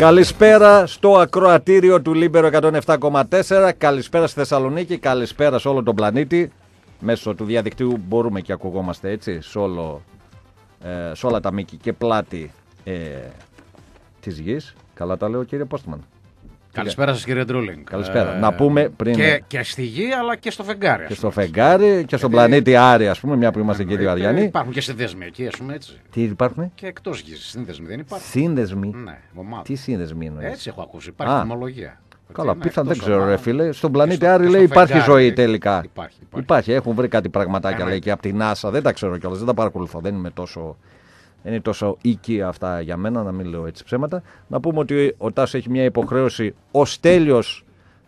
Καλησπέρα στο ακροατήριο του Λίμπερο 107,4. Καλησπέρα στη Θεσσαλονίκη. Καλησπέρα σε όλο τον πλανήτη. Μέσω του διαδικτύου μπορούμε και ακουγόμαστε έτσι σε, όλο, ε, σε όλα τα μήκη και πλάτη ε, της γης. Καλά τα λέω κύριε Postman. Καλησπέρα σας κύριε Drooling. Καλησπέρα. Να πούμε πριν- Και, και στη γη αλλά και στο φεγγάρι. Και ας στο πούμε. φεγγάρι και στον πλανήτη Άρη, ας πούμε, μια που είμαστε και δύο Και Αριανοί. Υπάρχουν και συνδέσμοι εκεί, ας πούμε έτσι. Τι υπάρχουν, Και εκτός γης. Σύνδεσμοι δεν υπάρχουν. Σύνδεσμοι; Ναι, ομάδα. Τι σύνδεσμοι είναι. Έτσι έχω ακούσει. Υπάρχει Α. ομολογία. Καλά, Ότι είναι πιθανόν δεν εκτός ξέρω, ρε ομάδων. φίλε. Στον Και πλανήτη στο- Άρη και λέει στο υπάρχει φεγγάρι, ζωή λέει. τελικά. Υπάρχει, υπάρχει. Έχουν βρει κάτι πραγματάκια λέει Εννοείται. και από την NASA. Δεν τα ξέρω κιόλας, δεν τα παρακολουθώ. Δεν είμαι τόσο. Δεν είναι τόσο οίκη αυτά για μένα, να μην λέω έτσι ψέματα. Να πούμε ότι ο Τάσος έχει μια υποχρέωση. Ο Στέλιο,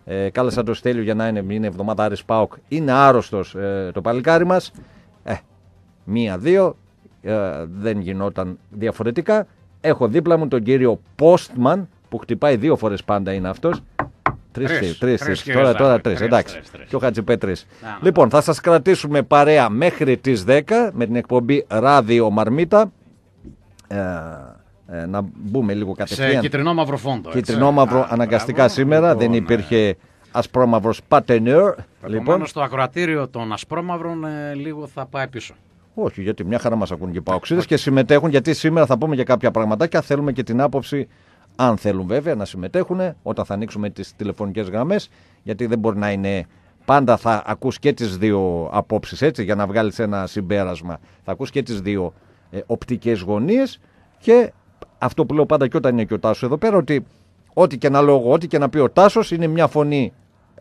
ε, κάλεσα το Στέλιο για να είναι, είναι εβδομάδα Άρης Πάοκ, είναι άρρωστος ε, το παλικάρι μας. Ε, μία-δύο, ε, δεν γινόταν διαφορετικά. Έχω δίπλα μου τον κύριο Postman που χτυπάει δύο φορές πάντα είναι αυτός. Τρεις, Τρεις. τρεις, Τρεις, τρεις. κύριε Τώρα, τώρα Ζάκη. τρεις. Τρεις, Εντάξει. τρεις, τρεις. Και ο Χατζηπέτρης. Να, να. Λοιπόν, θα σας κρατήσουμε παρέα μέχρι τις 10 με την εκπομπή Ράδιο Μαρμίτα. Ε, ε, να μπούμε λίγο Σε κατευθείαν. κυτρινό μαύρο φόντο. έτσι. Κυτρινόμαυρο Α, αναγκαστικά μπράβο. σήμερα. Λοιπόν, δεν ε, υπήρχε ασπρόμαυρος πατενέρ. Επομένως, Λοιπόν, το ακροατήριο των ασπρόμαυρων ε, λίγο θα πάει πίσω. όχι, γιατί μια χαρά μας ακούν και οι παοξίδες και συμμετέχουν. Γιατί σήμερα θα πούμε και κάποια πραγματάκια. Θέλουμε και την άποψη, αν θέλουν βέβαια, να συμμετέχουν όταν θα ανοίξουμε τις τηλεφωνικές γραμμές. Γιατί δεν μπορεί να είναι. Πάντα θα ακούς και τις δύο απόψεις έτσι για να βγάλεις ένα συμπέρασμα. Θα ακούς και τις δύο ε, οπτικές γωνίες και αυτό που λέω πάντα και όταν είναι και ο Τάσος εδώ πέρα ότι ό,τι και να λέω εγώ, ό,τι και να πει ο Τάσος είναι μια φωνή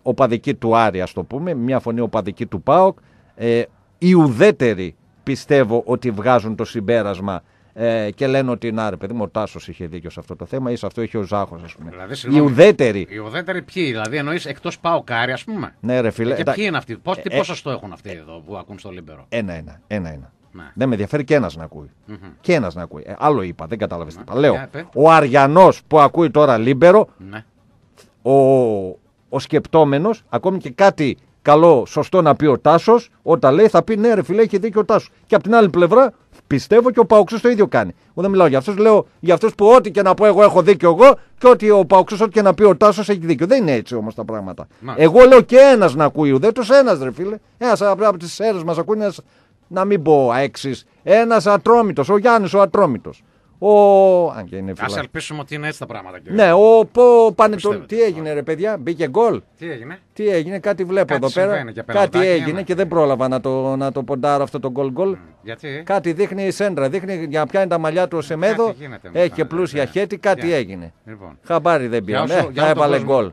οπαδική του Άρη ας το πούμε, μια φωνή οπαδική του ΠΑΟΚ ε, οι ουδέτεροι πιστεύω ότι βγάζουν το συμπέρασμα ε, και λένε ότι να ρε παιδί μου ο Τάσος είχε δίκιο σε αυτό το θέμα ή σε αυτό είχε ο Ζάχος ας πούμε. Δηλαδή, οι συγγνώμη, ουδέτεροι. Οι ουδέτεροι ποιοι, δηλαδή εννοείς εκτός ΠΑΟΚ Άρη, ας πούμε. Ναι ρε φίλε. Και εντά- ποιοι είναι αυτοί, πώς, τι ε, ποσοστό έχουν αυτοί εδώ που ακούν στο Λίμπερο; Ένα, ένα, ένα, ένα. Ναι. Δεν με ενδιαφέρει και ένας να ακούει. Και ένας να ακούει. Ε, άλλο είπα, δεν κατάλαβε τίποτα. Λέω, Για πες. ο Αριανός που ακούει τώρα Λίμπερο, Ναι. ο, ο σκεπτόμενος, ακόμη και κάτι καλό, σωστό να πει ο Τάσος, όταν λέει θα πει ναι, ρε φίλε, έχει δίκιο ο Τάσος. Και από την άλλη πλευρά, πιστεύω και ο Παοκτσής το ίδιο κάνει. Εγώ δεν μιλάω για αυτούς, λέω για αυτούς που ό,τι και να πω εγώ έχω δίκιο εγώ και ότι ο Παοκτσής, ό,τι και να πει ο Τάσος έχει δίκιο. Δεν είναι έτσι όμως τα πράγματα. Μάλιστα. Εγώ λέω και ένας να ακούει ουδέτερος, ένας ρε φίλε. Ένας από, από τις Σέρρες μας ακούει ένας, να μην πω αέξης. Ένας ατρόμητος, ο Γιάννης ο ατρόμητος. Ο. Αν και είναι Α φιλά. ελπίσουμε ότι είναι έτσι τα πράγματα. Κύριε. Ναι, ο, πο, πάνε το, Πιστεύετε. τι έγινε ρε παιδιά, μπήκε γκολ; Τι έγινε; Τι έγινε, κάτι βλέπω Κάτι εδώ πέρα. συμβαίνει και Κάτι πεναλτάκι, έγινε ναι. και δεν πρόλαβα να το, να το ποντάρω αυτό το γκολ γκολ. Γιατί; Κάτι δείχνει η Σέντρα, δείχνει για να πιάνει τα μαλλιά του ο Σεμέδο. Κάτι γίνεται με Έχει αυτά, και πλούσια ναι. χέτη, κάτι Για. έγινε. Λοιπόν. Χαμπάρι δεν Για πήραμε. όσο- Ε, για θα όλο τον έβαλε κόσμο. γκολ.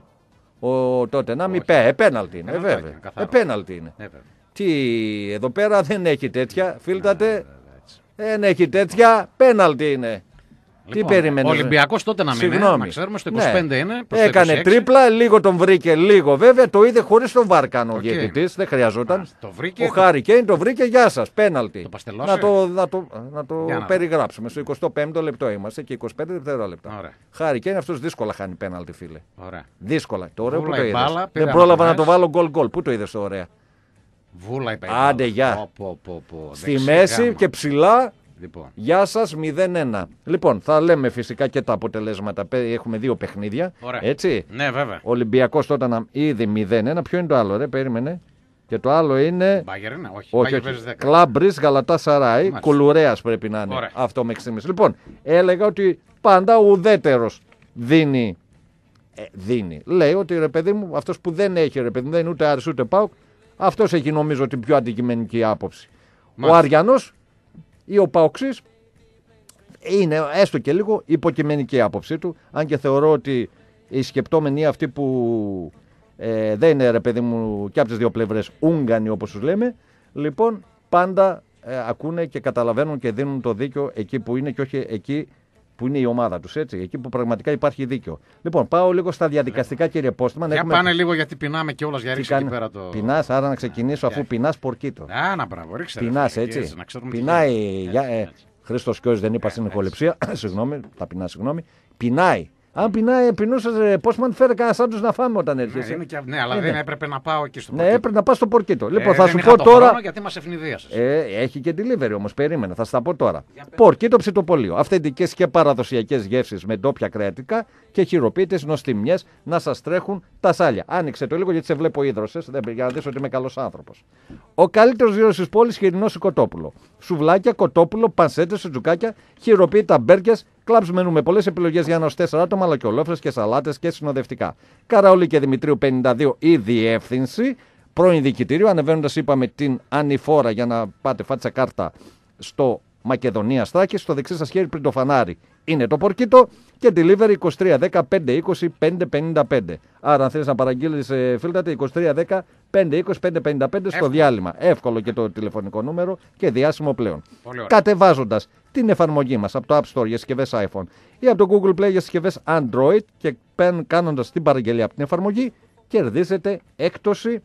Ο τότε να μην Όχι. πέ, ε, πέναλτι είναι, Πέναλτάκι βέβαια. είναι, Ε, καθαρό. πέναλτι είναι. Ναι, βέβαια. Τι, εδώ πέρα δεν έχει τέτοια, φίλτατε. Βέβαια, έτσι. Δεν έχει τέτοια, πέναλτι είναι. Τι Λοιπόν, περιμένεις, Ο ρε; Ολυμπιακός τότε να μην είναι. Συγγνώμη. Να ξέρουμε στο 25 Ναι. είναι. προς το Έκανε 26. τρίπλα, λίγο τον βρήκε, λίγο βέβαια. Το είδε χωρίς τον Βάρκαν ο Οκ. διαιτητή, δεν χρειαζόταν. Α, το βρήκε, Ο το- Χάρη Κέιν το βρήκε, γεια σας, πέναλτι. Το παστελώσε. Να το, να το, να το Για να δω. περιγράψουμε. Στο 25ο λεπτό είμαστε και 25 δευτερόλεπτα. Ωραία. Χάρη Κέιν αυτός δύσκολα χάνει πέναλτι, φίλε. Ωραία. Δύσκολα. Το ωραίο που Βούλα το η είδες. μπάλα, πήρε Δεν πρόλαβα να αναφορές. το βάλω γκολ γκολ. Πού το είδες το ωραία. Βούλα είπε. Άντε, γεια. Πω, πω, πω, πω. Στη Δεξί μέση γάμα. και ψηλά Λοιπόν. Γεια σας, 0-1. Λοιπόν, θα λέμε φυσικά και τα αποτελέσματα. Πέ- Έχουμε δύο παιχνίδια. Ωραία. Έτσι; Ναι, βέβαια. Ολυμπιακός τότε να ήδη 0-1. Ποιο είναι το άλλο, ρε, περίμενε. Και το άλλο είναι. Μπάγκερ είναι, όχι. Όχι, Μπάγκερ όχι. παίζει 10. Κλαμπρί Γαλατά Σαράι. Μάλιστα. Κουλουρέας πρέπει να είναι. Ωραία. Αυτό μέχρι στιγμή. Λοιπόν, έλεγα ότι πάντα ο ουδέτερος δίνει. Ε, δίνει. Λέει ότι ρε παιδί μου, αυτός που δεν έχει ρε παιδί μου, δεν είναι ούτε Άρης ούτε Πάουκ, αυτός έχει νομίζω την πιο αντικειμενική άποψη. Ο Μάλιστα. Αριανός ή ο Παοξή είναι έστω και λίγο υποκειμενική η άποψή του, αν και θεωρώ ότι οι σκεπτόμενοι αυτοί που ε, δεν είναι ρε παιδί μου και από τις δύο πλευρές Ούγγανοι όπως τους λέμε, λοιπόν πάντα ε, ακούνε και καταλαβαίνουν και δίνουν το δίκιο εκεί που είναι και όχι εκεί που είναι η ομάδα τους, έτσι, εκεί που πραγματικά υπάρχει δίκιο. Λοιπόν, πάω λίγο στα διαδικαστικά κύριε Πόστμαν. Για πάνε λίγο γιατί πινάμε κιόλα για Τι ρίξει εκεί κάνει; πέρα το. Πεινάς, άρα να ξεκινήσω αφού πεινάς πορκίτο. Α, να μπράβο, ρίξτε. ρε, Πεινάς φίλε, έτσι. και Να ξέρουμε τι Πεινάει. γίνεται. Για, Έτσι, ε, έτσι. Χρήστος Κιώση δεν είπα στην ηχοληψία. Συγγνώμη, τα πεινά, συγγνώμη. Πεινάει. Αν πεινάει, πεινούσες, πώ με φέρει κανένα άντρο να φάμε όταν Ναι, έρχεσαι. είναι και- ναι, αλλά Ε, δεν ναι. έπρεπε να πάω εκεί στο Ναι, πορτίκο. έπρεπε να πας στο πορκίτο. Λοιπόν, Ε, θα δεν σου είχα πω το τώρα. χρόνο γιατί μα ευνηδίασε. Ε, έχει και delivery όμως, περίμενα, θα στα πω τώρα. Πορκίτο ψητοπολείο. Αυθεντικές και παραδοσιακές γεύσεις με ντόπια κρεατικά και χειροποίητες νοστιμιές να σας τρέχουν τα σάλια. Άνοιξε το λίγο γιατί σε βλέπω ίδρωσες, για να δεις ότι είμαι καλός άνθρωπος. Ο καλύτερος γύρος της πόλης χοιρινό κοτόπουλο. Σουβλάκια, κοτόπουλο, πανσέτες, σουτζουκάκια, χειροποίητα μπέρκε, κλαμπ μενού με πολλές επιλογές για ένα ως τέσσερα άτομα, αλλά και ολόφρες και σαλάτες και συνοδευτικά. Καραόλη και Δημητρίου 52 η διεύθυνση. Πρώην διοικητήριο, ανεβαίνοντας, είπαμε την ανηφόρα για να πάτε φάτσα κάρτα στο Μακεδονία Στράκη, στο δεξί σας χέρι πριν το φανάρι. Είναι το πορκίτο και delivery 2310 520 555. Άρα, αν θέλει να παραγγείλεις, φίλτατε 2310 520 555 στο Εύκολο. διάλειμμα. Εύκολο και το τηλεφωνικό νούμερο και διάσημο πλέον. Πολύ ωραία. Κατεβάζοντας την εφαρμογή μας από το App Store για συσκευές iPhone ή από το Google Play για συσκευές Android και κάνοντας την παραγγελία από την εφαρμογή, κερδίζετε έκπτωση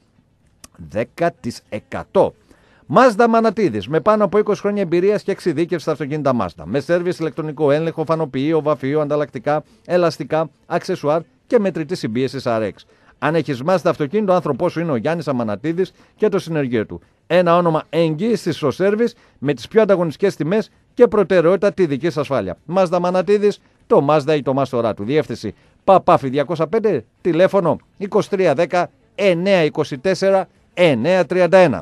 10%. Mazda Μανατίδη με πάνω από 20 χρόνια εμπειρίας και εξειδίκευση στα αυτοκίνητα Mazda. Με σερβις ηλεκτρονικό έλεγχο, φανοποιείο, βαφείο, ανταλλακτικά, ελαστικά, αξεσουάρ και μετρητή συμπίεσης RX. Αν έχεις Mazda αυτοκίνητο, ο άνθρωπός σου είναι ο Γιάννης Αμανατίδης και το συνεργείο του. Ένα όνομα εγγύηση στο σερβις με τις πιο ανταγωνιστικές τιμές και προτεραιότητα τη δική σας ασφάλεια. Mazda Μανατίδη, το Mazda ή το Μάστορά του. Διεύθυνση Παπάφη 205, τηλέφωνο 2310 924 931.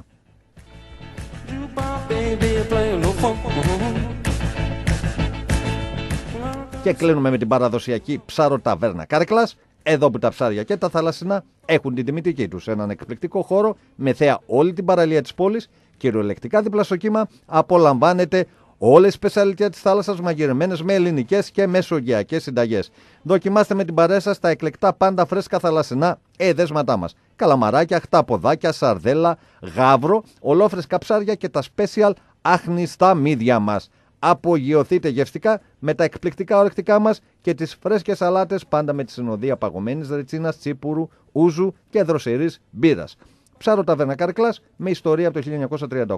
Και κλείνουμε με την παραδοσιακή ψαροταβέρνα Κάρκλα. Εδώ που τα ψάρια και τα θαλασσινά έχουν την τιμητική τους. Έναν εκπληκτικό χώρο με θέα όλη την παραλία της πόλης. Κυριολεκτικά δίπλα στο κύμα απολαμβάνετε όλες τι σπεσιαλιτέ της θάλασσας μαγειρεμένες με ελληνικές και μεσογειακές συνταγές. Δοκιμάστε με την παρέα σας τα εκλεκτά πάντα φρέσκα θαλασσινά εδέσματά μας. Καλαμαράκια, χταποδάκια, σαρδέλα, γάβρο, ολόφρεσκα ψάρια και τα special άχνηστα μύδια μας. Απογειωθείτε γευστικά με τα εκπληκτικά ορεκτικά μας και τις φρέσκες σαλάτες πάντα με τη συνοδεία παγωμένης ρετσίνας, τσίπουρου, ούζου και δροσερής μπύρας. Ψάρο Ταβέρνα Καρκλάς με ιστορία από το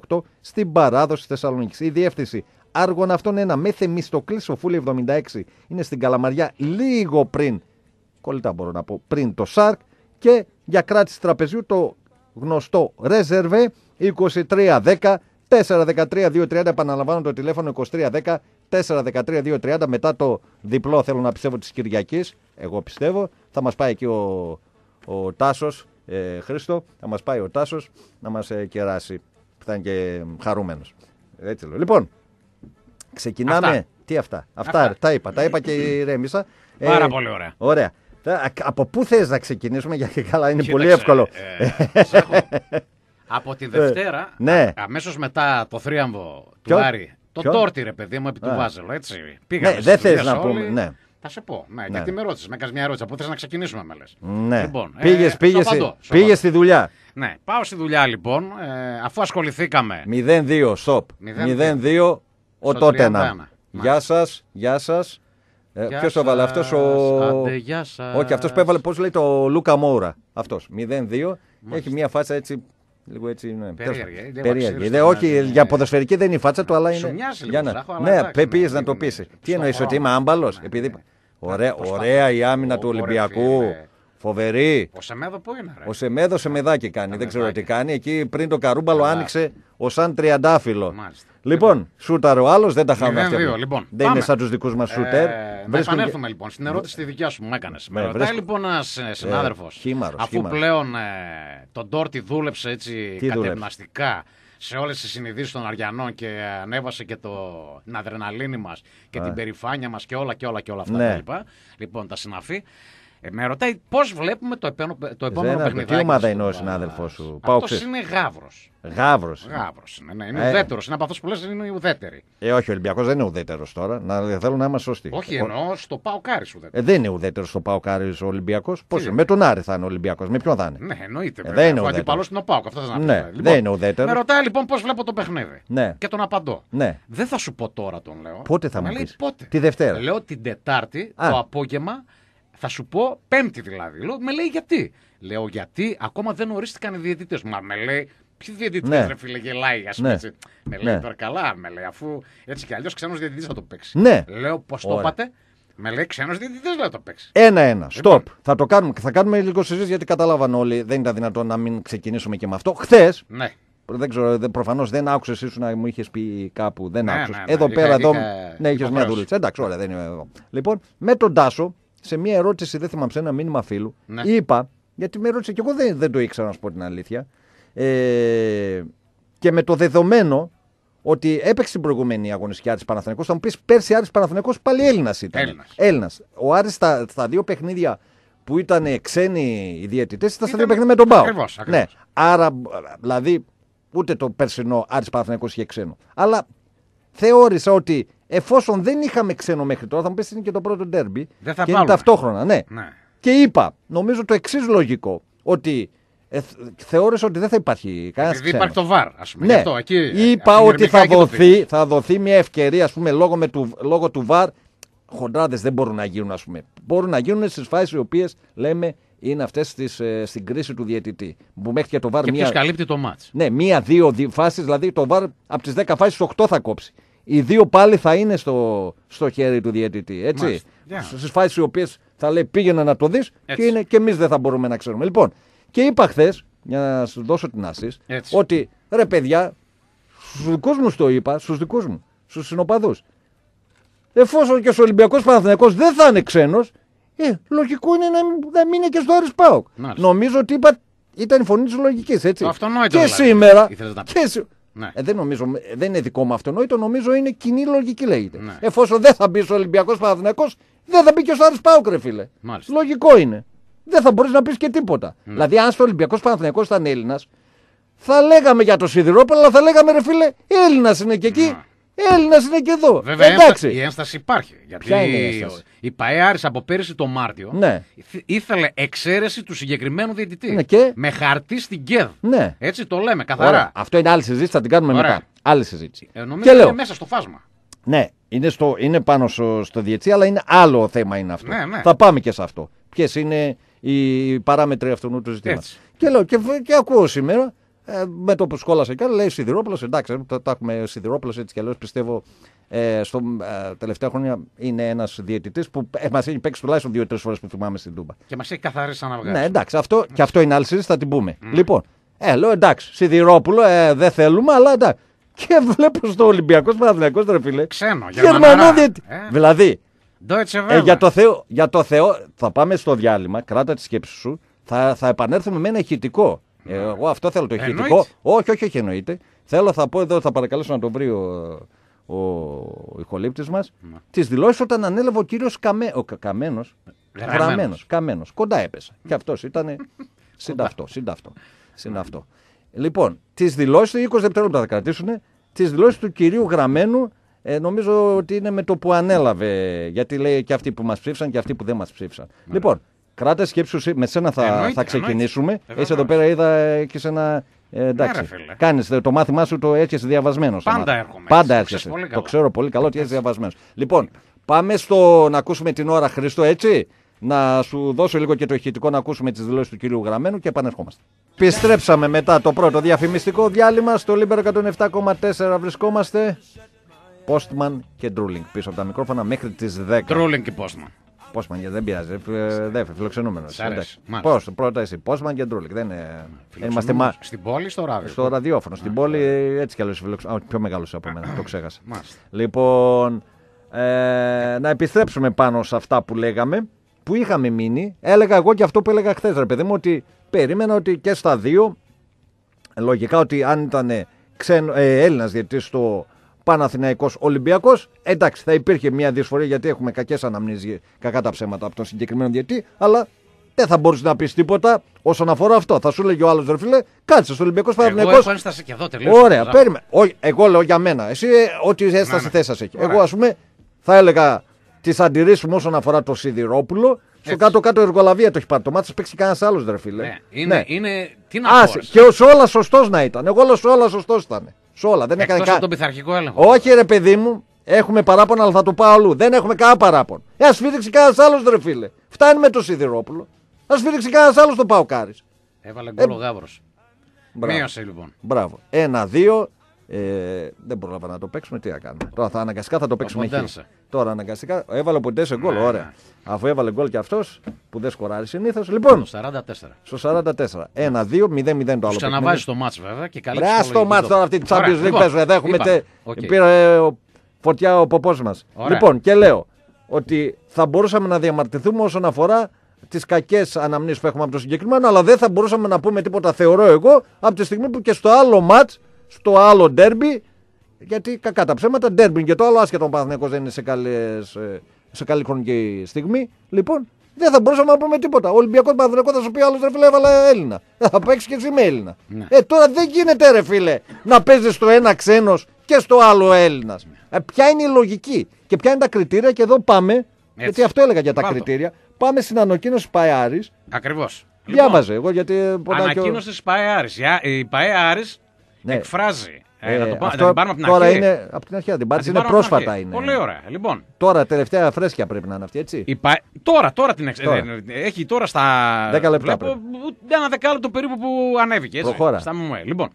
1938 στην παράδοση Θεσσαλονίκης. Η διεύθυνση Άργων ένα με Θεμιστοκλή Σοφούλη 76 είναι στην Καλαμαριά λίγο πριν, κολλητά μπορώ να πω, πριν το ΣΑΡΚ και για κράτηση τραπεζιού το γνωστό Reserve 2310 413-230 επαναλαμβάνω το τηλέφωνο 2310 413-230 μετά το διπλό θέλω να πιστεύω της Κυριακής εγώ πιστεύω θα μας πάει εκεί ο, ο Τάσος ε, Χρήστο θα μας πάει ο Τάσος να μας ε, κεράσει θα είναι και χαρούμενος έτσι λέω λοιπόν ξεκινάμε Αυτά. τι αυτά; Αυτά, Αυτά. τα είπα τα είπα και ηρέμησα Πάρα πολύ ωραία. Ωραία. Θα- Από πού θες να ξεκινήσουμε, γιατί καλά είναι πολύ Κοίταξε, εύκολο. ε, σε έχω. από τη Δευτέρα, ναι. αμέσως μετά το θρίαμβο του Ποιο; Άρη, το Ποιο; τόρτι ρε παιδί μου επί του Α. Βάζελο, έτσι. Πήγαμε Ναι, στις δεν θες δουλειές να πούμε, όλοι. ναι. Θα σε πω, ναι, Ναι. γιατί με ρώτησες, με έκανες μια ερώτηση. Από θες να ξεκινήσουμε, με λες. Ναι. Λοιπόν, ε, πήγες, πήγες, σου απαντώ, σου πήγες απαντώ. στη δουλειά. Ναι, πάω στη δουλειά λοιπόν, ε, αφού ασχοληθήκαμε. 0-2, stop. 0-2, ο Στο Τότενα. 31. Γεια σας, γεια σας. Ε, Γεια Ποιος το έβαλε σας. αυτός, ο. Άντε, γεια σας. Όχι, αυτός που έβαλε, πώς λέει το Λούκα Μόουρα. Αυτός. 0-2. Έχει μια φάτσα έτσι. Λίγο έτσι. Ναι. Περίεργη, Τέλος πάντων. ε, δεν Περίεργη. ξέρεις Δεν- τι όχι, μοιάζει, για ναι. ποδοσφαιρική δεν είναι η φάτσα του, αλλά Σου είναι. μοιάζει για λίγο, να... Ζάχο, αλλά Ναι, εντάξει, πήγες ναι, να το λίγο, πεις. ναι. Τι Στο εννοείς, ότι χρόνο. είμαι άμπαλος. Ναι, Επειδή. ναι. Ωραία, Προσπαθώ. ωραία η άμυνα Ω, του ωραία, Ολυμπιακού. Φίλε. Φοβερή. Ο Σεμέδο πού είναι, ρε; Ο Σεμέδο σε μεδάκι κάνει. Δεν ξέρω τι μεδάκι. κάνει. Εκεί πριν το καρούμπαλο Καλά. άνοιξε ο Σαν Τριαντάφυλλο. Μάλιστα. Λοιπόν, σούταρε ο άλλος, δεν τα χάνουμε 0-2, αυτά. λοιπόν. Δεν Πάμε. είναι σαν τους δικούς μας σουτέρ. Ε, να Βρίσκουν επανέλθουμε λοιπόν στην ερώτηση τη δικιά σου που μου έκανες. Ναι, Με ρωτάει βρίσκω- λοιπόν ένας συνάδελφος. χήμαρος, αφού χήμαρος. πλέον ε, τον Τόρτι δούλεψε έτσι Τι κατευναστικά σε όλες τις συνειδήσεις των Αριανών και ανέβασε και το, την αδρεναλίνη μας και την περηφάνεια μας και όλα και όλα και όλα αυτά Ναι. τα λοιπά. Λοιπόν, τα συναφή. Ε, με ρωτάει πώς βλέπουμε το επόμενο, το επόμενο Ζένα, παιχνιδάκι. τι ομάδα μας είναι ο του συνάδελφός Βάζ. σου, Αυτός Πάοξης; είναι γάβρος. Γάβρος. Γάβρος είναι, ναι, είναι Ε. ουδέτερος. Είναι από αυτούς που λες είναι ουδέτεροι. Ε, όχι, ο Ολυμπιακός δεν είναι ουδέτερος τώρα. Να, θέλω να είμαστε σωστοί. Όχι, Ο- εννοώ στο πάω κάρις ουδέτερος. Ε, δεν είναι ουδέτερος στο Πάο Κάρις ο Ολυμπιακός. Πώ είναι; με τον Άρη θα είναι ο Ολυμπιακός. Με ποιον θα είναι; Ναι, εννοείται. Ε, βέβαια, δεν είναι αφού ουδέτερος. αντίπαλος είναι ο Πάοκ. Αυτό θες να πεις, Ναι, δηλαδή. δεν είναι ουδέτερος. Με ρωτάει λοιπόν πώς βλέπω το παιχνίδι. Ναι. Και τον απαντώ. Ναι. Δεν θα σου πω τώρα τον λέω. Πότε θα Με μου λέει πεις; Πότε. Τη Δευτέρα. Λέω την Τετάρτη Α. το απόγευμα. Θα σου πω Πέμπτη δηλαδή. Λέω, με λέει γιατί. Λέω γιατί ακόμα δεν ορίστηκαν οι διαιτητές. Μα με λέει. Ποιοι διαιτητές, Ναι. ρε φίλε, γελάει, ας πούμε. Ναι. έτσι. Με λέει Ναι. τώρα καλά, με λέει, αφού έτσι κι αλλιώς ξένος διαιτητής θα το παίξει. Ναι. Λέω πώς το Ωραία. είπατε. Με λέει ξένος διαιτητής, λέω το παίξει. Ένα-ένα. Λοιπόν. Στοπ. Θα το κάνουμε. Θα κάνουμε λίγο συζήτηση γιατί καταλάβαν όλοι. Δεν ήταν δυνατόν να μην ξεκινήσουμε και με αυτό. Χθες, Ναι. δεν ξέρω, δεν- προφανώς δεν άκουσες εσύ να μου είχες πει κάπου. Δεν Ναι, άκουσες. ναι, ναι. Εδώ Είχα- πέρα, εδώ. είχα Ναι, είχες μια υποχρέωση. δουλίτσα. Εντάξει, ωραία, δεν είναι εδώ. Λοιπόν, με τον Τάσο, σε μια ερώτηση, δεν θυμάμαι, σε ένα μήνυμα φίλου, Ναι. είπα, γιατί με ρώτησε και εγώ δεν, δεν το ήξερα να σου πω την αλήθεια. Ε, και με το δεδομένο ότι έπαιξε την προηγούμενη αγωνιστική Άρης Παναθηναϊκός, θα μου πεις πέρσι Άρης Παναθηναϊκός πάλι Έλληνας ήταν. Έλληνας. Έλληνας. Ο Άρης στα, στα δύο παιχνίδια που ήταν ξένοι οι διαιτητέ ήταν στα Ήταν- δύο παιχνίδια με τον Πάο. Ακριβώς, ακριβώς. Ναι. Άρα, δηλαδή, ούτε το περσινό Άρης Παναθηναϊκός είχε ξένο. Αλλά θεώρησα ότι εφόσον δεν είχαμε ξένο μέχρι τώρα, θα μου πεις είναι και το πρώτο ντέρμπι. Δεν θα και είναι βάλουμε. ταυτόχρονα, ναι. ναι. Και είπα, νομίζω το εξής λογικό, ότι ε, θ- θεώρησα ότι δεν θα υπάρχει κανένας Επειδή υπάρχει το βαρ, ας πούμε. ναι, γι' αυτό, εκεί, είπα από την ότι Ερμηνεία θα εκεί το δοθεί, θα δοθεί μια ευκαιρία, ας πούμε, λόγω, με του, λόγω του ΒΑΡ. Χοντράδες δεν μπορούν να γίνουν, ας πούμε. Μπορούν να γίνουν στις φάσεις οι οποίες λέμε είναι αυτές ε, στην κρίση του διαιτητή. Που μέχρι και το ΒΑΡ Και ποιος μία, καλύπτει το μάτς. ναι, μία-δύο φάσεις, δηλαδή το ΒΑΡ από τις 10 φάσεις 8 θα κόψει. Οι δύο πάλι θα είναι στο, στο χέρι του διαιτητή. Έτσι. Μάλιστα. Yeah. Στις φάσεις οι οποίες θα λέει πήγαινε να το δεις και, Έτσι. είναι, και εμείς δεν θα μπορούμε να ξέρουμε. Λοιπόν, και είπα χθες, για να σου δώσω την άση, Έτσι. ότι ρε παιδιά, στους δικούς μου το είπα, στους δικούς μου, στους συνοπαδούς. Εφόσον και ο Ολυμπιακός Παναθυνακό δεν θα είναι ξένος, ε, λογικό είναι να, μην- να μείνει και στο Άρης Πάοκ. Μάλιστα. Νομίζω ότι είπα, ήταν η φωνή της λογικής, έτσι. Το αυτονόητο Και δηλαδή, σήμερα. ήθελες να πεις. Και συ- Ναι. ε, δεν, νομίζω, ε, δεν είναι δικό μου αυτονόητο, νομίζω είναι κοινή λογική λέγεται. Ναι. Εφόσον δεν θα μπεις ο Ολυμπιακός Παναθυνακό, δεν θα μπει και ο Άρης Πάοκ, ρε φίλε. Μάλιστα. Λογικό είναι. Δεν θα μπορείς να πεις και τίποτα. Δηλαδή, αν στο Ολυμπιακός Παναθυνακό ήταν Έλληνας, θα λέγαμε για το Σιδηρόπουλο, αλλά θα λέγαμε ρε φίλε, Έλληνας είναι και εκεί. Έλληνας είναι και εδώ. Βέβαια, Εντάξει. ένσταση, η ένσταση υπάρχει. Γιατί Ποια είναι η ένσταση; η ΠαΕ Άρης από πέρυσι το Μάρτιο Ναι. ήθ- ήθελε εξαίρεση του συγκεκριμένου διαιτητή. Ναι, και; Με χαρτί στην ΚΕΔ. Ναι. Έτσι το λέμε, Ωραία. καθαρά. Αυτό είναι άλλη συζήτηση, θα την κάνουμε Ωραία. μετά. Άλλη συζήτηση. Ε, νομίζω και ότι λέω, είναι μέσα στο φάσμα. ναι, είναι, στο, είναι πάνω στο, στο διετσί, αλλά είναι άλλο θέμα είναι αυτό. Ναι, ναι. Θα πάμε και σε αυτό. Ποιες είναι οι παράμετροι αυτού του ζητήματος. Έτσι. Και λέω, και, και ακούω σήμερα, ε, με το που σκόλασα και άλλο, λέει Σιδηρόπουλος, εντάξει, τα, τα έχουμε Σιδηρόπουλος έτσι κι αλλιώς πιστεύω. Ε, στο ε, τελευταία χρόνια είναι ένας διαιτητής που ε, μας έχει παίξει τουλάχιστον δύο-τρεις φορές που θυμάμαι στην Τούμπα. Και μας έχει καθαρίσει σαν αυγά. Ναι, εντάξει, αυτό, και αυτό είναι άλλη συζήτηση, θα την πούμε. Λοιπόν, ε, λέω εντάξει, Σιδηρόπουλο ε, δεν θέλουμε, αλλά εντάξει. Και βλέπω στο Ολυμπιακός Παναθηναϊκός ρε φίλε. Ξένο, Γερμανό Γερμαναρά. διαιτητή. Ε. Δηλαδή, Deutsche ε, Welle. για, το Θεό, για το Θεό, θα πάμε στο διάλειμμα, κράτα τη σκέψη σου, θα, θα επανέλθουμε με ένα ηχητικό. Ε, εγώ αυτό θέλω το ηχητικό. Εννοείται. Όχι, όχι, όχι εννοείται. Θέλω, θα πω εδώ, θα παρακαλέσω να το βρει ο, ο, ο ηχολήπτης μας, Ναι. τις δηλώσεις όταν ανέλαβε ο κύριος Καμέ, ο Κα- Καμένος, Γραμμένος. γραμμένος, Καμένος, κοντά έπεσε. Και αυτός ήταν συνταυτό, συνταυτό, συνταυτό. Λοιπόν, τις δηλώσεις, 20 δευτερόλεπτα θα κρατήσουν, τις δηλώσεις του κυρίου Γραμμένου, ε, νομίζω ότι είναι με το που ανέλαβε, γιατί λέει και αυτοί που μας ψήφισαν και αυτοί που δεν μας ψήφισαν. Λοιπόν, κράτα σκέψου, εσύ, με σένα θα, Εννοείται, θα ξεκινήσουμε. εννοείται. Εσύ εδώ πέρα είδα ε, και σε ένα... Ε, εντάξει, Ναι, ρε φίλε. κάνεις ε, το μάθημά σου το έρχεσαι διαβασμένο. Πάντα έρχομαι Πάντα έτσι, το έρχεσαι. ξέρεις πολύ Το καλά. ξέρω πολύ καλό ότι είσαι διαβασμένος. Λοιπόν, πάμε στο να ακούσουμε την ώρα Χριστό, έτσι. Να σου δώσω λίγο και το ηχητικό να ακούσουμε τις δηλώσεις του κυρίου Γραμμένου και επανερχόμαστε. Επιστρέψαμε μετά το πρώτο διαφημιστικό διάλειμμα στο Λίμπερο 107,4 βρισκόμαστε. Postman και Drooling πίσω από τα μικρόφωνα μέχρι τις 10. Drooling και Postman. Postman, γιατί δεν πειράζει. ε, Δεν φιλοξενούμενος. Σ' αρέσει. Μάλιστα. Πώς, πρώτα εσύ. Postman και Drooling. Δεν είναι. δεν είμαστε μα... Στην πόλη, στο ράδιο. Στο ραδιόφωνο. Στην πόλη έτσι κι αλλιώς φιλοξενούμενο. Πιο μεγάλος από μένα. Το ξέχασα. Μάλιστα. Λοιπόν, ε, να επιστρέψουμε πάνω σε αυτά που λέγαμε, που είχαμε μείνει. Έλεγα εγώ και αυτό που έλεγα χθες, ρε παιδί μου, ότι περίμενα ότι και στα δύο, λογικά ότι αν ήταν ξένο, ε, Έλληνας διαιτητής στο Παναθηναϊκός Ολυμπιακός, εντάξει θα υπήρχε μια δυσφορία γιατί έχουμε κακές αναμνήσεις, κακά τα ψέματα από τον συγκεκριμένο διαιτητή, αλλά δεν θα μπορούσε να πεις τίποτα όσον αφορά αυτό. Θα σου έλεγε ο άλλος ρε φίλε, κάτσε στο Ολυμπιακός Εγώ Παναθηναϊκός έχω ένσταση και εδώ τελείως. Ωραία, περίμενε. Όχι, εγώ λέω για μένα. Εσύ, ε, ό,τι έσταση ναι. θέση σας έχει. Ωραία. Εγώ, ας πούμε, θα έλεγα τις αντιρρήσει μου όσον αφορά το Σιδηρόπουλο. Στο Έτσι. κάτω-κάτω εργολαβία το έχει πάρει. Το μάτι θα παίξει κανένας άλλος, ρε φίλε. Ναι, είναι, είναι. Τι να Άσε, πω. και σε όλα σωστός να ήταν. Εγώ λέω σε όλα σωστός ήταν. Σε όλα. Δεν έκανε Εκτός από κα... τον πειθαρχικό έλεγχο. Όχι, ρε παιδί μου, έχουμε παράπονο, αλλά θα το πάω αλλού. Δεν έχουμε κανένα παράπονο. Ε, ας φύριξει κανένας άλλος, ρε φίλε. Φτάνει με το Σιδηρόπουλο. Α φύριξει κανένας άλλος το πάω κάρι. Έβαλε γκολ ο Γάβρος. Μπράβο. Μείωσε λοιπόν. Μπράβο. Ένα-δύο. Ε, δεν πρόλαβα να το παίξουμε, τι να κάνουμε. Τώρα θα αναγκαστικά θα το παίξουμε εκεί. Ποντένσε. Τώρα αναγκαστικά έβαλε ο Ποντένσε γκολ, Ναι, ωραία. ναι. Αφού έβαλε γκολ και αυτός που δεν σκοράρει συνήθως. Λοιπόν, Το 44. στο 44. 1-2, 0-0 το άλλο. Τους ξαναβάζεις το μάτς βέβαια και καλή Ρε, ας το ψυχολογική μάτς δόση. τώρα αυτή τη Ωραία, Champions League λοιπόν, παίζουμε. Εδώ έχουμε. είπα, τε- ΟΚ. Πήρε ο- φωτιά ο τόπος μας. Ωραία. Λοιπόν, και λέω ότι θα μπορούσαμε να διαμαρτυρηθούμε όσον αφορά τις κακές αναμνήσεις που έχουμε από το συγκεκριμένο, αλλά δεν θα μπορούσαμε να πούμε τίποτα, θεωρώ εγώ, από τη στιγμή που και στο άλλο ματ, στο άλλο ντέρμπι, γιατί κακά τα ψέματα, ντέρμπι είναι και το άλλο, άσχετο ο Παναθηναϊκός δεν είναι σε, καλές, ε, σε καλή χρονική στιγμή. Λοιπόν, δεν θα μπορούσαμε να πούμε τίποτα. Ο Ολυμπιακός Παναθηναϊκός θα σου πει άλλος ρε φίλε, έβαλα Έλληνα. Θα παίξει και εσύ με Έλληνα. Ναι. Ε, τώρα δεν γίνεται ρε φίλε να παίζεις στο ένα ξένος και στο άλλο Έλληνας. Ε, ποια είναι η λογική και ποια είναι τα κριτήρια και εδώ πάμε. Γιατί αυτό έλεγα για τα Βάλ' το. κριτήρια. Πάμε στην ανακοίνωση Παϊάρη. Ακριβώς. Διάβαζε εγώ γιατί. πονάει και ο- Ανακοίνωση τη ΠαΕ Άρης. Η Α- Η ΠαΕ Άρης Ναι. εκφράζει. Ε, Ε, να το πά- αυτό να την πάρουμε από την τώρα αρχή. είναι από την αρχή. να Την Να πάρεις, την είναι πάρουμε από την πρόσφατα αρχή. είναι. Πολύ ωραία. Λοιπόν, Τώρα τελευταία φρέσκια πρέπει να είναι αυτή, έτσι. η ΠαΕ- τώρα, τώρα την εξ... Τώρα. ε, έχει τώρα στα. Δέκα λεπτά Βλέπω ένα δεκάλεπτο περίπου που ανέβηκε. Έτσι, Προχώρα. Στα ΜΜΕ. Λοιπόν,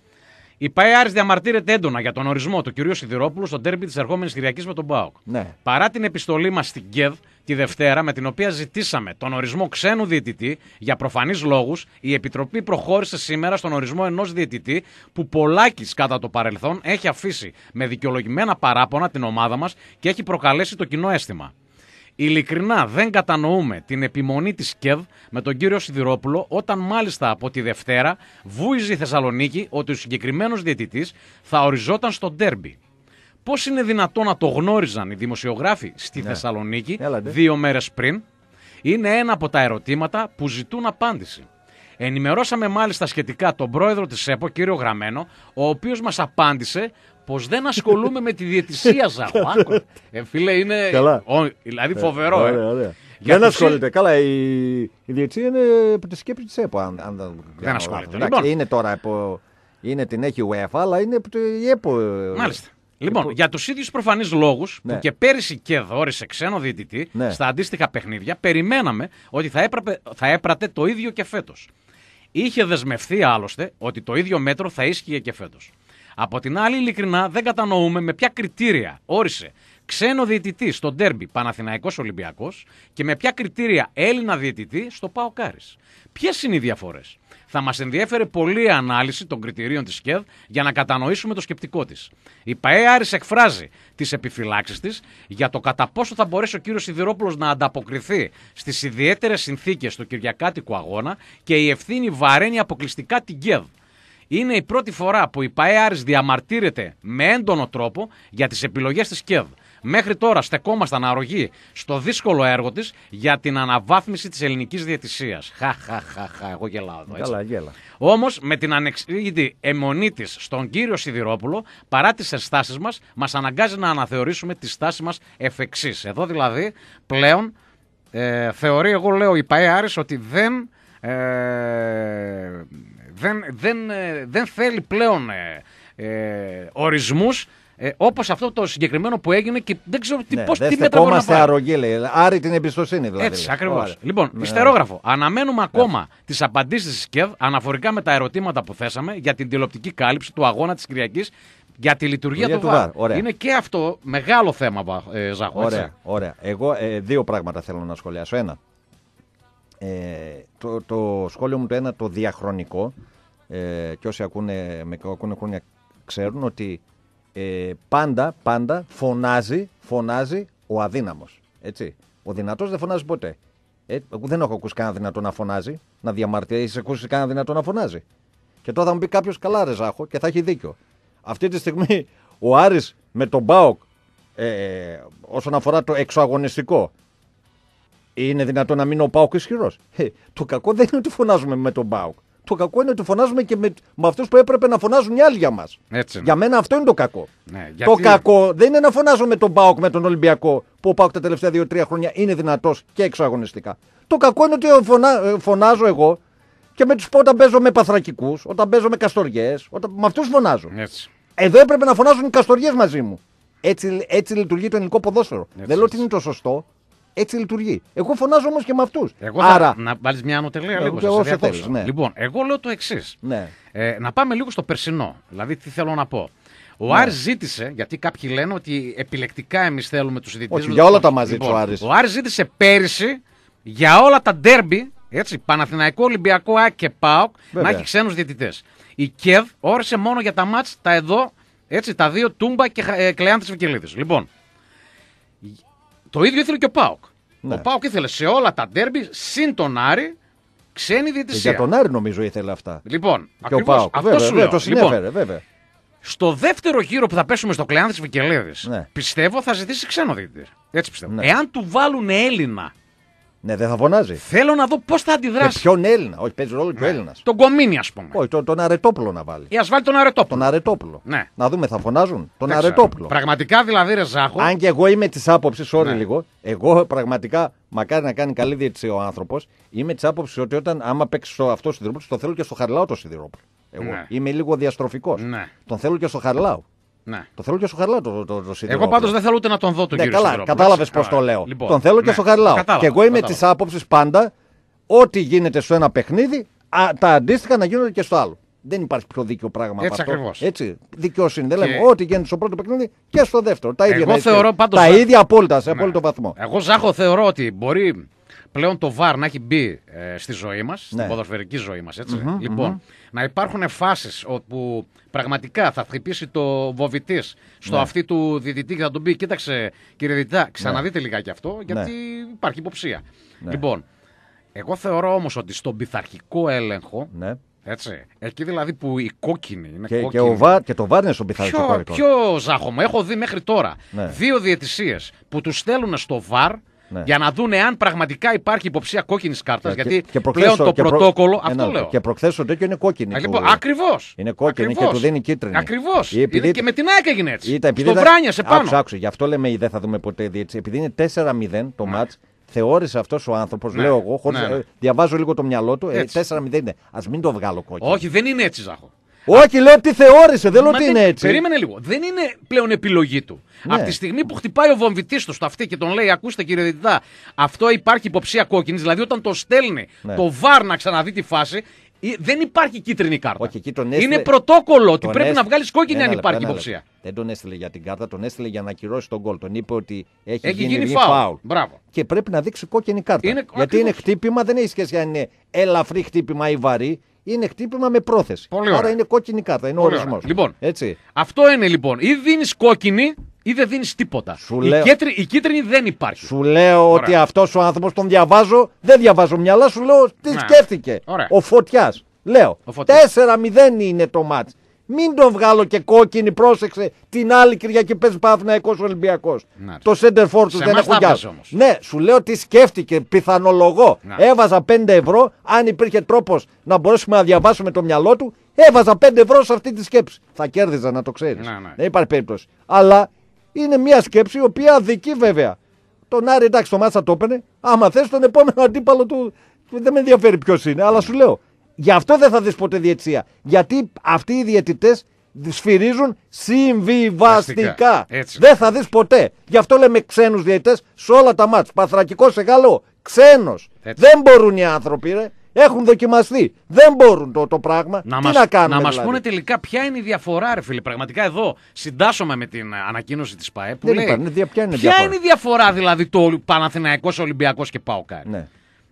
η ΠαΕ Άρης διαμαρτύρεται έντονα για τον ορισμό του κυρίου Σιδηρόπουλου στο τέρμπι της ερχόμενης Κυριακής με τον ΠΑΟΚ. Ναι. Παρά την επιστολή μας στην ΚΕΔ τη Δευτέρα, με την οποία ζητήσαμε τον ορισμό ξένου διαιτητή, για προφανείς λόγους, η Επιτροπή προχώρησε σήμερα στον ορισμό ενός διαιτητή που πολλάκι κατά το παρελθόν έχει αφήσει με δικαιολογημένα παράπονα την ομάδα μας και έχει προκαλέσει το κοινό αίσθημα. Ειλικρινά δεν κατανοούμε την επιμονή της ΚΕΔ με τον κύριο Σιδηρόπουλο όταν μάλιστα από τη Δευτέρα βούιζε η Θεσσαλονίκη ότι ο συγκεκριμένος διαιτητής θα οριζόταν στο ντέρμπι. Πώς είναι δυνατόν να το γνώριζαν οι δημοσιογράφοι στη Θεσσαλονίκη Έλατε. δύο μέρες πριν; Είναι ένα από τα ερωτήματα που ζητούν απάντηση. Ενημερώσαμε μάλιστα σχετικά τον πρόεδρο της ΕΠΟ, κύριο Γραμμένο, ο οποίος μας απάντησε πως δεν ασχολούμαι με τη διαιτησία Ζάχο. Άκου. Ε, φίλε, είναι Καλά. ο- δηλαδή φοβερό. ε. Ωραία, ωραία. Για δεν τους- ασχολείται. Καλά, η, η διετησία είναι από τη σκέψη της ΕΠΟ. Αν, αν δεν κάνω ασχολείται. λάθος. Εντάξει, Λοιπόν. Είναι τώρα από. Είναι την έχει η UEFA, αλλά είναι από το- η ΕΠΟ. ε, Μάλιστα. Λοιπόν, για τους ίδιους προφανείς λόγους Ναι. που και πέρυσι και δόρισε ξένο διαιτητή Ναι. στα αντίστοιχα παιχνίδια, περιμέναμε ότι θα, έπραπε, θα έπρατε το ίδιο και φέτος. Είχε δεσμευθεί άλλωστε ότι το ίδιο μέτρο θα ίσχυε και φέτος. Από την άλλη, ειλικρινά δεν κατανοούμε με ποια κριτήρια όρισε ξένο διαιτητή στο ντέρμπι Παναθηναϊκός Ολυμπιακός και με ποια κριτήρια Έλληνα διαιτητή στο Πάο Κάρις. Ποιες είναι οι διαφορές; Θα μας ενδιέφερε πολύ η ανάλυση των κριτηρίων της ΚΕΔ για να κατανοήσουμε το σκεπτικό της. Η ΠαΕ Άρης εκφράζει τις επιφυλάξεις της για το κατά πόσο θα μπορέσει ο κύριος Σιδηρόπουλος να ανταποκριθεί στις ιδιαίτερες συνθήκες του Κυριακάτικου αγώνα και η ευθύνη βαραίνει αποκλειστικά την ΚΕΔ. Είναι η πρώτη φορά που η ΠαΕ Άρης διαμαρτύρεται με έντονο τρόπο για τις επιλογές της ΚΕΔ. Μέχρι τώρα στεκόμασταν αρρωγοί στο δύσκολο έργο της για την αναβάθμιση της ελληνικής διαιτησίας. Χα, χα, χα, χα, εγώ γελάω εδώ, έτσι. Καλά, γέλα. Όμως με την ανεξήγητη αιμονή της στον κύριο Σιδηρόπουλο, παρά τις ενστάσεις μας, μας αναγκάζει να αναθεωρήσουμε τη στάση μας εφ' εξής. Εδώ δηλαδή πλέον ε, θεωρεί, εγώ λέω, η ΠαΕ Άρης ότι δεν, ε, δεν, δεν, ε, δεν θέλει πλέον ε, ε, ορισμούς ε, όπως αυτό το συγκεκριμένο που έγινε και δεν ξέρω τι, Ναι, πώς, δεν τι μέτρα μπορεί να στεκόμαστε πάρει. αρρωγή, λέει. Άρη την εμπιστοσύνη δηλαδή. Έτσι, λέει. ακριβώς. Ωραία. Λοιπόν, Ναι. ιστερόγραφο. Αναμένουμε ακόμα τις απαντήσεις της ΚΕΔ αναφορικά με τα ερωτήματα που θέσαμε για την τηλεοπτική κάλυψη του αγώνα της Κυριακής για τη λειτουργία Λειτουργία του του ΒΑΡ. ΒΑΡ, ωραία. Είναι και αυτό μεγάλο θέμα, Βα- ε, Ζάχο. έτσι. Ωραία, ωραία. Εγώ ε, δύο πράγματα θέλω να σχολιάσω. Ένα. Ε, το, το σχόλιο μου το ένα, το διαχρονικό. Ε, και όσοι ακούνε, με ακούνε χρόνια ξέρουν ότι ε, πάντα, πάντα φωνάζει, φωνάζει ο αδύναμος. Έτσι. Ο δυνατός δεν φωνάζει ποτέ. Ε, εγώ δεν έχω ακούσει κανένα δυνατό να φωνάζει, να διαμαρτύρεται. Έχεις ακούσει κανένα δυνατό να φωνάζει. Και τώρα θα μου πει κάποιος καλά, ρε Ζάχο, και θα έχει δίκιο. Αυτή τη στιγμή ο Άρης με τον ΠΑΟΚ ε, όσον αφορά το εξωαγωνιστικό. Είναι δυνατόν να μείνει ο ΠΑΟΚ ισχυρός; Ε, το κακό δεν είναι ότι φωνάζουμε με τον ΠΑΟΚ. Το κακό είναι ότι φωνάζουμε και με, με αυτούς που έπρεπε να φωνάζουν οι άλλοι για μας. Έτσι είναι. Για μένα αυτό είναι το κακό. Ναι, Το γιατί- κακό δεν είναι να φωνάζω με τον ΠΑΟΚ, με τον Ολυμπιακό, που ο ΠΑΟΚ τα τελευταία 2-3 χρόνια είναι δυνατός και εξωαγωνιστικά. Το κακό είναι ότι φωνα, ε, φωνάζω εγώ και με τους όταν παίζω με παθρακικούς, όταν παίζω με καστοριές, όταν... με αυτούς φωνάζω. Έτσι. Εδώ έπρεπε να φωνάζουν οι καστοριές μαζί μου. Έτσι, έτσι λειτουργεί το ελληνικό ποδόσφαιρο. Έτσι, Δεν λέω ότι έτσι. είναι το σωστό. Έτσι λειτουργεί. Εγώ φωνάζω όμως και με αυτούς. Εγώ Άρα. θα, να βάλεις μια ανωτελεία Ε, λίγο. και σε όσο διακόψω. θέλεις, ναι. Λοιπόν, εγώ λέω το εξής. Ναι. Ε, να πάμε λίγο στο περσινό. Δηλαδή, τι θέλω να πω. Ο Άρης ζήτησε, γιατί κάποιοι λένε ότι επιλεκτικά εμείς θέλουμε τους διαιτητές. Όχι, για όλα τα μαζί του ο Άρης. Ο Άρης ζήτησε πέρυσι για όλα τα ντέρμπι, έτσι, Παναθηναϊκό, Ολυμπιακό, ΑΕΚ και ΠΑΟΚ, Βέβαια. να έχει ξένους διαιτητές. Η ΚΕΔ όρισε μόνο για τα μάτς τα εδώ, έτσι, τα δύο Τούμπα και ε, Κλεάνθης Βικελίδης. Λοιπόν, το ίδιο ήθελε και ο ΠΑΟΚ. Ναι. Ο ΠΑΟΚ ήθελε σε όλα τα ντέρμπι, συν τον Άρη, ξένη Και διαιτησία. για τον Άρη νομίζω ήθελε αυτά. Λοιπόν, Και ο ακριβώς, Πάοκ. αυτό Βέβαια, σου βέβαια, λέω. το συνέφερε, Λοιπόν, βέβαια. στο δεύτερο γύρο που θα πέσουμε στο Κλεάνθης Βικελίδης, Ναι. πιστεύω θα ζητήσει ξένο διαιτητή. Έτσι πιστεύω. Ναι. Εάν του βάλουν Έλληνα, Ναι, δεν θα φωνάζει. θέλω να δω πώς θα Και αντιδράσει. ποιον Έλληνα; Όχι, παίζει ρόλο και ο Έλληνας. Τον Κομίνη, ας πούμε. Όχι, τον, τον Αρετόπουλο να βάλει. Ή ας βάλει τον Αρετόπουλο. Τον Αρετόπουλο. Ναι. Να δούμε, θα φωνάζουν; Τον Δεν ξέρω. Αρετόπουλο. Πραγματικά δηλαδή, ρε Ζάχο. Αν και εγώ είμαι της άποψης, sorry Ναι. λίγο, εγώ πραγματικά, μακάρι να κάνει καλή διαιτησία ο άνθρωπος, είμαι της άποψης ότι όταν άμα παίξει στο αυτός σιδηρόπουλος, το θέλω και στο Χαριλάου το σιδηρόπουλο. Εγώ Ναι. είμαι λίγο διαστροφικός. Ναι. Τον θέλω και στο Χαριλάου. Ναι. Το θέλω και στο Χαριλάου το, το, το, το σιδηρόπουλο. Εγώ πάντως δεν θέλω ούτε να τον δω τον Ναι, κύριο καλά, Σιδηρόπουλο, κατάλαβες έτσι. πώς το Ωραία. λέω. Λοιπόν, τον θέλω και ναι. στο Χαριλάου. Κατάλαβα, και εγώ είμαι της κατάλαβα. άποψης πάντα ό,τι γίνεται στο ένα παιχνίδι, α, τα αντίστοιχα να γίνονται και στο άλλο. Δεν υπάρχει πιο δίκαιο πράγμα Έτσι από αυτό. ακριβώς. Έτσι. Δικαιοσύνη. Δεν Και- λέμε ό,τι γίνεται στο πρώτο παιχνίδι και στο δεύτερο. Τα ίδια Εγώ να ισχύουν. θεωρώ πάντως Τα να- ίδια απόλυτα, σε Ναι. απόλυτο βαθμό. Εγώ, Ζάχο, θεωρώ ότι μπορεί πλέον το VAR να έχει μπει ε, στη ζωή μας, στην Ναι. ποδοσφαιρική ζωή μας. λοιπον να υπάρχουν φάσεις όπου πραγματικά θα χτυπήσει το βοβητής στο Ναι. αυτί του διαιτητή και θα τον πει: Κοίταξε, κύριε διαιτητά, ξαναδείτε λιγάκι αυτό, γιατί υπάρχει υποψία. Ναι. Λοιπόν, εγώ θεωρώ όμως ότι στον πειθαρχικό έλεγχο. Ναι. Έτσι, εκεί δηλαδή που η κόκκινη είναι Και, και, κόκκινη. ο Βα, και το Βάρ είναι στον πειθαρχικό Ποιο, έλεγχο. ποιο ζάχωμα. Έχω δει μέχρι τώρα Ναι. δύο διαιτησίες που τους στέλνουν στο ΒΑΡ Ναι. για να δουν εάν πραγματικά υπάρχει υποψία κόκκινης κάρτας. Και- γιατί και προχθές πλέον το και προ- πρωτόκολλο. Ένα Αυτό λεπτό. λέω. Και προχθέ το τέτοιο είναι κόκκινη. Α, του- Λοιπόν, ακριβώς. Είναι κόκκινη και του δίνει κίτρινη. Ακριβώς. Ή επειδή- Και με την ΑΕΚ έγινε έτσι. Ήταν επειδή Στο ήταν- Βράνια σε πάνω. Άκουσα, άκουσα. Γι' αυτό λέμε δεν θα δούμε ποτέ διέτηση. Επειδή είναι 4-0 το Ναι. μάτς, θεώρησε αυτός ο άνθρωπος, Ναι. λέω εγώ, χωρίς, Ναι, ναι. ε, διαβάζω λίγο το μυαλό του, ε, Έτσι. 4-0 είναι. Α μην το βγάλω κόκκινο. Όχι, δεν είναι έτσι, Ζάχο. Όχι, λέω τι θεώρησε, δεν λέω Μα ότι δεν- είναι έτσι. Περίμενε λίγο. Δεν είναι πλέον επιλογή του. Ναι. Από τη στιγμή που χτυπάει ο βομβητής του στο αυτή και τον λέει: Ακούστε κύριε Διτητά, αυτό υπάρχει υποψία κόκκινης. Δηλαδή όταν το στέλνει Ναι. το βαρ να ξαναδεί τη φάση, ε, δεν υπάρχει κίτρινη κάρτα. Όχι, εκεί τον έστειλε- Είναι πρωτόκολλο ότι Τον πρέπει έστειλε- να βγάλεις κόκκινη Ένα αν λεπτό, υπάρχει ένα υποψία. λεπτό. Δεν τον έστειλε για την κάρτα, τον έστειλε για να ακυρώσει τον γκολ. Τον είπε ότι έχει, Έχει γίνει, γίνει ρι- φάουλ. φάουλ. Μπράβο. Και πρέπει να δείξει κόκκινη κάρτα. Είναι- Γιατί ακριβώς. είναι χτύπημα, δεν έχει σχέση αν είναι ελαφρύ χτύπημα ή βαρύ. Είναι χτύπημα με πρόθεση. Πολύ Άρα ωραία. είναι κόκκινη κάρτα, είναι Πολύ ορισμός. ωραία. Λοιπόν. Έτσι. Αυτό είναι λοιπόν. Ή δίνεις κόκκινη ή δεν δίνεις τίποτα. Σου η, λέω- κίτρι- η κίτρινη δεν υπάρχει. Σου λέω Ωραία. ότι αυτός ο άνθρωπος τον διαβάζω, δεν διαβάζω μυαλά, σου λέω τι Ναι. σκέφτηκε. Ωραία. Ο Φωτιάς. Λέω. Ο Φωτιάς. 4-0 είναι το μάτς. Μην τον βγάλω και κόκκινη, πρόσεξε. Την άλλη Κυριακή παίζει Παναθυναϊκό Ολυμπιακός. Να. Το center for τους Σε δεν εμάς έχουν τα γεια. έβαζε όμως. Ναι, σου λέω τι σκέφτηκε. Πιθανολογώ. Να. Έβαζα 5 ευρώ. Αν υπήρχε τρόπος να μπορέσουμε να διαβάσουμε το μυαλό του, έβαζα 5 ευρώ σε αυτή τη σκέψη. Θα κέρδιζα να το ξέρεις. Ναι, ναι. Δεν υπάρχει περίπτωση. Αλλά είναι μια σκέψη η οποία αδικεί βέβαια. Τον Άρη εντάξει το μάτσα το έπαιρνε. Άμα θες τον επόμενο αντίπαλο του. Δεν με ενδιαφέρει ποιος είναι. Αλλά σου λέω. Γι' αυτό δεν θα δεις ποτέ διαιτησία. Γιατί αυτοί οι διαιτητές σφυρίζουν συμβιβαστικά. Βαστικά. Έτσι. Δεν θα δεις ποτέ. Γι' αυτό λέμε ξένους διαιτητές σε όλα τα μάτια. Παθρακικό σε Γάλλο. Ξένος. Έτσι. Δεν μπορούν οι άνθρωποι, ρε. Έχουν δοκιμαστεί. Δεν μπορούν το, το πράγμα. Να Τι μας, να κάνουμε. να μας δηλαδή; πούνε τελικά ποια είναι η διαφορά, ρε φίλε. Πραγματικά εδώ συντάσσομαι με την ε, ανακοίνωση της ΠΑΕ που Δεν λέει υπάρχει. Δια- ποια είναι η ποια διαφορά; είναι η διαφορά δηλαδή το Παναθηναϊκός Ολυμπιακός και ΠΑΟΚΑ. Ναι.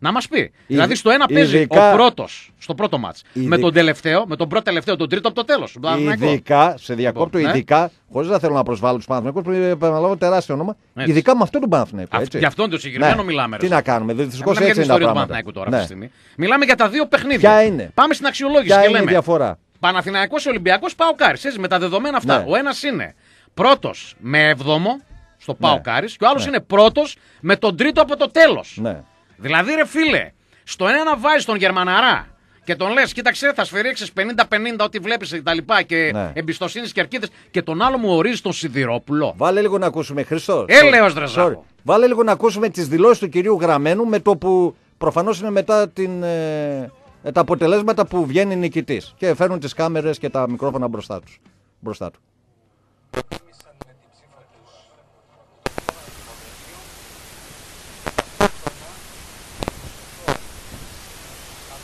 Να μας πει. δηλαδή στο ένα παίζει ειδικά- ο πρώτος, στο πρώτο μάτς, Ειδι- με τον τελευταίο, με τον πρώτο τελευταίο, τον τρίτο από το τέλος. Ειδικά, σε διακόπτω, Λοιπόν, ναι. ειδικά, χωρίς να θέλω να προσβάλλω τους Παναθηναϊκούς, που επαναλαμβάνω τεράστιο όνομα, Έτσι. ειδικά με αυτόν τον Παναθηναϊκό. Αυ- έτσι. Γι' αυτόν το συγκεκριμένο Ναι. μιλάμε. ρε, Τι Ζάχο. να κάνουμε, Δεν δυστυχώς μιλάμε για έτσι την είναι τα ιστορία του πράγματα. Παναθηναϊκού τώρα Ναι. αυτή τη στιγμή. Μιλάμε για τα δύο παιχνίδια. Ποια είναι; Πάμε στην αξιολόγηση Ποια και είναι η λέμε. διαφορά; Παναθηναϊκός Ολυμπιακός Παοκάρης. Έτσι, με τα δεδομένα αυτά. Ναι. Ο ένας είναι πρώτος με εβδόμο στο Παοκάρης και ο άλλος Ναι. είναι πρώτος με τον τρίτο από το τέλος. Ναι. Δηλαδή, ρε φίλε, στο ένα να βάζει τον Γερμαναρά και τον λες, κοίταξε, θα σφυρίξει 50-50 ό,τι βλέπεις και τα λοιπά και Ναι. εμπιστοσύνης και αρκίδες και τον άλλο μου ορίζει τον Σιδηρόπουλο. Βάλε λίγο να ακούσουμε, Χριστό. Έλεος, ρε Sorry. Ζάχο. Βάλε λίγο να ακούσουμε τις δηλώσεις του κυρίου Γραμμένου με το που προφανώς είναι μετά την, ε, ε, τα αποτελέσματα που βγαίνει νικητής. Και φέρνουν τις κάμερες και τα μικρόφωνα μπροστά, τους, μπροστά του.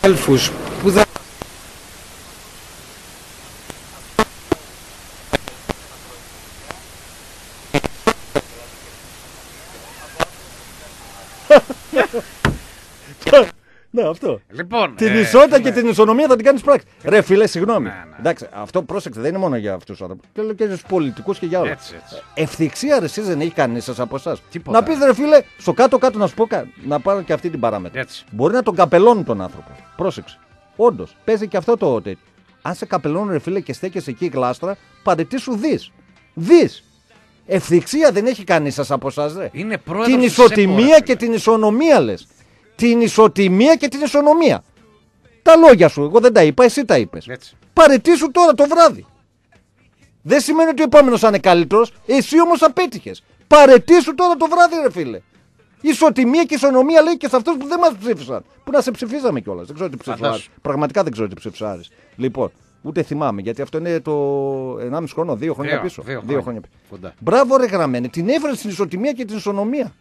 Αδέλφους που Ναι, αυτό. Λοιπόν, Την ε, ισότητα φίλε, και την ισονομία θα την κάνεις πράξη. Ρε φίλε, συγγνώμη. Ναι, ναι. Εντάξει, αυτό πρόσεξε, δεν είναι μόνο για αυτούς τους άνθρωπους. Και λέω και για τους πολιτικούς και για όλα. Έτσι, έτσι. Ευθυξία ρε, εσείς δεν έχει κανείς σας από εσάς. Τίποτα. Να πεις ρε φίλε, στο κάτω-κάτω να σου πω κα- να πάρω και αυτή την παράμετρο. Έτσι. Μπορεί να τον καπελώνουν τον άνθρωπο. Πρόσεξε. Όντως, παίζει και αυτό το τέτοιο. Αν σε καπελώνουν ρε φίλε και στέκεσαι εκεί γλάστρα, παρετή σου δεις. Δεις. Ευθυξία δεν έχει κανείς σας από εσάς, ρε. Είναι πρόεδρος Την της ισοτιμία ΕΠΟ, ρε, και φίλε. την ισονομία λες. Την ισοτιμία και την ισονομία. Τα λόγια σου, εγώ δεν τα είπα, εσύ τα είπες. Έτσι. Παρετήσου τώρα το βράδυ. Δεν σημαίνει ότι ο επόμενος θα είναι καλύτερος, εσύ όμως απέτυχε. Παρετήσου τώρα το βράδυ, ρε φίλε. Ισοτιμία και ισονομία λέει και σε αυτούς που δεν μας ψήφισαν. Που να σε ψηφίζαμε κιόλας. Δεν ξέρω τι ψήφισαν. Φαντάσου. Πραγματικά δεν ξέρω τι ψήφισαν. Λοιπόν, ούτε θυμάμαι γιατί αυτό είναι το 1,5 χρόνο, δύο χρόνια Δύο, πίσω. δύο χρόνια. πίσω. Κοντά. Μπράβο, ρε γραμμένη. Την έφερε στην ισοτιμία και την ισονομία.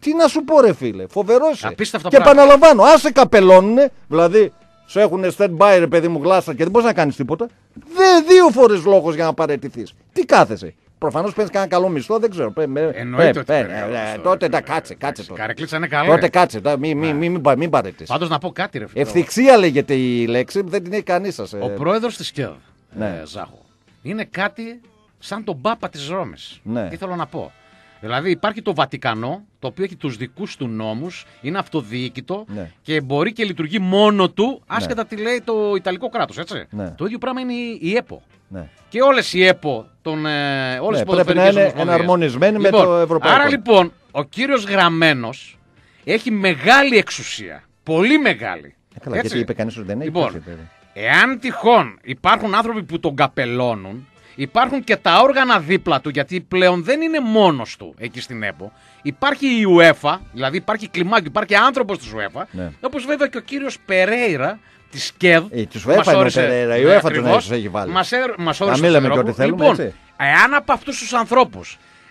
Τι να σου πω, ρε φίλε. Φοβερό. είσαι. Απίστευτο Και πράγμα. επαναλαμβάνω, αν σε καπελώνουνε, δηλαδή σου έχουν stand-by, ρε παιδί μου, γλάστα και δεν μπορείς να κάνεις τίποτα. Δε δύο φορές λόγος για να παραιτηθεί. Τι κάθεσαι. Προφανώς παίρνεις κανένα καλό μισθό, δεν ξέρω. Πέ, με- Εννοείται πέ, ότι πέ, παίρνει ε, καλό ε, μισθό, Τότε ρε τα φίλε. κάτσε, κάτσε Η τώρα. καρεκλίτσα είναι καλή. Τότε ρε. κάτσε, τα- μην μη, μη, μη, μη, μην παρετήσεις. Πάντως να πω κάτι, ρε φίλε. Ευθυξία λέγεται η λέξη, δεν την έχει κανείς σας. Ο πρόεδρος της ΚΕΔ, Ναι. ε, Ζάχο, είναι κάτι σαν τον Πάπα της Ρώμης. Ναι. Τι θέλω να πω. Δηλαδή υπάρχει το Βατικανό, το οποίο έχει τους δικούς του νόμους, είναι αυτοδιοίκητο Ναι. και μπορεί και λειτουργεί μόνο του, άσχετα τι λέει το Ιταλικό κράτος, έτσι. Ναι. Το ίδιο πράγμα είναι η, η ΕΠΟ. Ναι. Και όλες οι ΕΠΟ, των, ε, όλες Ναι, οι πρέπει να ποδοσφαιρικές είναι ομοσπονδίες. εναρμονισμένοι με Λοιπόν, το ευρωπαϊκό. Άρα λοιπόν, ο κύριος Γραμμένος έχει μεγάλη εξουσία. Πολύ μεγάλη. Ε, καλά, Έτσι. γιατί είπε κανείς ότι δεν έχει. Λοιπόν, τέτοια, βέβαια. Εάν τυχόν υπάρχουν άνθρωποι που τον καπελώνουν, υπάρχουν και τα όργανα δίπλα του, γιατί πλέον δεν είναι μόνος του εκεί στην ΕΠΟ. Υπάρχει η UEFA, δηλαδή υπάρχει κλιμάκιο, υπάρχει άνθρωπος της UEFA, Ναι. όπως βέβαια και ο κύριος Περέιρα της ΚΕΔ. Ε, της που UEFA μας είναι ο όρισε- Περέιρα, η Ναι, UEFA τον ακριβώς. έχει βάλει. Μας, έ- μας Να όρισε μην στον λέμε και τρόπο. ό,τι θέλουμε, Λοιπόν, έτσι. εάν από αυτούς τους ανθρώπου.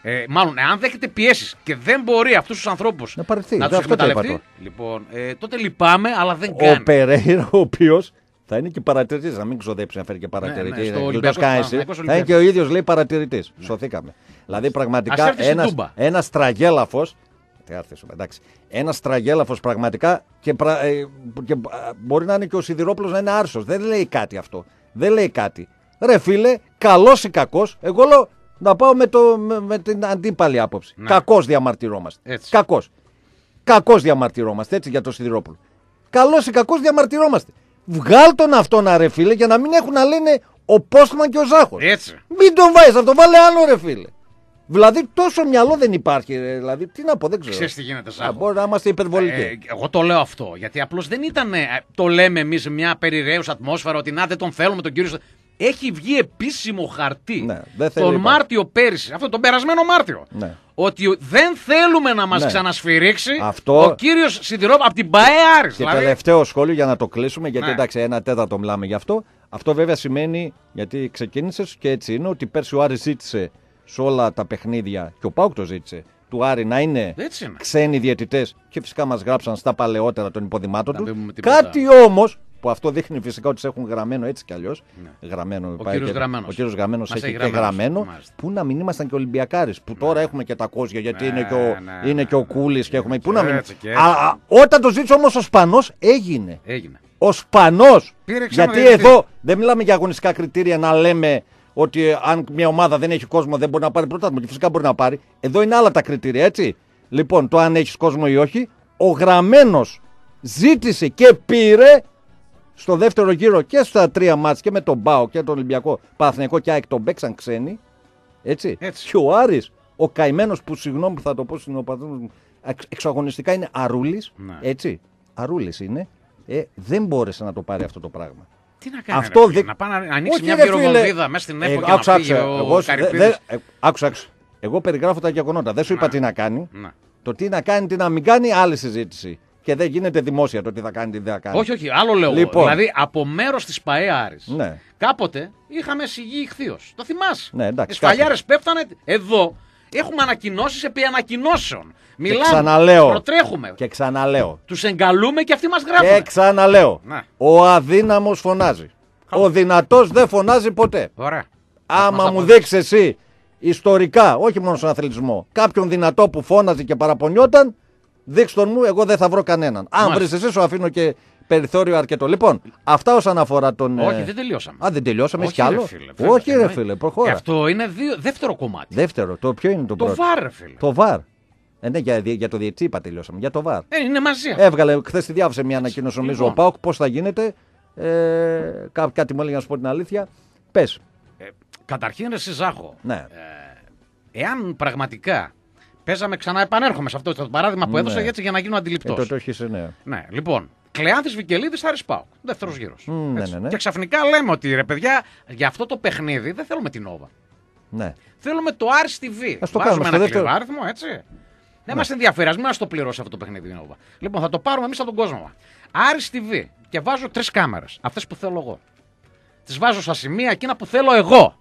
Ε, μάλλον, εάν δέχεται πιέσεις και δεν μπορεί αυτούς τους ανθρώπους Να παραιτηθεί. να Δεν, τους αυτό το είπα εκμεταλλευτεί, λοιπόν, ε, τότε λυπάμαι, αλλά δεν Ο κάνει. Περέιρα, ο οποίος θα είναι και παρατηρητής, να μην ξοδέψει να φέρει και ναι, παρατηρητή. στο να Ολυμπιακός γλιτώσει κανένα εσύ. Παναθηναϊκός Θα είναι και ο Ολυμπιακός. ίδιος λέει παρατηρητής. Σωθήκαμε. Δηλαδή Ας πραγματικά έρθει στην ένα Τούμπα. ένας τραγέλαφο. Εντάξει. Ένας τραγέλαφο πραγματικά και, πρα- ε, και, α, μπορεί να είναι και ο Σιδηρόπουλος να είναι άρσος. Δεν λέει κάτι αυτό. Δεν λέει κάτι. Ρε φίλε, καλός ή κακός, εγώ λέω να πάω με, το, με, με την αντίπαλη άποψη. Ναι. Κακός διαμαρτυρόμαστε. Έτσι. Κακός. Κακός διαμαρτυρόμαστε, έτσι για το Σιδηρόπουλο. Καλός ή κακός διαμαρτυρόμαστε. Βγάλ τον αυτόν, ρε φίλε, για να μην έχουν να λένε ο Πόστμαν και ο Ζάχο. Έτσι. Μην τον βάζεις, αυτό βάλε άλλο, ρε φίλε. Δηλαδή τόσο μυαλό δεν υπάρχει. Ρε. Δηλαδή, τι να πω, δεν ξέρω. Ξέρεις τι γίνεται, Α, Ζάχο; μπορεί να είμαστε υπερβολικοί. Ε, εγώ το λέω αυτό. Γιατί απλώς δεν ήταν. ε, Το λέμε εμείς μια περιραίουσα ατμόσφαιρα ότι να δεν τον θέλουμε τον κύριο. Έχει βγει επίσημο χαρτί Ναι, δεν θέλει τον να υπάρχει. Μάρτιο πέρυσι, αυτό τον περασμένο Μάρτιο. Ναι. Ότι δεν θέλουμε να μας Ναι. ξανασφυρίξει Αυτό- ο κύριος Σιδηρόπουλο από την ΠαΕ Άρης. Και Δηλαδή, τελευταίο σχόλιο για να το κλείσουμε, γιατί Ναι. εντάξει, ένα τέταρτο μιλάμε γι' αυτό. Αυτό βέβαια σημαίνει, γιατί ξεκίνησε και έτσι είναι, ότι πέρσι ο Άρης ζήτησε σε όλα τα παιχνίδια, και ο Πάουκ το ζήτησε, του Άρη να είναι Έτσι είναι. ξένοι διαιτητές και φυσικά μας γράψαν στα παλαιότερα των υποδημάτων Να του. μην πούμε τίποτα. Κάτι όμως, που αυτό δείχνει φυσικά ότι σε έχουν γραμμένο έτσι κι αλλιώς. Γραμμένο, Ναι. Ο πάει κύριος και- Γραμμένος. Ο κύριος Γραμμένος Μας έχει έχει και γραμμένος, γραμμένο. μάλιστα. Πού να μην ήμασταν και Ολυμπιακάρες. Που τώρα έχουμε και τα κόζια γιατί Ναι, είναι και ο, ναι, είναι ναι. και ο Κούλης και έχουμε. Πού να μην. έτσι και έτσι. Α, α, όταν το ζήτησε όμως ο Σπανός έγινε. Έγινε. Ο Σπανός. Πήρε ξανά Γιατί διαιτητή. εδώ δεν μιλάμε για αγωνιστικά κριτήρια να λέμε ότι ε, αν μια ομάδα δεν έχει κόσμο δεν μπορεί να πάρει πρωτάθλημα. Και φυσικά μπορεί να πάρει. Εδώ είναι άλλα τα κριτήρια, έτσι. Λοιπόν, το αν έχεις κόσμο ή όχι. Ο γραμμένος ζήτησε και πήρε στο δεύτερο γύρο και στα τρία μάτς και με τον Μπάο και τον Ολυμπιακό Παναθηναϊκό και ΑΕΚ τον παίξαν ξένοι. Έτσι. Έτσι. Και ο Άρης, ο καημένος που συγγνώμη που θα το πω στην οπαδό μου, εξ- εξαγωνιστικά είναι Αρούλης. Ναι. Έτσι. Αρούλης είναι. Ε, δεν μπόρεσε να το πάρει αυτό το πράγμα. Τι να κάνει. Αυτό ρε, φίλε, δεν- Να πάει να ανοίξει Όχι, μια ρε, φίλε. πυροβολίδα μέσα στην ΕΠΟ Ε, και άκουσα, να φύγει άκουσα. ο Εγώ, δε- Καρυπίδης. δε- ε, άκουσα, άκουσα. Εγώ περιγράφω τα γεγονότα. Δεν σου είπα Ναι. τι να κάνει. Να. Το τι να κάνει, τι να μην κάνει, άλλη συζήτηση. Και δεν γίνεται δημόσια το τι θα κάνει, τι δεν θα κάνει. Όχι, όχι, άλλο λέω. Λοιπόν. Δηλαδή από μέρος της ΠαΕ Άρης, Ναι. Κάποτε είχαμε σιγή ηχθείως. Το θυμάσαι; Ναι, εντάξει, Οι σφαλιάρες πέφτανε εδώ. Έχουμε ανακοινώσεις επί ανακοινώσεων. Μιλάμε. ξαναλέω. Προτρέχουμε. Και ξαναλέω. Τους εγκαλούμε και αυτοί μας Και γράφουν. ξαναλέω. Ναι. Ο αδύναμος φωνάζει. Ο δυνατός δεν φωνάζει ποτέ. Ωραία. Άμα μας μου αποδείξει. δείξεις εσύ ιστορικά, όχι μόνο στον αθλητισμό, κάποιον δυνατό που φώναζε και παραπονιόταν, Δείξ τον μου, εγώ δεν θα βρω κανέναν. Αν βρεις Μάλιστα. εσύ, σου αφήνω και περιθώριο αρκετό. Λοιπόν, αυτά όσον αφορά τον. Όχι, ε, δεν τελειώσαμε. Α, δεν τελειώσαμε, έχει κι Όχι, ρε άλλο. φίλε, βέβαια, Όχι, ρε εννοεί. φίλε, προχώρα. Και αυτό είναι δύο, δεύτερο κομμάτι. Δεύτερο, το ποιο είναι το, το πρώτο; βάρ, ρε φίλε. Το βαρ. Ε, ναι, για, για το διετή είπα τελειώσαμε. Για το βαρ. Ε, είναι μαζί. Έβγαλε, χθες τη διάβασε μια ανακοίνωση νομίζω Λοιπόν. ο Πάοκ πώς θα γίνεται. Ε, κά- κάτι μου έλεγε να σου πω την αλήθεια. Πες. Ε, καταρχήν, ρε Ζάχο, Ναι. ε, εάν πραγματικά παίζαμε ξανά, επανέρχομαι σε αυτό το παράδειγμα που Ναι. έδωσα έτσι για να γίνω Ε, αντιληπτό. το, το έχεις, ναι. Ναι, λοιπόν. Κλεάνθη Βικελίδης, Άρης Πάοκ. Δεύτερος γύρος. Μμ, ναι, ναι, ναι. Και ξαφνικά λέμε ότι ρε παιδιά, για αυτό το παιχνίδι δεν θέλουμε την Όβα. ναι. Θέλουμε το Άρης TV. Ας το Βάζουμε κάνουμε στο ένα δεύτερο. Ναι. αριθμό, έτσι. Δεν μα ενδιαφέρει, ας μην μα το πληρώσει αυτό το παιχνίδι η Νόβα. Λοιπόν, θα το πάρουμε εμείς από τον κόσμο. Άρης TV και βάζω τρεις κάμερες. Αυτές που θέλω εγώ. Τις βάζω στα σημεία εκείνα που θέλω εγώ.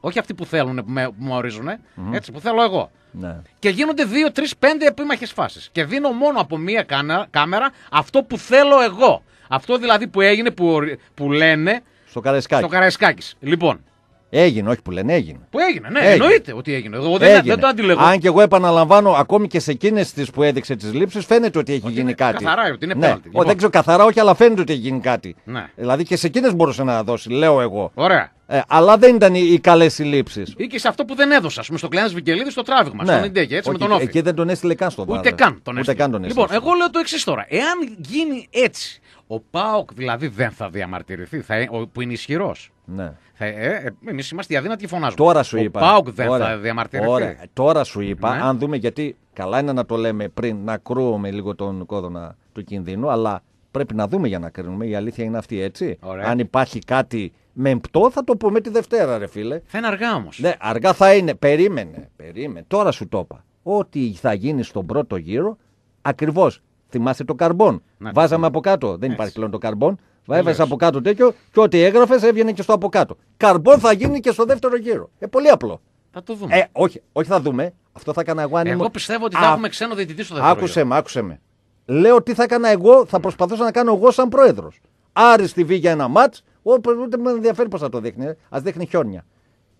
Όχι αυτοί που θέλουν, που με, που με οριζουν Έτσι, που θέλω εγώ. Ναι. Και γίνονται δύο, τρεις, πέντε επίμαχες φάσεις. Και δίνω μόνο από μία κάνα- κάμερα αυτό που θέλω εγώ. Αυτό δηλαδή που έγινε, που, ορι- που λένε Στο Καραϊσκάκι. στο Καραϊσκάκης. Λοιπόν, Έγινε, όχι που λένε, έγινε. που έγινε, ναι, Έγινε. εννοείται ότι έγινε. Εγώ δεν, έγινε. δεν το αντιλέγω. Αν και εγώ επαναλαμβάνω, ακόμη και σε εκείνες τις που έδειξε τις λήψεις, φαίνεται ότι έχει Ότι γίνει είναι κάτι. καθαρά, ότι είναι ναι. πέναλτι. Ο, Λοιπόν. δεν ξέρω καθαρά, όχι, αλλά φαίνεται ότι έχει γίνει κάτι. Ναι. Δηλαδή και σε εκείνες μπορούσε να δώσει, λέω εγώ. Ωραία. Ε, αλλά δεν ήταν οι, οι καλές συλλήψει. Ή και σε αυτό που δεν έδωσε, ας πούμε, στο Κλένα Βικελίδη στο τράβηγμα, στον Ιντέκη, έτσι Όχι, με τον Όφη. Εκεί δεν τον έστειλε καν στο βάρο. Ούτε καν τον Ούτε έστειλε. καν τον έστειλε. Λοιπόν, εγώ λέω το εξής τώρα. Εάν γίνει έτσι, ο Πάοκ δηλαδή δεν θα διαμαρτυρηθεί, θα, ε- ο- που είναι ισχυρός. Ναι. Ε, ε, Εμείς είμαστε οι αδύνατοι και φωνάζουμε. Τώρα σου ο είπα. Πάοκ δεν Ωραία. θα διαμαρτυρηθεί. Ωραία. Τώρα σου είπα, Ναι. αν δούμε γιατί καλά είναι να το λέμε πριν, να κρούουμε λίγο τον κόδωνα του κινδύνου, αλλά πρέπει να δούμε για να κρίνουμε. Η αλήθεια είναι αυτή, έτσι. Ωραία. Αν υπάρχει κάτι μεμπτό, θα το πούμε τη Δευτέρα, ρε φίλε. Θα είναι αργά όμως. Ναι, αργά θα είναι. Περίμενε, περίμενε. Τώρα σου το είπα. Ό,τι θα γίνει στον πρώτο γύρο, ακριβώς. Θυμάσαι το καρμπόν. Να, Βάζαμε από κάτω. Δεν υπάρχει πλέον το καρμπόν. Έβαζε Τελείωσε. από κάτω τέτοιο και ό,τι έγραφες έβγαινε και στο από κάτω. Καρμπόν θα γίνει και στο δεύτερο γύρο. Ε, πολύ απλό. Θα το δούμε. Ε, όχι, όχι θα δούμε. Αυτό θα έκανα εγώ αν Εγώ ήμουν- πιστεύω ότι θα Α, έχουμε ξένο διαιτητή στο δεύτερο. Άκουσε γύρο. με, άκουσε με. Λέω τι θα έκανα εγώ, θα προσπαθούσα να κάνω εγώ σαν πρόεδρος. Άρης TV για ένα μάτς, ούτε με ενδιαφέρει πώς θα το δείχνει. Α δείχνει χιόνια.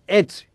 Έτσι.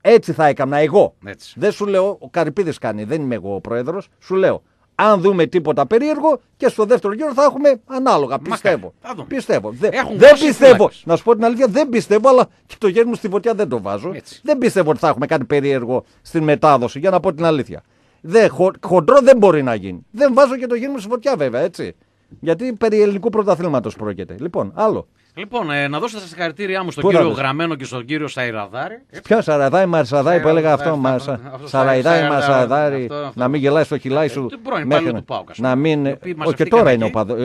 Έτσι θα έκανα εγώ. Έτσι. Δεν σου λέω, ο Καρυπίδης κάνει, δεν είμαι εγώ ο πρόεδρος. Σου λέω, αν δούμε τίποτα περίεργο και στο δεύτερο γύρο θα έχουμε ανάλογα. Πιστεύω. Θα δούμε. Πιστεύω. Δε- Έχουν δεν δώσει πιστεύω. φυλάκες. Να σου πω την αλήθεια, δεν πιστεύω, αλλά και το γέρι μου στη φωτιά δεν το βάζω. Έτσι. Δεν πιστεύω ότι θα έχουμε κάτι περίεργο στην μετάδοση, για να πω την αλήθεια. Δεν, χο, χοντρό δεν μπορεί να γίνει. Δεν βάζω και το γέρι μου στη φωτιά, βέβαια, έτσι. Γιατί περί ελληνικού πρωταθλήματος πρόκειται. Λοιπόν, άλλο. Λοιπόν, ε, να δώσετε τα συγχαρητήριά μου στον Πού να κύριο δεις; Γραμμένο και στον κύριο Σαϊραδάρη. Ποιο Σαραδάη Μαρσαδάη που έλεγα αυτό. Σαραδάη, Μαρσα- αυτό, αυτό, Σαραϊδάη Σαραϊδάη, Μαρσαδάρη. αυτό, αυτό. Να μην γελάει στο χιλάι σου. Ε, του πρώην μέχρι υπάλληλου να- του ΠΑΟΚ, ας Να πούμε, μην. οι οποίοι Όχι και μαζευτήκαν τώρα είναι ο εκεί. παδό. ε,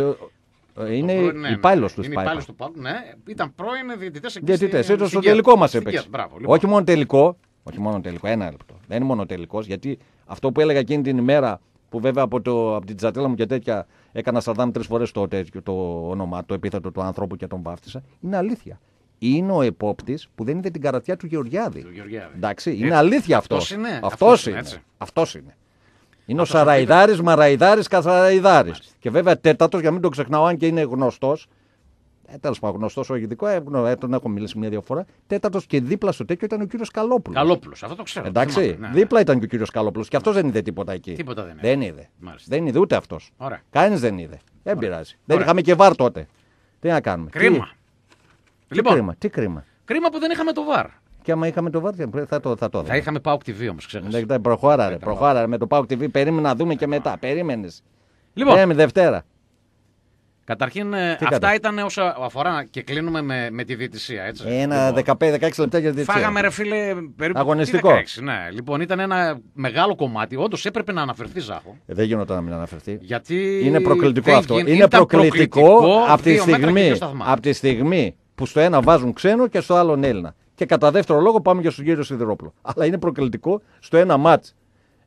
ε, Είναι Πρώην, ναι, ναι, υπάλληλος τους Είναι Σπάιπα. υπάλληλος του ΠΑΟΚ, ναι. Ήταν πρώην διαιτητές εκεί. Διαιτητές, στην- έτσι στο στην Κέρ. τελικό μας Στην έπαιξε. Κέρ, Μπράβο, λοιπόν. Όχι μόνο τελικό. Όχι μόνο τελικό, ένα λεπτό. Δεν είναι μόνο τελικός, γιατί αυτό που έλεγα εκείνη την ημέρα, που βέβαια από, το, από την τζατέλα μου και τέτοια έκανα Σαρδάμ τρεις φορές το, τέτοιο, το όνομα, το επίθετο του ανθρώπου και τον βάφτισα, είναι αλήθεια. Είναι ο επόπτης που δεν είδε την καρατιά του Γεωργιάδη. Του Γεωργιάδη. Εντάξει, Έτσι. είναι αλήθεια αυτός. Αυτός είναι, Αυτός αυτός είναι. είναι, έτσι. Αυτός είναι. Είναι ο Σαραϊδάρης, Μαραϊδάρης, Κασαραϊδάρης. Και βέβαια τέταρτος, για να μην τον ξεχνάω, αν και είναι γνωστός. Ε, Τέλος πάντων, γνωστός, όχι ειδικό, ε, γνω- ε, τον έχω μιλήσει μια-δύο φορά. Τέταρτος και δίπλα στο τέτοιο ήταν ο κύριος Καλόπουλος. Καλόπουλος, αυτό το ξέρω. Εντάξει, θυμάμαι, ναι, ναι. δίπλα ήταν και ο κύριος Καλόπουλος και αυτός δεν είδε τίποτα εκεί. Τίποτα δεν είδε. Δεν είδε. Μάλιστα. Δεν είδε ούτε αυτός. Ωραία. Κανείς δεν είδε. Δεν πειράζει. Δεν Ωραία. είχαμε και βάρ τότε. Τι να κάνουμε; Κρίμα. Τι, Λοιπόν, τι κρίμα. Τι κρίμα. κρίμα που δεν είχαμε το βαρ. Και άμα είχαμε το βάρ, θα το, θα το Θα δούμε. είχαμε Pauk TV όμως, ξέχασα. Ναι, ναι, προχώρα, ρε, προχώρα ρε, με το Pauk TV. Περίμενα να δούμε και μετά. Περίμενες. Λοιπόν, Περίμενε Δευτέρα. Καταρχήν, ε, Τι αυτά κατά; ήταν όσα αφορά και κλείνουμε με, με τη διαιτησία. Έτσι. Ένα Λοιπόν, 15-16 λεπτά για τη διετησία. Φάγαμε, ρε φίλε, περίπου. Αγωνιστικό. τι 16, ναι. Λοιπόν, ήταν ένα μεγάλο κομμάτι. Όντως έπρεπε να αναφερθεί, Ζάχο. Ε, Δεν γινόταν να μην αναφερθεί. Γιατί. Είναι προκλητικό δεν αυτό. γίν- Είναι ήταν προκλητικό από τη, δύο μέτρα και στιγμή, δύο σταθμά. από τη στιγμή που στο ένα βάζουν ξένο και στο άλλο Έλληνα. Και κατά δεύτερο λόγο πάμε και στον κύριο Σιδηρόπουλο. Αλλά είναι προκλητικό στο ένα μάτς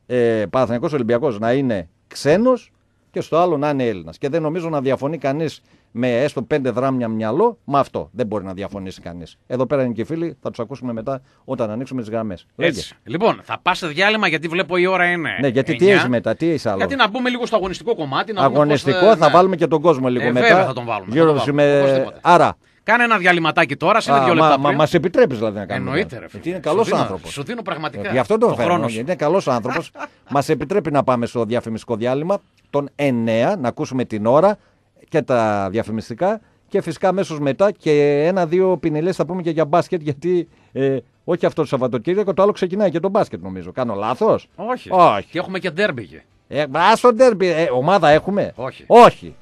ε, Παναθηναϊκός Ολυμπιακός να είναι ξένος και στο άλλο να είναι Έλληνας. Και δεν νομίζω να διαφωνεί κανείς με έστω πέντε δράμια μυαλό με αυτό. Δεν μπορεί να διαφωνήσει κανείς. Εδώ πέρα είναι και οι φίλοι, θα τους ακούσουμε μετά όταν ανοίξουμε τις γραμμές. Έτσι. Λοιπόν, θα πας σε διάλειμμα γιατί βλέπω η ώρα είναι. Ναι, γιατί τι 9. έχει μετά, τι έχει άλλο; Γιατί να μπούμε λίγο στο αγωνιστικό κομμάτι. Να δούμε Αγωνιστικό, πώς, ε, θα ναι. βάλουμε και τον κόσμο λίγο Ε, μετά. βέβαια θα τον βάλουμε, θα Γύρω τον βάλουμε, με- οπωσδήποτε. Άρα, Κάνε ένα διαλυματάκι τώρα, σε Α, δύο μα, λεπτά. μα, πριν. μας επιτρέπεις δηλαδή να κάνουμε. Εννοείται, κάτι. ρε φίλε. Γιατί είναι Σου καλός δίνω- άνθρωπος. Σου δίνω πραγματικά. Γι' αυτό το, το φέρνω. χρόνος σου. Γιατί είναι καλός άνθρωπος. μας επιτρέπει να πάμε στο διαφημιστικό διάλειμμα τον 9, να ακούσουμε την ώρα και τα διαφημιστικά. Και φυσικά αμέσως μετά και ένα-δύο πινελέ θα πούμε και για μπάσκετ, γιατί ε, όχι αυτό το Σαββατοκύριακο, το άλλο ξεκινάει και το μπάσκετ νομίζω. Κάνω λάθος; Όχι. Όχι. Και έχουμε και ντέρμπι εκεί. Ε, άσο ντέρμπι, ε, ομάδα έχουμε; Όχι. Όχι.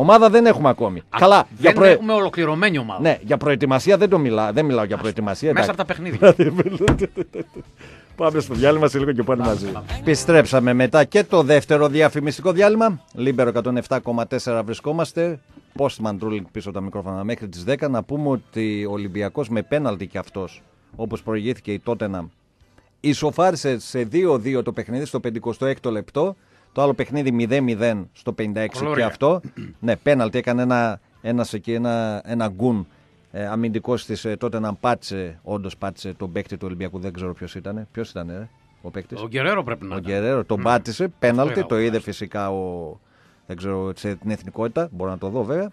Ομάδα δεν έχουμε ακόμη. Α, Καλά, Δεν για, προε- έχουμε ολοκληρωμένη ομάδα. ναι, για προετοιμασία δεν, το μιλά, δεν μιλάω για προετοιμασία. Μέσα εντάξει. από τα παιχνίδια. Πάμε στο διάλειμμα σε λίγο και πάλι μαζί. Επιστρέψαμε μετά και το δεύτερο διαφημιστικό διάλειμμα. Λίμπερο 107,4 βρισκόμαστε. Postman Drooling πίσω τα μικρόφωνα μέχρι τις 10. Να πούμε ότι ο Ολυμπιακός με πέναλτι και αυτός, όπως προηγήθηκε η Τότεναμ, ισοφάρισε σε 2-2 το παιχνίδι στο 56ο λεπτό. Το άλλο παιχνίδι 0-0 στο 56 και Κολόρια. αυτό. ναι, πέναλτι έκανε ένα, ένας εκεί, ένα, ένα γκουν ε, αμυντικός της ε, τότε να πάτησε, όντως πάτησε τον παίκτη του Ολυμπιακού. Δεν ξέρω ποιος ήταν. Ποιος ήταν, ε, ο παίκτης; Ο Γκερέρο πρέπει να Ο ήταν. Γκερέρο τον πάτησε, πέναλτι, είδα το εγώ, είδε μάλιστα. φυσικά ο. Δεν ξέρω σε την εθνικότητα, μπορώ να το δω βέβαια.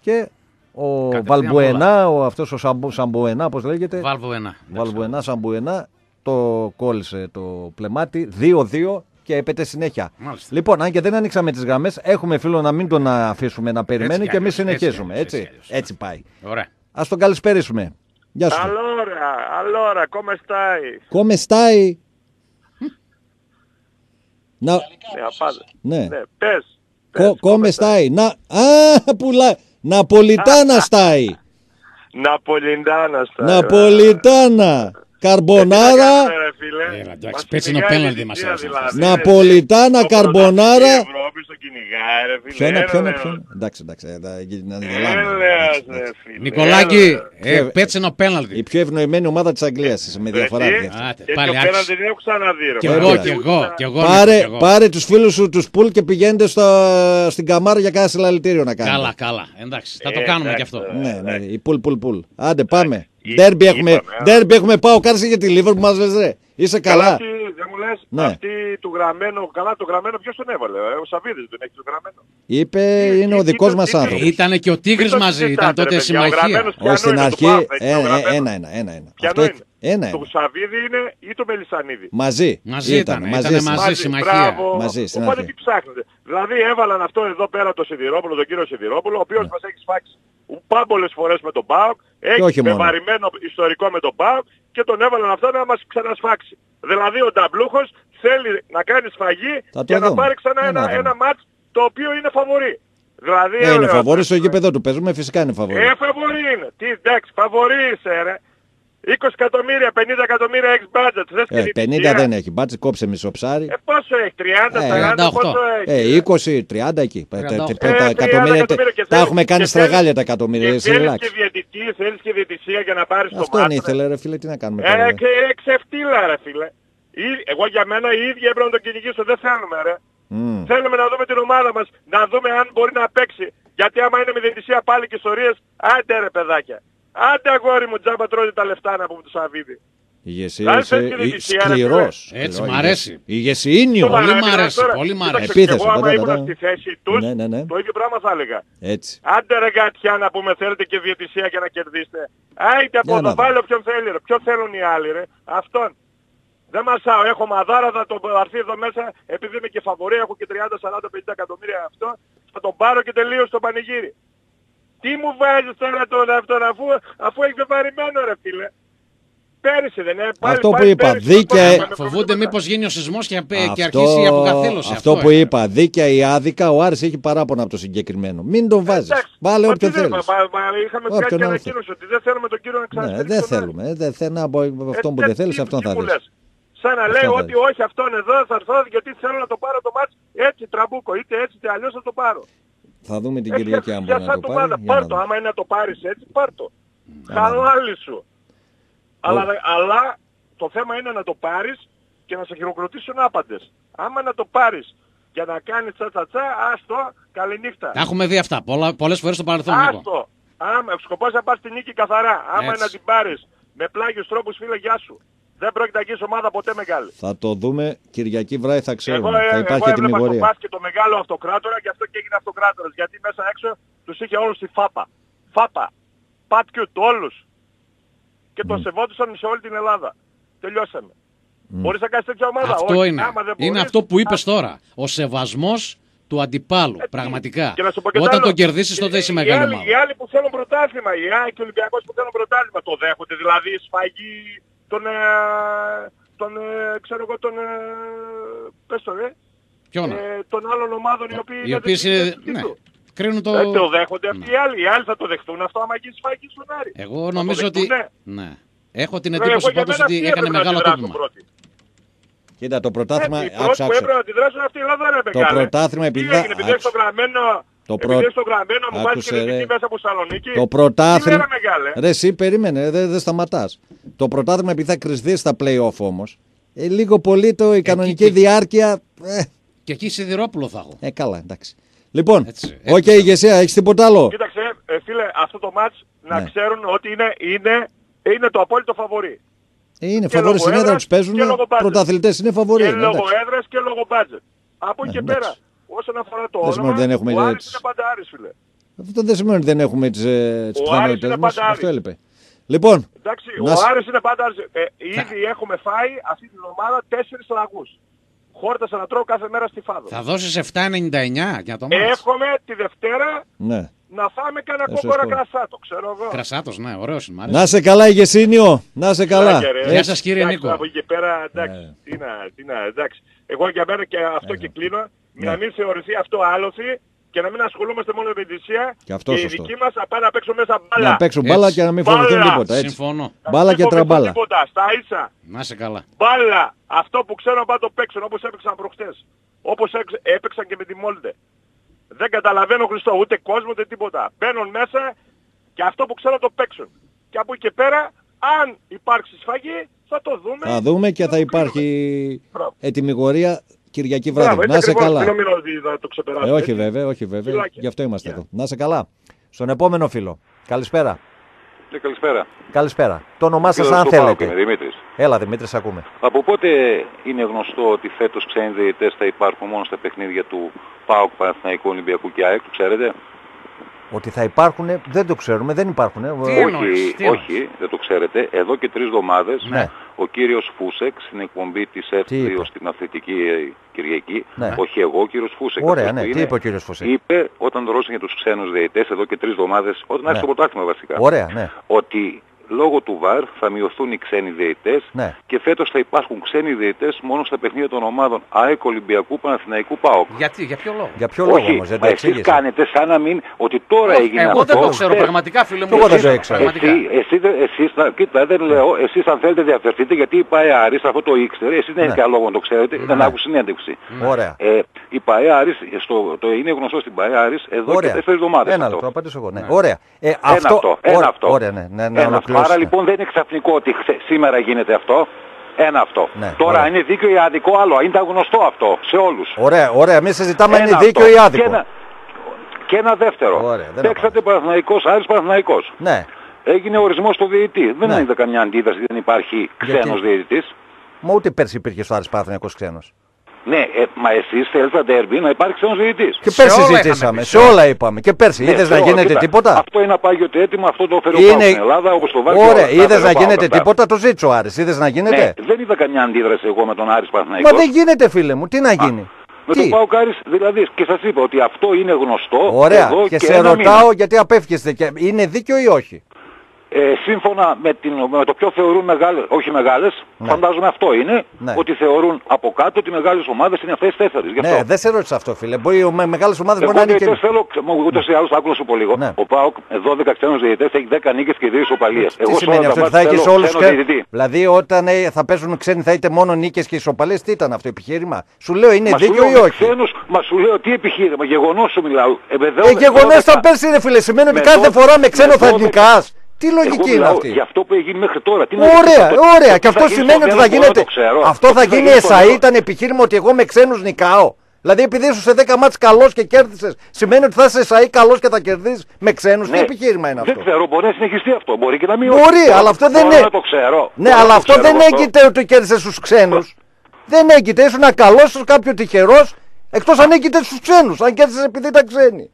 Και ο Κατευθείαν Βαλμπουενά, ο, αυτός ο Σαμπου, Σαμπουενά, όπως λέγεται; Βάλβο ένα. Βαλμπουενά, Σαμπουενά, το κόλλησε το πλεμάτι. 2-2 και έπεται συνέχεια. Μάλιστα. Λοιπόν, αν και δεν ανοίξαμε τις γραμμές, έχουμε φίλο να μην τον αφήσουμε να περιμένει κι και εμείς αλλιώς, έτσι κι συνεχίζουμε. αλλιώς, Έτσι, έτσι κι αλλιώς. έτσι πάει. Ωραία. Α τον καλησπέρισουμε. Γεια σου. Allora, allora, come stai? Come stai? Να, Ναι, απάντα. ναι. Ναι, πες. Κο- πες, Come come stai? stai? Να, α, πουλά. Ναπολιτάνα style. Ναπολιντάνα στα. Ναπολιτάνα. Καρμπονάρα. Έλα, εντάξει, πέτσινο πέναλτι μας έδωσαν. Ναπολιτάνα, καρμπονάρα. Ευρώπη στο κυνηγάει, ρε φίλε. Ποιο είναι, ποιο είναι, Έλεος. ποιο είναι. Εντάξει, εντάξει, ε, θα γι- να γελάμε. Έλεος, Εντάξει, ρε εντάξει. φίλε. Νικολάκη, Έλεος. ε, πέτσινο Η πέναλτι. πιο ευνοημένη ομάδα της Αγγλίας με διαφορά. Εσύ, αυτή. Άτε, τέτοιο πάλι πέναλτι άρχισε. δεν έχω ξαναδεί, ρε. Κι Βέβαια. εγώ, Πέναλτι κι ούτε εγώ, ξανα- κι εγώ. Πάρε, Νίκο, κι εγώ. πάρε τους φίλους σου τους πουλ και πηγαίνετε στο, στην καμάρα για κάνα συλλαλητήριο να κάνετε. Καλά, καλά. Εντάξει, θα το Ε, κάνουμε κι εντάξει, αυτό. ε. Ναι, ναι, η πουλ, πουλ, πουλ. Άντε, πάμε. Εί- Ντέρμπι έχουμε, είπαμε, α. ντέρμπι έχουμε πάω. Κάρσε για τη Λίβερ που μας λες, ρε. Είσαι Καλά, καλά. αυτή, δεν μου λες, Ναι. αυτή του γραμμένου, καλά το γραμμένο ποιος τον έβαλε, ε, ο Σαββίδης τον έχει το γραμμένο. Είπε Ή- είναι ο ή- δικός ή- μας ή- άνθρωπος. Ήταν και ο Τίγρης Μην το μαζί, ήταν συζητάτε, τότε ρε παιδιά, ο συμμαχία. γραμμένος Όχι Πιανού στην είναι το αρχή. Μπάφ, έτσι, ε, το ε, γραμμένο. Ένα, ένα, ένα. ένα. Ποιανό Αυτό είναι. ένα Το είναι. Σαββίδη είναι ή το Μελισανίδη. Μαζί. Μαζί ήταν, μαζί. ήτανε σας. μαζί. συμμαχία. μπράβο. Μαζί, στην Οπότε αρχή. τι ψάχνετε. Δηλαδή έβαλαν αυτό εδώ πέρα το Σιδηρόπουλο, τον κύριο Σιδηρόπουλο, ο οποίος Ναι. μας έχει σφάξει πάμπολες φορές με τον ΠΑΟΚ, Και έχει όχι μόνο. βαρημένο ιστορικό με τον ΠΑΟΚ και τον έβαλαν αυτό να μας ξανασφάξει. Δηλαδή ο Νταμπλούχος θέλει να κάνει σφαγή Θα το και να δούμε. πάρει ξανά Να ένα, δούμε. ένα μάτς το οποίο είναι φαβορή. Δηλαδή, Ε, είναι έλεος, φαβόρη στο ε, γήπεδο του. Παίζουμε φυσικά είναι φαβόρη. ε, φαβορή είναι. Τι, εντάξει, φαβορή είσαι, ρε. 20 εκατομμύρια, 50 εκατομμύρια έχεις budget. Θες και Ε, 50 διαιτησία. δεν έχει. Μπάτσε κόψε μισό ψάρι. Ε, πόσο έχει, 30, Ε, 40, 38. πόσο έχει; Ε, 20, 30 εκεί. Τα- τα- 38. τα- Ε, Τα 30 εκατομμύρια εκατομμύρια και τα θέλεις- έχουμε κάνει και στραγάλια θέλεις- τα εκατομμύρια. Και Εσύ θέλεις relax. και διαιτητή, θέλεις και διαιτησία για να πάρεις το Αυτόν μάτι. ήθελε ρε φίλε, τι να κάνουμε Ε, τώρα; και ε, ξεφτύλα ρε φίλε. Ή- Εγώ για μένα οι ίδιοι έπρεπε να τον κυνηγήσω, δεν θέλουμε ρε. Μμ. Θέλουμε να δούμε την ομάδα μας, να δούμε αν μπορεί να παίξει. Γιατί άμα είναι με διαιτησία πάλι και ιστορίες, άντε ρε παιδάκια. Άντε αγόρι μου τζάμπα τρώτε τα λεφτά να πούμε του Σαββίδη. Η ηγεσία Αν είσαι θες και διαιτησία, ρε, σκληρός. Έτσι, Σκληρός, μ' αρέσει. ηγεσί- Ηγεσιήνιο. Πολύ Σοβαρά, μ' μιλάς αρέσει, τώρα. πολύ μ' Κοίταξε, αρέσει. Επίθεση, Εγώ άμα πατάτα, ήμουν ναι. στη θέση τους, Ναι, ναι, ναι. το ίδιο πράγμα θα έλεγα. Έτσι. Άντε ρε γατιά να πούμε θέλετε και διαιτησία και να κερδίσετε. Άιτε από Για εδώ να δούμε. βάλε όποιον θέλει ρε. Ποιο θέλουν οι άλλοι ρε. Αυτόν. Δεν μασάω. Έχω μαδάρα, θα τον αρθεί εδώ μέσα επειδή είμαι και φαβορή, έχω και 30, 40, 50 εκατομμύρια αυτό. Θα τον πάρω και τελείω στο πανηγύρι. Τι μου βάζεις τώρα τον αυτόν αφού, αφού έχεις βεβαρημένο ρε φίλε. Πέρυσι δεν είναι. Πάλι, Αυτό που πάλι είπα, πέρυσι, δίκαια- με Φοβούνται προβλήματα. μήπως γίνει ο σεισμός και, απε- και αρχίσει η αποκαθήλωση. αυτό που είναι. είπα, δίκαια ή άδικα, ο Άρης έχει παράπονα από το συγκεκριμένο. Μην τον βάζεις. Εντάξει, Βάλε μα όποιον τι δεν- θέλεις. μα- μα- μα Είχαμε Όποιον κάνει και άλλο ανακοίνωση ότι δεν θέλουμε τον κύριο να Ναι, ξαναστηρίξει δεν τον Άρη. θέλουμε. ε, Δεν θέλει από αυτόν που Ε, δεν τι- θέλεις, τι- αυτόν τι θα μου δεις. λες. Σαν να Αυτό λέει θα ότι δεις. όχι αυτόν εδώ θα έρθω γιατί θέλω να το πάρω το μάτς έτσι τραμπούκο είτε έτσι είτε αλλιώς θα το πάρω. Θα δούμε την Ε, Κυριακή για- αν για μπορεί να σαν το του πάρει. ομάδα, Για Πάρ' να το, δούμε. άμα είναι να το πάρεις έτσι, πάρ' το. να Χαλάλι σου. Αλλά, Ω. αλλά το θέμα είναι να το πάρεις και να σε χειροκροτήσουν άπαντες. Άμα να το πάρεις για να κάνεις τσα τσα τσα, άστο, καληνύχτα. Τα έχουμε δει αυτά πολλά, πολλές φορές στο παρελθόν. Νίκο. Άστο. Άμα, σκοπός να πας στη νίκη καθαρά. Άμα Έτσι. να την πάρεις με πλάγιους τρόπους φίλε γεια σου. Δεν πρόκειται να γίνεις ομάδα ποτέ μεγάλη. Θα το δούμε Κυριακή βράδυ, θα Εγώ, ξέρουμε. ε, Θα εγώ υπάρχει και έβλεπα στο τιμιγορία. μπάσκετ το μεγάλο αυτοκράτορα και αυτό και έγινε αυτοκράτορας. Γιατί μέσα έξω τους είχε όλους στη φάπα. Φάπα. Πατκιούτ, όλους. Και τον σεβόντουσαν σε όλη την Ελλάδα. Τελειώσαμε. Μπορείς να κάνεις τέτοια ομάδα; Αυτό Όχι. είναι. Άμα δεν είναι μπορείς, αυτό που είπες α- τώρα. Ο σεβασμός του αντιπάλου. Πραγματικά. Και να σου πω και Όταν το άλλο. τον κερδίσεις, τότε είσαι Οι μεγάλη άλλοι- Οι ομάδα. άλλοι που θέλουν πρωτάθλημα, οι άλλοι και ο Ολυμπιακός που θέλουν πρωτάθλημα, το δέχονται δηλαδή σφαγή των, ε, των ε, ξέρω εγώ, των, ε, πες το, ε, Ποιον; ε, των άλλων ομάδων οι οποίοι Οι οποίες δεν είναι. δεν- Ναι, δεν- κρίνουν το. Δεν το δέχονται αυτοί Ναι. οι άλλοι. Οι άλλοι θα το δεχτούν αυτό άμα γίνει σφαγή στον Άρη. Εγώ Θα το νομίζω ότι. δεχτούνε. Ναι. Έχω την Βέβαια, εντύπωση εγώ για πάντως μένα ότι αυτοί έκανε έπρεπε να μεγάλο αντιδράσουν τόπιμα. πρώτοι. Κοίτα, το πρωτάθλημα. Ε, οι πρώτοι Άκουσα, που άκουσα. έπρεπε να αντιδράσουν αυτοί εδώ δεν έπρεπε. Το πρωτάθλημα, επειδή Τι θα- έγινε, επειδή έχει το άκουσα. γραμμένο, Το επειδή πρω- έχεις το γραμμένο μου βάζει Άκουσε, και την ρε. μέσα από Θεσσαλονίκη. Το πρωτάθλημα. Τι μέρα μεγάλε. Ρε, εσύ περίμενε, δεν δεν σταματάς. Το πρωτάθλημα επειδή θα κρυστείς στα playoff όμως. Ε, λίγο πολύ το, η κανονική και- διάρκεια. Ε, Και εκεί Σιδηρόπουλο θα έχω. ε, καλά, εντάξει. Λοιπόν, Έτσι, ΟΚ, έτσι. ηγεσία, έχεις τίποτα άλλο; Κοίταξε, ε, φίλε, αυτό το ματς να Ναι. ξέρουν ότι είναι, είναι, είναι το απόλυτο φαβορή. Ε, είναι και φαβορή λόγω στην έδρας έδρας του παίζουν. και λόγω budget. Πρωταθλητές είναι φαβορή. και ναι, λόγω εντάξει. έδρας και λόγω budget. Από εκεί Ναι, και πέρα, εντάξει. Όσον αφορά το Δεν σημαίνει όνομα, ότι δεν έχουμε ο Άρης έτσι. είναι πάντα Άρης, φίλε. Αυτό δεν σημαίνει ότι δεν έχουμε τις Ο πιθανότητες Άρης μας. είναι πάντα Αυτό Άρης. έλειπε. Λοιπόν, Εντάξει, Να ο σ- Άρης είναι πάντα Άρης. Ε, ήδη έχουμε φάει αυτή την ομάδα τέσσερις λαγούς. Χόρτασα να τρώω κάθε μέρα στη Φάδο. Θα δώσεις 7,99 για το μάτς; Εύχομαι τη Δευτέρα ναι. να φάμε κανένα Έσαι κόκορα εύκολο. κρασάτο, ξέρω εγώ. Κρασάτος, ναι, ωραίος είναι. μ' αρέσει. Να σε καλά, ηγεσίνιο. Να σε καλά. Φιλάκια, ρε. Γεια σας, κύριε Εντάξει, Νίκο. Από εκεί και πέρα, εντάξει, Ναι. τι να, τι να, εντάξει. Εγώ για μένα και αυτό και κλείνω, Ναι. να μην θεωρηθεί αυτό άλοθη και να μην ασχολούμαστε μόνο με την θυσία Και αυτός οι σωστός. δικοί μας να πάνε να παίξουν μέσα μπάλα. Να παίξουν Έτσι. μπάλα και να μην φοβηθούν Μπάλα. τίποτα. Έτσι. Συμφωνώ. Να Μπάλα μην και φοβηθούν τραμπάλα. Τίποτα, στα ίσα. Να είσαι καλά. Μπάλα. Αυτό που ξέρω να πάνε το παίξουν όπως έπαιξαν προχτές. Όπως έξ- έπαιξαν και με τη Μόλντε. Δεν καταλαβαίνω Χριστό ούτε κόσμο ούτε τίποτα. Μπαίνουν μέσα και αυτό που ξέρω να το παίξουν. Και από εκεί και πέρα αν υπάρξει σφαγή θα το δούμε. Θα δούμε και θα το υπάρχει Μπράβο. ετοιμιγορία Κυριακή Μπράβο, βράδυ. έτσι Να σε ακριβώς. καλά. Δεν νομίζω ότι θα το Ε, ξεπεράσουμε. όχι έτσι. βέβαια, όχι βέβαια. Φιλάκια. Γι' αυτό είμαστε Γεια. εδώ. Να σε καλά. Στον επόμενο φίλο. Καλησπέρα. Ναι, καλησπέρα. Καλησπέρα. Το όνομά σας, Φίλος αν του ΠΑΟΚ Είμαι θέλετε. Δημήτρης. Έλα, Δημήτρη, σε ακούμε. Από πότε είναι γνωστό ότι φέτος ξένοι διαιτητές θα υπάρχουν μόνο στα παιχνίδια του ΠΑΟΚ, Παναθηναϊκού, Ολυμπιακού και ΑΕΚ, το ξέρετε; Ότι θα υπάρχουν, δεν το ξέρουμε, δεν υπάρχουν. Τι όχι, εννοείς, τι εννοείς; όχι, δεν το ξέρετε. Εδώ και τρεις εβδομάδες Ναι. Ο κύριος Φούσεκ στην εκπομπή της Τι είπε; F2 στην Αθλητική ε, Κυριακή, Ναι. όχι εγώ, ο κύριος Φούσεκ. Ωραία, αυτός ναι. που Τι είναι, είπε ο κύριος Φωσή. Είπε όταν το ρώτησαν για τους ξένους διαιτητές εδώ και τρεις εβδομάδες, όταν Ναι. άρχισε το πρωτάθλημα βασικά, Ωραία, ναι. ότι λόγω του ΒΑΡ θα μειωθούν οι ξένοι διαιτητές ναι. και φέτος θα υπάρχουν ξένοι διαιτητές μόνο στα παιχνίδια των ομάδων ΑΕΚ, Ολυμπιακού, Παναθηναϊκού, ΠΑΟΚ. Γιατί, για ποιο λόγο; Για ποιο λόγο Όχι, όμως, δεν το μα εσείς εξήγησες. κάνετε σαν να μην ότι τώρα Όχι, έγινε Εγώ αυτό. δεν το ξέρω χθες. πραγματικά, φίλε μου. Και εγώ δεν Εσείς, το ήξερα. πραγματικά. Εσύ, εσύ, δεν- εσείς, θα- κοίτα, δεν λέω, εσείς αν θέλετε διαφερθείτε γιατί η ΠαΕ Άρης, αυτό το ήξερε, εσείς δεν Ναι. έχετε άλλο λόγο να το ξέρετε, δεν άκουσε συνέντευξη. Ωραία. Ε, η ΠαΕ Άρης, στο, το είναι γνωστό στην ΠαΕ Άρης εδώ Ωραία. και τέσσερις εβδομάδες Ένα αυτό. λεπτό, απαντήσω εγώ. Ναι. Ωραία. Ε, Ένα αυτό, αυτό, ένα ωραία, αυτό. Ωραία, ναι, ναι, ναι, Ένα αυτό. ολοκληρώσουμε. Άρα λοιπόν δεν είναι ξαφνικό ότι χθε- σήμερα γίνεται αυτό. Ένα αυτό. Ναι, Τώρα ωραία. είναι δίκαιο ή άδικο άλλο. Είναι γνωστό αυτό σε όλους. Ωραία, ωραία. Μην συζητάμε αν Ένα είναι δίκαιο αυτό. ή άδικο. Και ένα, και ένα δεύτερο. Ωραία, δεν Παίξατε Παναθηναϊκός, Άρης Παναθηναϊκός. Ναι. Έγινε ορισμός στο διαιτητή. Δεν Ναι. είδα καμιά αντίδραση, δεν υπάρχει Γιατί; ξένος διαιτητής. Μα ούτε πέρσι υπήρχε στο Άρης Παναθηναϊκός ξένος. Ναι, ε, μα εσείς θέλετε τα ντέρμπι να υπάρχει ξένος διαιτητής. Και Σε πέρσι όλα συζητήσαμε. είχαμε πει, Σε σε όλα είπαμε. Και πέρσι. Ναι, Είδες σε να όλα, γίνεται κοίτα, τίποτα; Αυτό είναι απάγιο έτοιμο, αυτό το φέρει ο Είναι- Πάοκ στην Ελλάδα όπως το βάλει. Ωραία. ο- Είδες τα να φέρει ο γίνεται Πάοκ, αυτά. τίποτα; Το ζήτησε ο Άρης. Είδες να γίνεται; Ναι, δεν είδα καμιά αντίδραση εγώ με τον Άρης Μα Παναθηναϊκός. δεν γίνεται φίλε μου. Τι να γίνει; Με Τι; τον Πάοκ Άρης, δηλαδή, και σας είπα ότι αυτό είναι γνωστό Ωραία. εδώ Και και, σε ένα ρωτάω μήνα. γιατί απέφυγεστε. Και είναι δίκαιο ή όχι; Ε, σύμφωνα με, την, με το ποιο θεωρούν μεγάλες, όχι μεγάλες, Ναι. φαντάζομαι αυτό είναι, Ναι. ότι θεωρούν από κάτω ότι οι μεγάλες ομάδες είναι αυτές τις τέσσερις. Γι' Ναι, αυτό. δεν σε ρώτησα αυτό φίλε. Μπορεί οι μεγάλες ομάδες Εγώ μπορεί να είναι διαιτητές και. θέλω, μου, ούτως ή άλλως άκου να σου πω λίγο. Ναι. Ο ΠΑΟΚ με 12 ξένους διαιτητές έχει 10 νίκες και 2 ισοπαλίες. Τι σημαίνει σε όλα αυτό, τα ότι θα μάτια έχεις θέλω όλους ξένο διαιτητή. Δηλαδή, όταν ε, θα παίζουν ξένοι, θα είτε μόνο νίκες και ισοπαλίες, τι ήταν αυτό επιχείρημα; Σου λέω, είναι Μα σου δίκαιο λέω ή με όχι; ξένους, μα σου λέω τι επιχείρημα, γεγονός σου μιλάω. Ε, με Ε, δώδεκα- γεγονός θα δώδεκα- πέσει, ρε φίλε. Σημαίνει ότι με κάθε δώδεκα- φορά με ξένο με θα δώδεκα- νικά. Τι Εγώ λογική είναι μιλάω αυτή; Για αυτό που έγινε μέχρι τώρα. Τι να Ωραία, γίνει αυτό; ωραία. Το Και τι θα αυτό γίνει σημαίνει στο ότι θα μέλλον, γίνεται. το ξέρω. Αυτό θα Τι γίνει στο εσά. μέλλον. Ήταν επιχείρημα ότι εγώ με ξένους νικάω. Δηλαδή, επειδή ήσουν σε 10 μάτς καλός και κέρδισες, σημαίνει ότι θα είσαι εσαί καλός και θα κερδίσεις με ξένους. Τι Ναι. επιχείρημα είναι αυτό; Δεν ξέρω, μπορεί να συνεχιστεί αυτό. Μπορεί και να μην Μπορεί, αλλά αυτό δεν είναι. Να το ξέρω. Ναι, Μπορώ αλλά να το αυτό ξέρω δεν αυτό. έγκυται ότι κέρδισε στους ξένους. Δεν έγκυται. Ήσουν καλός, κάποιο τυχερός. Εκτός αν έγκυται στους ξένους. Αν κέρδισες επειδή ήταν ξένοι.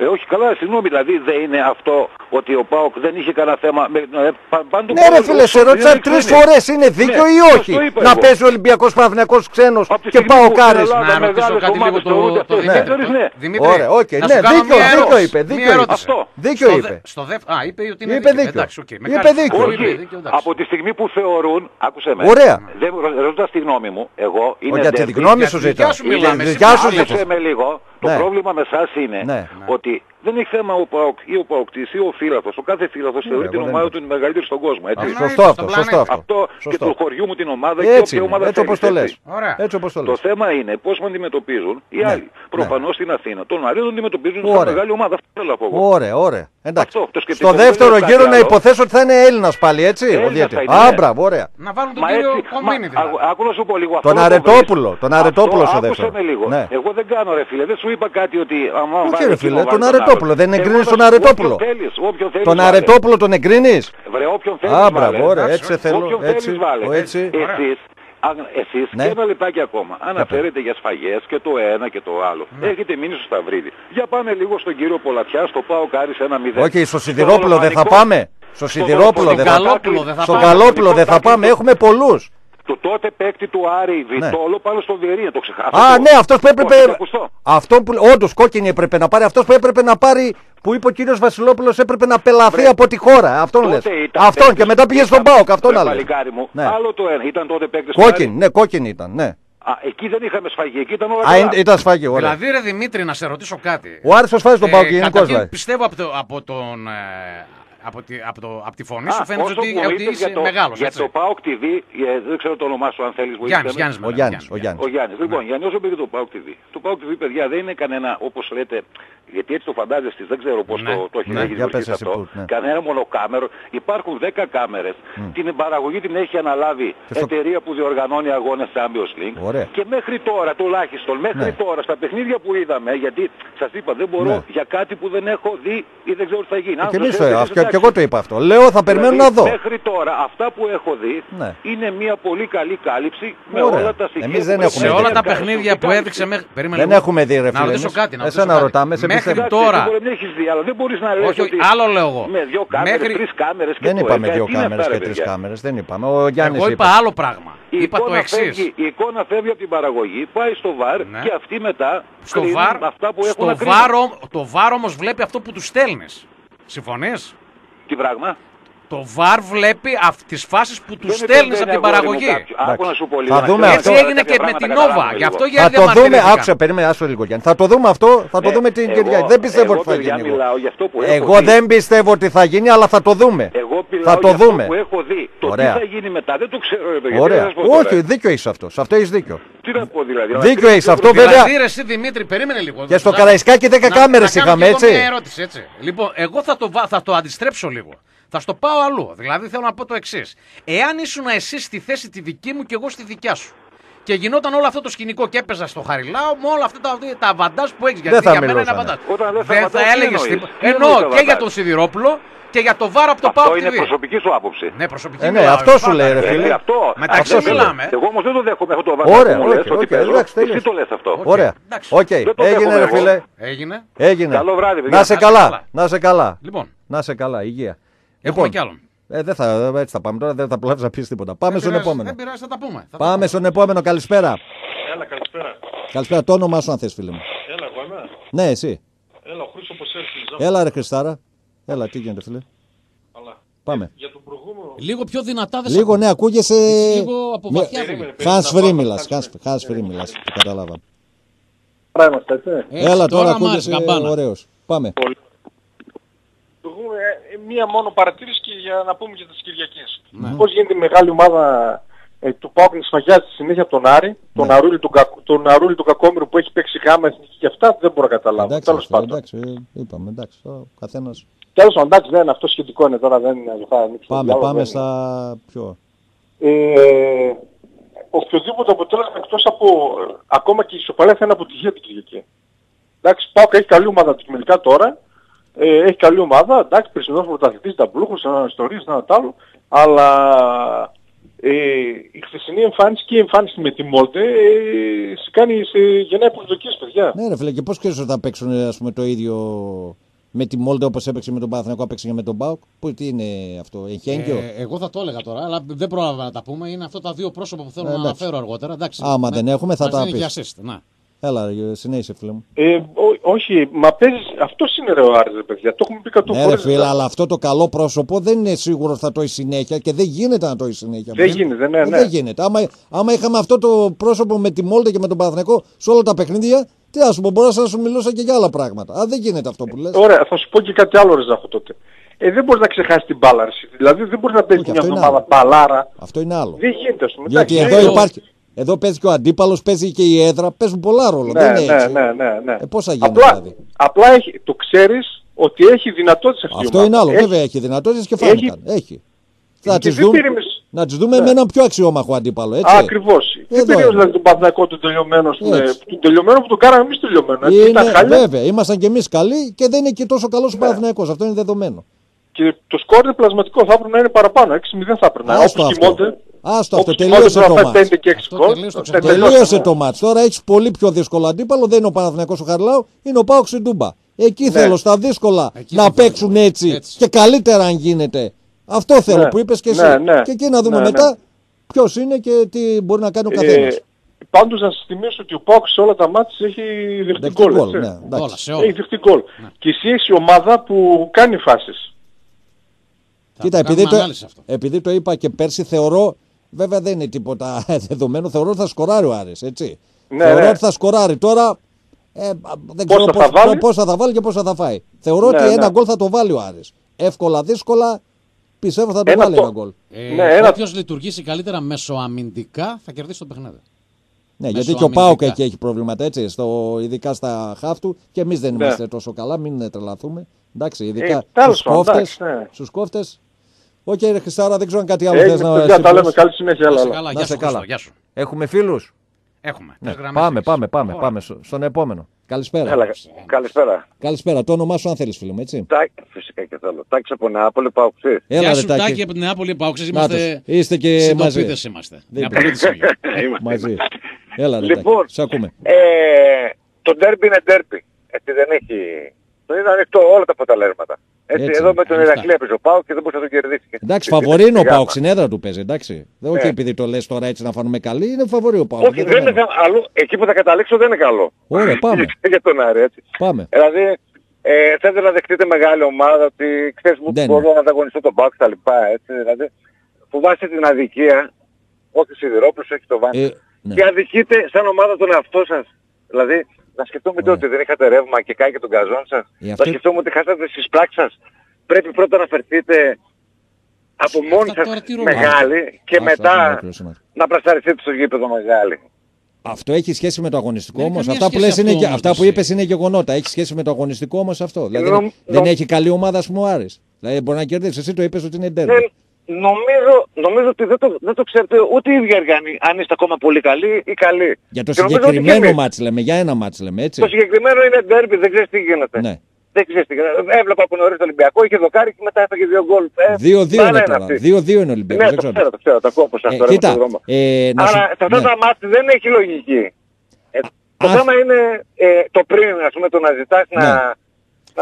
Ε, όχι καλά, συγγνώμη, δηλαδή δεν είναι αυτό ότι ο ΠΑΟΚ δεν είχε κανένα θέμα με... ε, πα- πάντου Ναι, ρε πόλου, φίλε, σε είναι ρώτησα εξής. τρεις φορές. Είναι δίκιο Ναι, ή σας όχι το είπα να εγώ. παίζει ο Ολυμπιακός Παναθυνιακό ξένος Από τη και στιγμή πάω που στην κάρι. Ελλάδα Να ρωτήσω μεγάλες κάτι λίγο ομάδες το, θεωρούνται το αυτές. Δημήτρη. Δεύτερης, ναι. Δημήτρη, Ωραία, οκ, να ναι, σου κάνω δίκιο, μια δίκιο ερώτηση. είπε, Μια δίκιο είπε. ερώτηση. Αυτό. Δίκιο Στο είπε. δε- Στο δεύτερο. Α, είπε ότι είναι Είπε δίκιο. δίκιο. Εντάξει, οκ. Με Είπε κάλυψε. δίκιο. Είπε Όχι, δίκιο, εντάξει. από τη στιγμή που θεωρούν, άκουσε με. Ωραία. Δεν ρωτάς τη γνώμη μου, εγώ είναι Όχι, γιατί τη derby. γνώμη για σου τη δικιά ζητάω. σου μιλάμε, Για εσύ δικιά σου μιλάμε. Άκουσε ζητάω. με λίγο. Το Ναι. πρόβλημα με εσάς είναι Ναι. Ότι δεν έχει θέμα ο ΠΑΟΚ ή ο ΠΑΟΚτής ή ο φίλαθος. Ο κάθε φίλαθος θεωρεί εγώ την δεν ομάδα είπα. του είναι μεγαλύτερη στον κόσμο. Έτσι. Αυτό. Σωστό στον αυτό, πλανήτη. σωστό αυτό. Αυτό και Σωστό. του χωριού μου την ομάδα και Έτσι όποια είναι, ομάδα έτσι όπως θέλεις, το έτσι. λες. Ωραία. Έτσι όπως το Το λες. θέμα είναι πώς με αντιμετωπίζουν οι Ναι. άλλοι. Προφανώς στην Αθήνα. Τον Αρή τον αντιμετωπίζουν Ωραία. σαν μεγάλη ομάδα. Αυτό θέλω να πω εγώ. Ωραία, ωραία. Εντάξει. Αυτό, το σκεπτικό Στο δεν δεύτερο είναι κάτι γύρο να άλλο. υποθέσω ότι θα είναι Έλληνας πάλι, έτσι. Ο Έλληνας διαιτητής. θα είναι, Α, ναι. μπράβο, ωραία. Να βάλουν τον Μα κύριο έτσι, Κομβίνη μα, δηλαδή. άκου- άκου να σου πω λίγο. Τον αυτό να το Αρετόπουλο, βρεις. τον Αρετόπουλο Αυτό, στο άκουσε δεύτερο. με λίγο. Ναι. Εγώ δεν κάνω ρε φίλε, δεν σου είπα κάτι ότι... άμα Όχι, βάλει ρε εκείνο, φίλε, βάλει τον τον Αρετόπουλο. άλλον. Δεν Εγώ εγκρίνεις θα τον σου- Αρετόπουλο. Όποιον θέλεις, όποιον θέλεις Τον βάλε. Αρετόπουλο τον εγκρίνεις; Βρε, όποιον θέλεις Α, βάλε. μπράβο, ωραία. Εντάξει, Έτσι σε θέλω. Όποιον Έτσι. θέλεις βάλε. ο, έτσι. Ωραία. Εσείς, αν- εσείς Ναι. και ένα λεπτάκι ακόμα αναφέρετε για σφαγές και το ένα και το άλλο. Έχετε μείνει στο Σταυρίδι. Για πάμε λίγο στον κύριο Πολατιά, στο πάω κάρι σε ένα μηδέν. Όχι, στο Σιδηρόπουλο δεν θα Δολοφονικό- πάμε. Στο στο Σιδηρόπουλο δεν θα Καλόπουλο πάμε. δεν θα Στο πάμε. Καλόπουλο δεν θα Δολοφονικό πάμε. Έχουμε πολλούς. Του τότε παίκτη του Άρη Βιτόλο πάνω στο Βιερίνια. Το ξεχάσατε. Ναι. Α, ναι, αυτός που έπρεπε. Όχι, το ακουστώ. Αυτό που. Όντως κόκκινη έπρεπε να πάρει. Αυτός που έπρεπε να πάρει. Που είπε ο κύριος Βασιλόπουλος έπρεπε να πελαθεί Βρε. από τη χώρα. Αυτόν λες. Τότε ήταν Αυτόν παίκτης- και μετά πήγε στον ήταν- Πάοκ. Αυτόν Ρε, να λε. παλικάρι μου. Ναι. Άλλο το ένα. Ήταν τότε παίκτης του Κόκκινη, Άρη. ναι, κόκκινη ήταν. Ναι. Α, εκεί δεν είχαμε σφαγή. Εκεί ήταν όλα Α, καλά. είναι- ήταν σφάγι, ωραία. Δηλαδή, ρε Δημήτρη, να σε ρωτήσω κάτι. Ο Άρης το σφάζει τον Ε, Πάοκ γενικώ καταρχήν, δηλαδή. πιστεύω από, το, από τον. ε, από, τη, από, το, από τη φωνή σου Α, φαίνεται όσο ότι, μου ότι είπες είσαι για το, μεγάλος, Για έτσι. το PAOK TV, ε, δεν ξέρω το όνομά σου αν θέλεις βοήθεια. Γιάννης, με. Γιάννης Ο με λένε, Γιάννης, ο Γιάννης. Γιάννης. Ο Γιάννης. Λοιπόν, Γιάννη, όσο πήγε το PAOK TV. Το PAOK TV, παιδιά, δεν είναι κανένα, όπως λέτε, γιατί έτσι το φαντάζεστε, δεν ξέρω πώς Ναι, το, το έχει ναι, έχει για πες δημιουργήσει εσύ αυτό. που, ναι. Κανένα μονοκάμερο. Υπάρχουν 10 κάμερες. Την παραγωγή την έχει αναλάβει Και στο- εταιρεία που διοργανώνει αγώνες Champions League. Ωραία. Και μέχρι τώρα, τουλάχιστον, μέχρι Ναι. τώρα, στα παιχνίδια που είδαμε, γιατί σας είπα, δεν μπορώ Ναι. για κάτι που δεν έχω δει ή δεν ξέρω τι θα γίνει. Αν Και το εμείς το ξέρετε, αυτό. Και εντάξει. εγώ το είπα αυτό. Λέω θα περιμένω να Δηλαδή, δω. Μέχρι τώρα αυτά που έχω δει Ναι. είναι μια πολύ καλή κάλυψη με Ωραία. όλα τα στοιχεία. Εμείς δεν που έχουμε Σε δει. όλα τα Κάλυψη, παιχνίδια που κάλυψη. έδειξε μέχρι. Περίμενε Δεν λίγο. έχουμε δει, ρε Να φίλε, ρωτήσω εμείς. κάτι. Να Εσένα ρωτήσω κάτι. ρωτάμε, σε Μέχρι πιστεύω. Εντάξει, τώρα. Μπορεί να έχεις δει, αλλά δεν μπορείς να λες Όχι, όχι, ότι άλλο λέω εγώ. με δύο κάμερες, Μέχρι- τρεις κάμερες και Δεν το είπαμε έκα. δύο Τι είναι κάμερες αυτά, και ρε, τρεις παιδιά; κάμερες. Δεν είπαμε. Ο Γιάννης Εγώ είπα άλλο πράγμα. Η Είπα το εικόνα, εξής. φεύγει, η εικόνα φεύγει από την παραγωγή, πάει στο βαρ Ναι. και αυτοί μετά Στο κρίνουν βαρ, αυτά που έχουν στο να κρίνουν. βάρ, ο- το βάρ όμως βλέπει αυτό που τους στέλνεις. Συμφωνείς; Τι πράγμα. Το βάρ βλέπει αυ- τις φάσεις που τους Δεν στέλνεις επεμβαίνει, από την αγόρι μου, παραγωγή. κάποιο. Άκου να σου πω λίγο. Θα να δούμε ξέρεις αυτό. Έτσι κάποια έγινε και με πράγματα την καταλάβουμε Νόβα. Γι' λίγο. αυτό Θα γιατί το δούμε. διαμαρτυρήθηκαν. Άκουσα, περίμενε, άσο λίγο Γιάννη. Θα το δούμε αυτό. Θα το Ε, δούμε την εγώ- Κυριακή. Δεν πιστεύω εγώ, ότι θα παιδιά, γίνει. εγώ. μιλάω για αυτό που έχω Εγώ δει. δεν πιστεύω ότι θα γίνει, αλλά θα το δούμε. Εγώ μιλάω Θα το για αυτό δούμε. που έχω δει. Το Ωραία. τι θα γίνει μετά δεν το ξέρω ρε παιδιά. Τι Ωραία. να σας πω τώρα. Όχι, δίκιο έχει αυτός. Σε αυτό έχεις δίκιο. Τι να πω δηλαδή. να Δίκιο κρίνεις έχεις δύο αυτό, παιδιά. βέβαια. Δηλαδή, ρε, εσύ Δημήτρη, περίμενε λίγο. Και στο Να- Καραϊσκάκι 10 να- κάμερες να κάνω είχαμε, κι εγώ έτσι. Μια ερώτηση, έτσι. Λοιπόν, εγώ θα το, βα- θα το αντιστρέψω λίγο. Θα στο πάω αλλού. Δηλαδή, θέλω να πω το εξής. Εάν ήσουν εσύ στη θέση τη δική μου και εγώ στη δικιά σου. Και γινόταν όλο αυτό το σκηνικό και έπαιζα στο Χαριλάο με όλα αυτά τα, τα βαντάζ που έχεις. Γιατί θα για μένα είναι μιλούσανε. βαντάζ. Όταν δεν θα Δεν βαντάζ, θα τι έλεγες εννοείς; τίποτα. Τι εννοείς Εννοώ τα και για βαντάζ; τον Σιδηρόπουλο και για το βάρο από το Αυτό Πάο είναι TV. προσωπική σου άποψη. Ναι, προσωπική Ε, ναι, μιλάω, αυτό σου πάντα, λέει, ρε ρε. φίλε. Ε, αυτό. Μεταξύ αυτό θέλω. μιλάμε. Εγώ όμως δεν το δέχομαι αυτό το Ωραία, βάζω που μου λες οκ, ότι οκ, παίζω. εντάξει, Εσύ τέλειωσε. το λες αυτό. Οκ, Ωραία. εντάξει. Οκ. Δεν το Έγινε, δέχομαι ρε εγώ. φίλε. Έγινε. Έγινε. Καλό βράδυ, παιδιά. Να σε Να σε καλά. καλά. Να σε καλά. Λοιπόν, Να σε καλά. Υγεία. Έχουμε Λοιπόν, κι άλλον. ε, δεν θα, έτσι θα πάμε τώρα, δεν θα προλάβει να πεις τίποτα. Πάμε Δεν στον πειράζει, επόμενο. Δεν πειράζει, θα τα πούμε. Θα τα Πάμε πούμε. στον επόμενο. Καλησπέρα. Έλα, καλησπέρα. Καλησπέρα. Το όνομά σου, αν θες, φίλε μου. Έλα, εγώ είμαι. Ναι, εσύ. Έλα, ο Χρήστος όπως έρθει. Έλα, ρε Χριστάρα. Έλα, τι γίνεται, φίλε. Αλλά Πάμε. για τον προηγούμενο... Λίγο πιο δυνατά δεν Λίγο, ναι, ακούγεσαι. Λίγο από Μη- βαθιά. Περίμενε, Χάνς περίμενε, φρύ να μιλάς, πάω, χάνς- χάνς φρύ μιλάς, το καταλάβαμε. Άρα είμαστε, έτσι. Ε, Έλα τώρα μ' άρεσε, ακούγεσαι καμπάνα. ωραίος. Πάμε. Προηγούμενο, ε, μία μόνο παρατήρηση και για να πούμε για τις Κυριακές. Πώς γίνεται η μεγάλη ομάδα ε, του Πάουκ να σφαγιάζει στη συνέχεια από τον Άρη, τον, Ναι. Αρούλη, του, Κακ- τον Αρούλη του Κακόμηρου που έχει παίξει γάμα εθνική και αυτά, δεν μπορώ να καταλάβω. Εντάξει, Τέλος αυτό, πάντων. εντάξει, ε, είπαμε, εντάξει, ο καθένας. Τέλος πάντων, εντάξει, δεν είναι αυτό σχετικό είναι τώρα, δεν είναι. Θα ανοίξει το Πάμε, διάλογο, πάμε δεν στα πιο... Ε, οποιοδήποτε αποτέλεσμα εκτός από ε, ακόμα και η ισοπαλία θα είναι αποτυχία την Κυριακή. Εντάξει, Πάοκ έχει καλή ομάδα αντικειμενικά τώρα. Ε, έχει καλή ομάδα. Εντάξει, περσινός πρωταθλητής, ταμπλούχος, ένα ιστορίες, ένα τ' άλλο. Αλλά Ε, η χθεσινή εμφάνιση και η εμφάνιση με τη Μόλτε ε, σε κάνει σε γεννάει προσδοκίες παιδιά. Ναι, ρε φίλε, και πώς ξέρεις ότι θα παίξουν ας πούμε, το ίδιο με τη Μόλτε όπως έπαιξε με τον Παναθηναϊκό, έπαιξε και με τον Μπάουκ; Πού τι είναι αυτό, έχει έγκυο; Ε, εγώ θα το έλεγα τώρα, αλλά δεν πρόλαβα να τα πούμε. Είναι αυτά τα δύο πρόσωπα που θέλω Ε, να εντάξει. αναφέρω αργότερα. Εντάξει, Άμα ναι. δεν έχουμε, θα Μας τα δίνει πεις. και assist, να. Έλα, ρε, συνέχισε, φίλε μου. Ε, ό, όχι, μα παίζεις, αυτό είναι ρε ο Άρης ρε παιδιά, το έχουμε πει κατ' Ναι, ρε φίλε, αλλά αυτό το καλό πρόσωπο δεν είναι σίγουρο ότι θα το έχει συνέχεια και δεν γίνεται να το έχει συνέχεια. Δεν γίνεται, ναι, Ε, ναι. Δεν γίνεται. Άμα, άμα είχαμε αυτό το πρόσωπο με τη Μόλτε και με τον Παναθηναϊκό σε όλα τα παιχνίδια, τι να σου πω, μπορούσα να σου μιλούσα και για άλλα πράγματα. Α, δεν γίνεται αυτό που λες. Ωραία, θα σου πω και κάτι άλλο ρε Ζάχο τότε. Ε, δεν μπορείς να ξεχάσεις την μπάλαρση. Δηλαδή δεν μπορείς να παίζεις Όχι, μια αυτό είναι εβδομάδα άλλο. μπαλάρα. Αυτό είναι άλλο. Δεν γίνεται ας πούμε. Γιατί Εντάξει, εδώ ε, υπάρχει. Εδώ παίζει και ο αντίπαλος, παίζει και η έδρα, παίζουν πολλά ρόλο. Ναι, δεν είναι ναι, έτσι. ναι, ναι, ναι. Ε, πώς θα γίνει απλά, δηλαδή; Απλά έχει, το ξέρεις ότι έχει δυνατότητες αυτή η Αυτό ομάδα. είναι άλλο. Έχει- Βέβαια έχει δυνατότητες και έχει- φάνηκαν. Έχει. Θα Και τις δεν δούμε, περίμενες- να τις δούμε Ναι. με έναν πιο αξιόμαχο αντίπαλο. Έτσι. Ακριβώς. Εδώ Δεν περίμενες είναι. δηλαδή τον Παναθηναϊκό τον τελειωμένο, στον, ε, Έτσι. τον τελειωμένο που τον κάναμε εμείς τελειωμένο. έτσι. Ήταν Είναι, χάλια βέβαια, ήμασταν κι εμείς καλοί και δεν είναι και τόσο καλός ο Ναι. Παναθηναϊκός. Αυτό είναι δεδομένο. και το σκόρ είναι πλασματικό. Θα έπρεπε να είναι παραπάνω. 6-0 θα έπρεπε να είναι. Άστο Όπως αυτό. κοιμώνται. Άστο όπως αυτό, κοιμώνται τελείωσε τώρα το θα μάτς. 5 και 6 Αυτό γκολ. τελείωσε το Ε, ξεπέρασε. Τελείωσε ναι. το μάτς. Τώρα έχεις πολύ πιο δύσκολο αντίπαλο. Δεν είναι ο Παναθηναϊκός ο Χαρλάου, είναι ο Πάοξ Ντούμπα. Εκεί Ναι. θέλω στα δύσκολα Εκεί να θα παίξουν θέλω. έτσι, Έτσι. και καλύτερα αν γίνεται. Αυτό θέλω Ναι. που είπες και εσύ. Ναι, ναι. Και εκεί να δούμε Ναι, ναι. μετά ποιος είναι και τι μπορεί να κάνει ο Ε, καθένας. Πάντως να σας θυμίσω ότι ο Πάοκ σε όλα τα μάτια έχει δεχτεί Δεκτή γκολ. γκολ. έτσι. Ναι, εντάξει. Όλα, σε Έχει όλα. δεχτεί γκολ. Και εσύ έχεις ομάδα που κάνει φάσεις. Θα Κοίτα, το επειδή κάνουμε το, ανάλυση αυτό. επειδή το είπα και πέρσι, θεωρώ, βέβαια δεν είναι τίποτα δεδομένο, θεωρώ ότι θα σκοράρει ο Άρης, έτσι. Ναι, θεωρώ ναι. ότι θα σκοράρει. Τώρα ε, δεν Πόσα ξέρω θα πώς, βάλει; πόσα θα βάλει και πόσα θα φάει. Θεωρώ Ναι, ότι ναι. ένα γκολ θα το βάλει ο Άρης. Εύκολα, δύσκολα, πιστεύω θα το Ένα βάλει το- ένα γκολ. Ε, Ναι, ένα- Όποιος λειτουργήσει καλύτερα μεσοαμυντικά θα κερδίσει το παιχνίδι. Ναι, Μέσω γιατί και ο Πάοκ αμυντικά. εκεί έχει προβλήματα, έτσι, στο, ειδικά στα χαφ του και εμείς δεν Ναι. είμαστε τόσο καλά, μην τρελαθούμε. Εντάξει, ειδικά Ε, στους τέλος πάντων, κόφτες, εντάξει, ναι. στους κόφτες. Οκ, ρε Χριστάρα, δεν ξέρω αν κάτι άλλο Έγινε, θες να παιδιά, τα συμπληρώσεις. λέμε. Καλή συνέχεια. Να άλλα, είσαι άλλα. καλά, Να γεια είσαι σου καλά. Χρήστο, γεια σου. Έχουμε φίλους; Έχουμε. Ναι, Τις γραμμές πάμε, έχεις. πάμε, πάμε, Ωραία. πάμε στο- στον επόμενο. Καλησπέρα. Έλα, καλησπέρα. Καλησπέρα. Το όνομά σου, αν θέλεις, φίλο μου, έτσι. Τάκη, φυσικά και θέλω. Τάκης από Νεάπολη, πάω ξύ. Έλα, Γεια ρε, σου Τάκη. Τάκη από την Νεάπολη, Πάοξες, Να τους. είμαστε Είστε και συντοπίτες μαζί. είμαστε. Δεν Μια πολύ σημεία. Μαζί. Έλα, ρε, Λοιπόν, Τάκη. Σε ακούμε. Ε, το ντέρμπι είναι ντέρμπι. Έτσι δεν έχει... Το είναι ανοιχτό όλα τα αποτελέσματα. Έτσι, Έτσι, εδώ με τον ανοιχτά. Ηρακλή έπαιζε ο Πάο και δεν μπορούσε να τον κερδίσει. Εντάξει, Και φαβορεί είναι ο στη Γάμα. Πάοκ. Στην έδρα του παίζει, εντάξει. Δεν όχι Ναι. επειδή το λες τώρα έτσι να φανούμε καλοί, είναι φαβορεί ο Πάοκ. Όχι, δεν είναι θέμα. Αλλού, εκεί που θα καταλήξω δεν είναι καλό. Ωραία, πάμε. Για τον Άρη, έτσι. Πάμε. Δηλαδή, ε, θέλετε να δεχτείτε μεγάλη ομάδα ότι ξέρεις που Δεν μπορώ να ανταγωνιστώ τον Πάοκ τα λοιπά, έτσι. Δηλαδή, φοβάστε την αδικία, όχι ο Σιδηρόπουλος, όχι το Βάνη. Ε, ναι. Και αδικείτε σαν ομάδα τον εαυτό σας. Δηλαδή, να σκεφτούμε Ωραία. ότι δεν είχατε ρεύμα και κάει και τον καζόν σας. Ε, Να αυτό- σκεφτούμε ότι χάσατε στις πράξεις σας. Πρέπει πρώτα να φερθείτε από μόνοι Αυτά σας τώρα τι ρόλο μεγάλοι και Άστο, μετά άστο, ολοκλήρωσε, Μάρκο. να πλασαριστείτε στο γήπεδο μεγάλη. Αυτό έχει σχέση με το αγωνιστικό Δεν όμως; έχει Αυτά που, καμία λες σχέση είναι, αυτό και- όμως, αυτά που εσύ. είπες είναι γεγονότα. Έχει σχέση με το αγωνιστικό όμως αυτό; Δηλαδή Νομ- δεν νομ- έχει καλή ομάδα, ας πούμε, ο Άρης. Δηλαδή μπορεί να κερδίσει. Εσύ το είπες ότι είναι ντέρμπι. Δεν, νομίζω, νομίζω ότι δεν το, δεν το ξέρετε ούτε οι ίδιοι Αργανοί, αν είστε ακόμα πολύ καλοί ή καλοί. Για το Και νομίζω ότι και συγκεκριμένο εμείς. μάτς λέμε, για ένα μάτς λέμε, έτσι. Το συγκεκριμένο είναι ντέρμπι, δεν ξέρεις τι γίνεται. Ναι. Δεν ξέρεις τι γίνεται. Έβλεπα από νωρίς το Ολυμπιακό, είχε δοκάρι και μετά έφαγε δύο γκολ. Ε, 2-2 μπάλα είναι τώρα. αυτή. 2-2 είναι ο Ολυμπιακός. Ναι, δεν το ξέρω. ξέρω, το ξέρω, το ακούω από σας Ε, τώρα. κοίτα, είμαι στον δρόμο. ε, να Αλλά σου- σε αυτά ναι. τα μάτια δεν έχει λογική. Ε, το Α- θέμα είναι ε, το πριν, ας πούμε, το να ζητάς Ναι. να...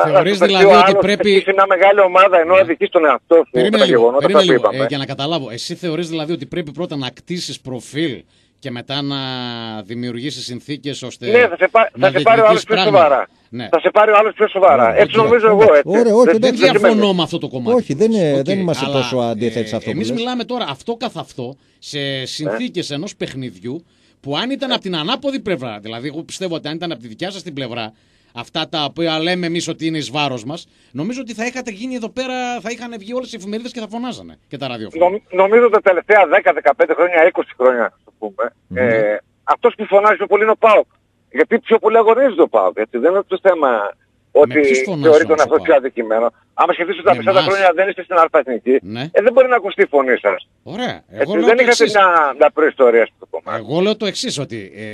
να- να Θεωρείς σου παιχτεί δηλαδή ο ότι άλλος πρέπει- και είσαι μια μεγάλη ομάδα ενώ Ναι. αδικείς τον εαυτό σου με Περίμενε τα λίγο, γεγονότα περίμενε αυτά που λίγο είπαμε. ε, για να καταλάβω. Εσύ θεωρείς δηλαδή ότι πρέπει πρώτα να κτίσεις προφίλ και μετά να δημιουργήσεις συνθήκες ώστε Ναι, θα σε, πά- να θα σε πάρει ο άλλος διεκδικείς πιο πράγματα. σοβαρά. Ναι. Θα σε πάρει ο άλλος πιο σοβαρά. Ωραία, Έτσι όχι, νομίζω εντάξει. εγώ έτσι. Ωραία, όχι, Δεν- εντάξει. Δεν δεν διαφωνώ σημαίνει. με αυτό το κομμάτι. Όχι, δεν είναι- Οκ, δεν είμαστε αλλά, τόσο αντίθετοι σε αυτό που Εμείς λες. μιλάμε τώρα αυτό καθ' αυτό σε συνθήκες ενός παιχνιδιού που αν ήταν από την ανάποδη πλευρά, δηλαδή εγώ πιστεύω ότι αν ήταν από τη δικιά σας την πλευρά, αυτά τα οποία λέμε εμείς ότι είναι εις βάρος μας, νομίζω ότι θα είχατε γίνει εδώ πέρα, θα είχαν βγει όλες οι εφημερίδες και θα φωνάζανε και τα ραδιόφωνα. Νομ- νομίζω τα τελευταία 10-15 χρόνια, 20 χρόνια, να το πούμε, ε, αυτός που φωνάζει πιο πολύ είναι ο ΠΑΟΚ. Γιατί πιο πολύ αγωνίζεται ο ΠΑΟΚ. Έτσι. Δεν είναι το θέμα ότι ποιους φωνάζεις θεωρεί τον όμως ο αυτό ΠΑΟΚ; πιο αδικημένο. Άμα σκεφτείς ότι τα Με μισά τα εμάς. χρόνια δεν είστε στην αλφα-εθνική, Ναι. ε, δεν μπορεί να ακουστεί η φωνή σας. Ωραία. Εγώ Έτσι, λέω δεν το είχατε εξής. μια, μια προϊστορία στο κομμάτι. Εγώ λέω το εξής, ότι ε,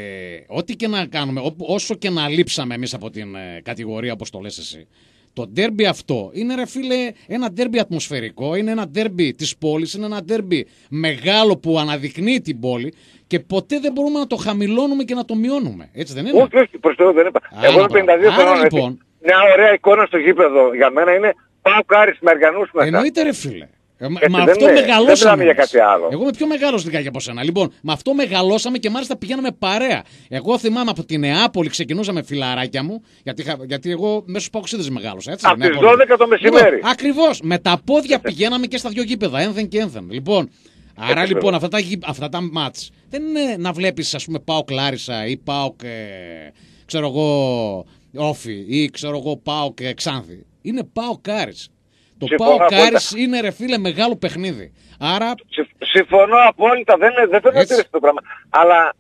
ό,τι και να κάνουμε, ό- όσο και να λείψαμε εμείς από την ε, κατηγορία, όπως το λες εσύ, Το ντέρμπι αυτό είναι ρε φίλε ένα ντέρμπι ατμοσφαιρικό, είναι ένα ντέρμπι της πόλης, είναι ένα ντέρμπι μεγάλο που αναδεικνύει την πόλη και ποτέ δεν μπορούμε να το χαμηλώνουμε και να το μειώνουμε. Έτσι δεν είναι; Όχι, όχι, προς Θεού δεν είπα. Άρα, Εγώ είμαι 52 άρα, χρονών. έτσι. λοιπόν. Μια ωραία εικόνα στο γήπεδο για μένα είναι πάω κάρις με αργανούς μέσα. Εννοείται ρε φίλε. Ε, με- Έτσι, με δεν αυτό είναι- δεν μεγαλώσαμε. μιλάμε για εμείς. κάτι άλλο. Εγώ είμαι πιο μεγάλος λιγάκι από σένα. Λοιπόν, με αυτό μεγαλώσαμε και μάλιστα πηγαίναμε παρέα. Εγώ θυμάμαι από τη Νεάπολη ξεκινούσαμε φιλαράκια μου, γιατί, είχα- γιατί εγώ μέσω παοξίδε μεγάλωσα. Έτσι, Από τις Νεάπολη. 12 το μεσημέρι. Λοιπόν, Ακριβώς. Με τα πόδια πηγαίναμε και στα δυο γήπεδα, ένθεν και ένθεν. Λοιπόν, άρα Έτσι, λοιπόν βέβαια. αυτά τα, γη- αυτά τα μάτς δεν είναι να βλέπεις, ας πούμε, πάω Κλάρισα ή πάω και ξέρω εγώ Όφη ή ξέρω εγώ πάω και Ξάνθη. Είναι πάω Κάρις. Το Συμφωνώ πάω απόλυτα. Κάρις είναι ρε φίλε μεγάλο παιχνίδι. Άρα Συμ- Συμφωνώ απόλυτα, δεν, είναι- δεν θέλω να Έτσι. τηρήσω το πράγμα. Αλλά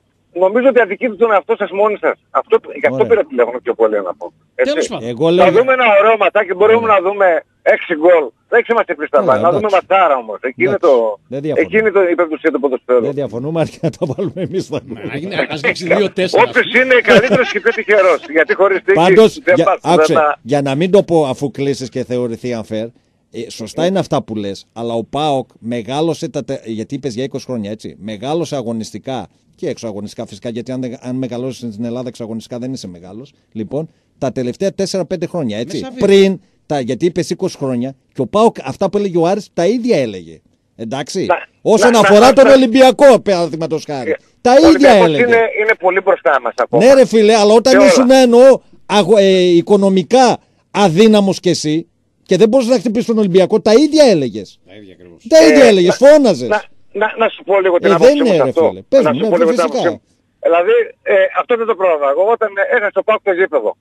νομίζω ότι αδικείτε τον εαυτό σας μόνοι σας. Αυτό, γι' αυτό Ωραία. πήρα τηλέφωνο πιο πολύ να πω. Έτσι. τέλος πάντων. Εγώ Θα λέω. δούμε ένα ωραίο ματάκι, μπορούμε να δούμε 6 γκολ. Δεν είμαστε πίσω στα Καλά, μπάλια. Να δούμε εντάξει. ματάρα όμως. Εκεί είναι Εντάξει. το... Δεν διαφωνώ. Εκεί είναι το η πεμπτουσία του ποδοσφαίρου. Δεν διαφωνούμε, αρκεί να τα βάλουμε εμείς στα Να γίνει- ας δείξει δύο-τέσσερα. Όποιος είναι καλύτερος και πιο τυχερός. Γιατί χωρίς τύχη Πάντως, δεν για, πα- δεν άκουσε, θα- για να μην το πω αφού κλείσει και θεωρηθεί unfair, ε, σωστά είναι αυτά που λες, αλλά ο Πάοκ μεγάλωσε, τα, τε- γιατί είπες για 20 χρόνια έτσι, μεγάλωσε αγωνιστικά και εξωαγωνιστικά φυσικά, γιατί αν, δεν- αν μεγαλώσεις στην Ελλάδα εξωαγωνιστικά δεν είσαι μεγάλος. Λοιπόν, τα τελευταία 4-5 χρόνια έτσι. Μέσα βίντεο. Πριν, τα, γιατί είπες 20 χρόνια, και ο Πάοκ αυτά που έλεγε ο Άρης τα ίδια έλεγε. Εντάξει. Να- Όσον να- αφορά να- τον να- Ολυμπιακό, παραδείγματος χάρη. Ε, Τα ο ίδια Ολυμπιακός έλεγε. Είναι, είναι πολύ μπροστά μας ακόμα. Ναι, ρε φίλε, αλλά όταν Και όλα. ήσουν εννοώ αγο- ε, οικονομικά αδύναμος κι εσύ και δεν μπορούσε να χτυπήσεις τον Ολυμπιακό, τα ίδια έλεγες. Τα ίδια ακριβώς. Τα ίδια Ε, έλεγες, να- φώναζες. Να, να, να σου πω λίγο την Ε, άποψή δεν μου είναι, σε ρε αυτό. φίλε. Πες να μου, σου ναι, πω λίγο την φυσικά. άποψή μου. Δηλαδή, ε, αυτό είναι το πρόβλημα. Εγώ όταν έχασα το πάκο το γήπεδο,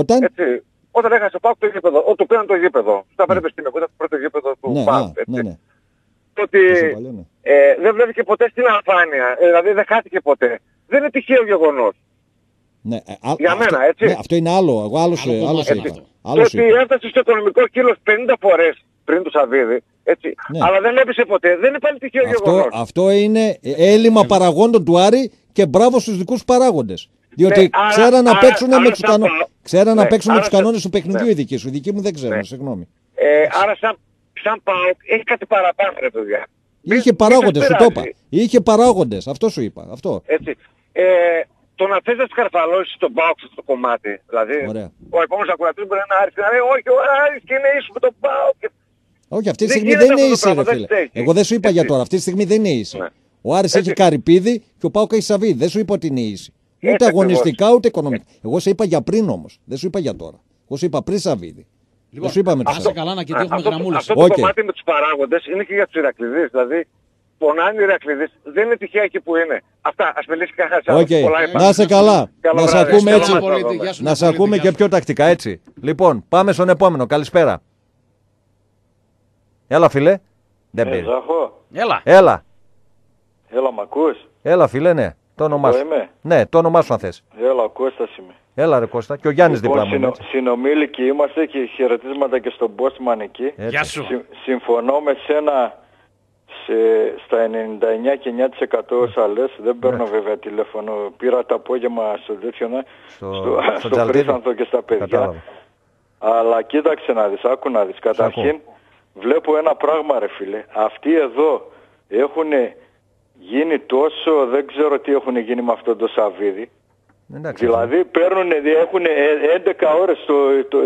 Όταν; έτσι, όταν έχασα το πάκο το γήπεδο, όταν πήραν το γήπεδο, στο πανεπιστήμιο που ήταν το πρώτο γήπεδο του Ναι, ΠΑΟΚ, ναι, έτσι, ναι, ναι. ότι Τόσο παλιό, ναι. ε, δεν βρέθηκε ποτέ στην αφάνεια, ε, δηλαδή δεν χάθηκε ποτέ. Δεν είναι τυχαίο γεγονός. ναι. ε, α- Για αυτό, μένα, έτσι. Ναι, αυτό είναι άλλο. Εγώ άλλο Άλλο άλλο κομμάτι είπα. αυτό. Το Άλλο ότι είπα. έφτασε στο οικονομικό κύλος 50 φορές πριν τους Σαββίδη, έτσι, Ναι. αλλά δεν έπεισε ποτέ. Δεν είναι πάλι τυχαίο Αυτό, γεγονός. αυτό είναι έλλειμμα παραγόντων του Άρη και μπράβο στους δικούς παράγοντες. Διότι Ναι, άρα- ξέραν να άρα- παίξουν με άρα τους, σαν κανό... πάω- ξέραν να Ναι, παίξουν με άρα τους σαν- κανόνες του παιχνιδιού ναι. οι δικοί σου. Οι δικοί μου δεν ξέρουν, Ναι. συγγνώμη. Ε, άρα σαν, σαν ΠΑΟΚ έχει κάτι παραπάνω ρε παιδιά. Μην- Είχε μην παράγοντες, σας σου το είπα. πειράζει. Είχε παράγοντες, αυτό σου είπα. Αυτό. Έτσι. Ε, το να θες να σκαρφαλώσεις τον ΠΑΟΚ στο κομμάτι. Δηλαδή, Ωραία. ο επόμενος ακροατής μπορεί να έρθει να λέει όχι ο Άρης και είναι ίσο με τον ΠΑΟΚ. Και- Όχι, αυτή τη Δεν στιγμή γίνεται δεν είναι αυτό το ίση, ρε πράγμα, δεν φίλε. στέκει. Εγώ δεν σου είπα για Έτσι. τώρα. Αυτή τη στιγμή δεν είναι ίση. Ναι. Ο Άρης Έτσι. έχει καρυπίδι και ο Πάοκ έχει σαβίδι. Δεν σου είπα ότι είναι ίση. Ούτε Έτσι αγωνιστικά ούτε οικονομικά. Εγώ σε είπα για πριν όμως. Δεν σου είπα για τώρα. Εγώ σου είπα πριν σαβίδι. Λοιπόν, δεν σου είπα με το άσε σαβίδι. καλά να και Α, έχουμε αυτό, γραμμούλες. αυτό το Οκ. κομμάτι με τους παράγοντες είναι και για τους Ηρακλειδείς. Δηλαδή, πονάνε οι Ηρακλειδείς. Δεν είναι τυχαία εκεί που είναι. Αυτά. Ας μιλήσει κανένας άλλος. Οκ. Πολλά είπα. Να σε καλά. Καλό Να σε βράδυ. ακούμε Καλό έτσι. βράδυ. Πολίτη, γεια σου, Να σε Πολίτη, ακούμε γεια και σου. πιο τακτικά έτσι. Λοιπόν, πάμε στον επόμενο. Καλησπέρα. Έλα, φίλε. Δεν πήρε. Ζάχο, Έλα. Έλα. έλα μ' ακούς; Έλα, φίλε, ναι. Το όνομά Εγώ σου. είμαι. Ναι, το όνομά σου αν θες. Έλα, ο Κώστας είμαι. Έλα, ρε Κώστα. Και ο Γιάννης Λοιπόν, δίπλα μου. είναι, συνο- έτσι. συνομήλικοι είμαστε και χαιρετίσματα και στον Μπόσμαν εκεί. Έτσι. Γεια σου. Συ- συμφωνώ με σένα σε, στα 99 και 9% όσα λες. Δεν παίρνω βέβαια τηλέφωνο. Πήρα το απόγευμα στο τέτοιο, ναι, Στο- στο, στο στο Τζαλτίδη. Χρήσανθο και στα παιδιά. Κατάλαβα. Αλλά κοίταξε να δεις, άκου να δεις. Καταρχήν βλέπω ένα πράγμα ρε φίλε. Αυτοί εδώ έχουν γίνει τόσο, δεν ξέρω τι έχουν γίνει με αυτό το Σαββίδι. Εντάξει. Δηλαδή παίρνουν, έχουν 11 ώρες, το, το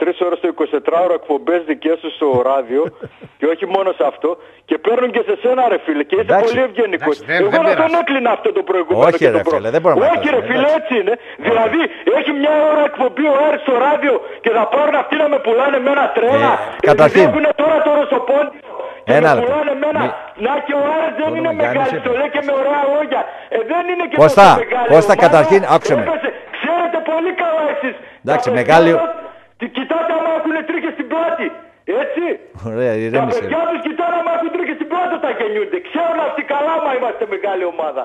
23 ώρες το 24 ώρα εκπομπές δικές τους στο ράδιο και όχι μόνο σε αυτό και παίρνουν και σε σένα ρε φίλε και είσαι Εντάξει. πολύ ευγενικός. Εντάξει, δεν- Εγώ δεν να τον πειράζει. έκλεινα αυτό το προηγούμενο Όχι, και ρε το προ- φίλε, δεν μπορούμε να Όχι ρε κάνουμε, φίλε εντάξει. έτσι είναι. Δηλαδή έχει μια ώρα εκπομπή ο Άρης στο ράδιο και θα πάρουν αυτοί να με πουλάνε με ένα τρέλα. Ε, καταρχήν. Έχουν τώρα το ρωσοπόντιο. Και Ένα με λεπτό. πουλάνε με ένα. Μη- Να και ο Άρης δεν Το είναι όνομα Γιάννης μεγάλη, είπε. το λέει και με ωραία λόγια. Ε, δεν είναι και Κώστα, τόσο μεγάλη Κώστα, ομάδα. καταρχήν, άκουσε με. Έπεσε. Ξέρετε πολύ καλά εσείς. Εντάξει, Τα παιδιά μεγάλη- σας, τι κοιτάτε άμα έχουν τρίχες στην πλάτη. Έτσι. Ωραία, Τα ηρέμησε. παιδιά τους κοιτάνε άμα έχουν τρίχες στην πλάτη όταν γεννιούνται. Ξέρουν αυτοί καλά άμα είμαστε μεγάλη ομάδα.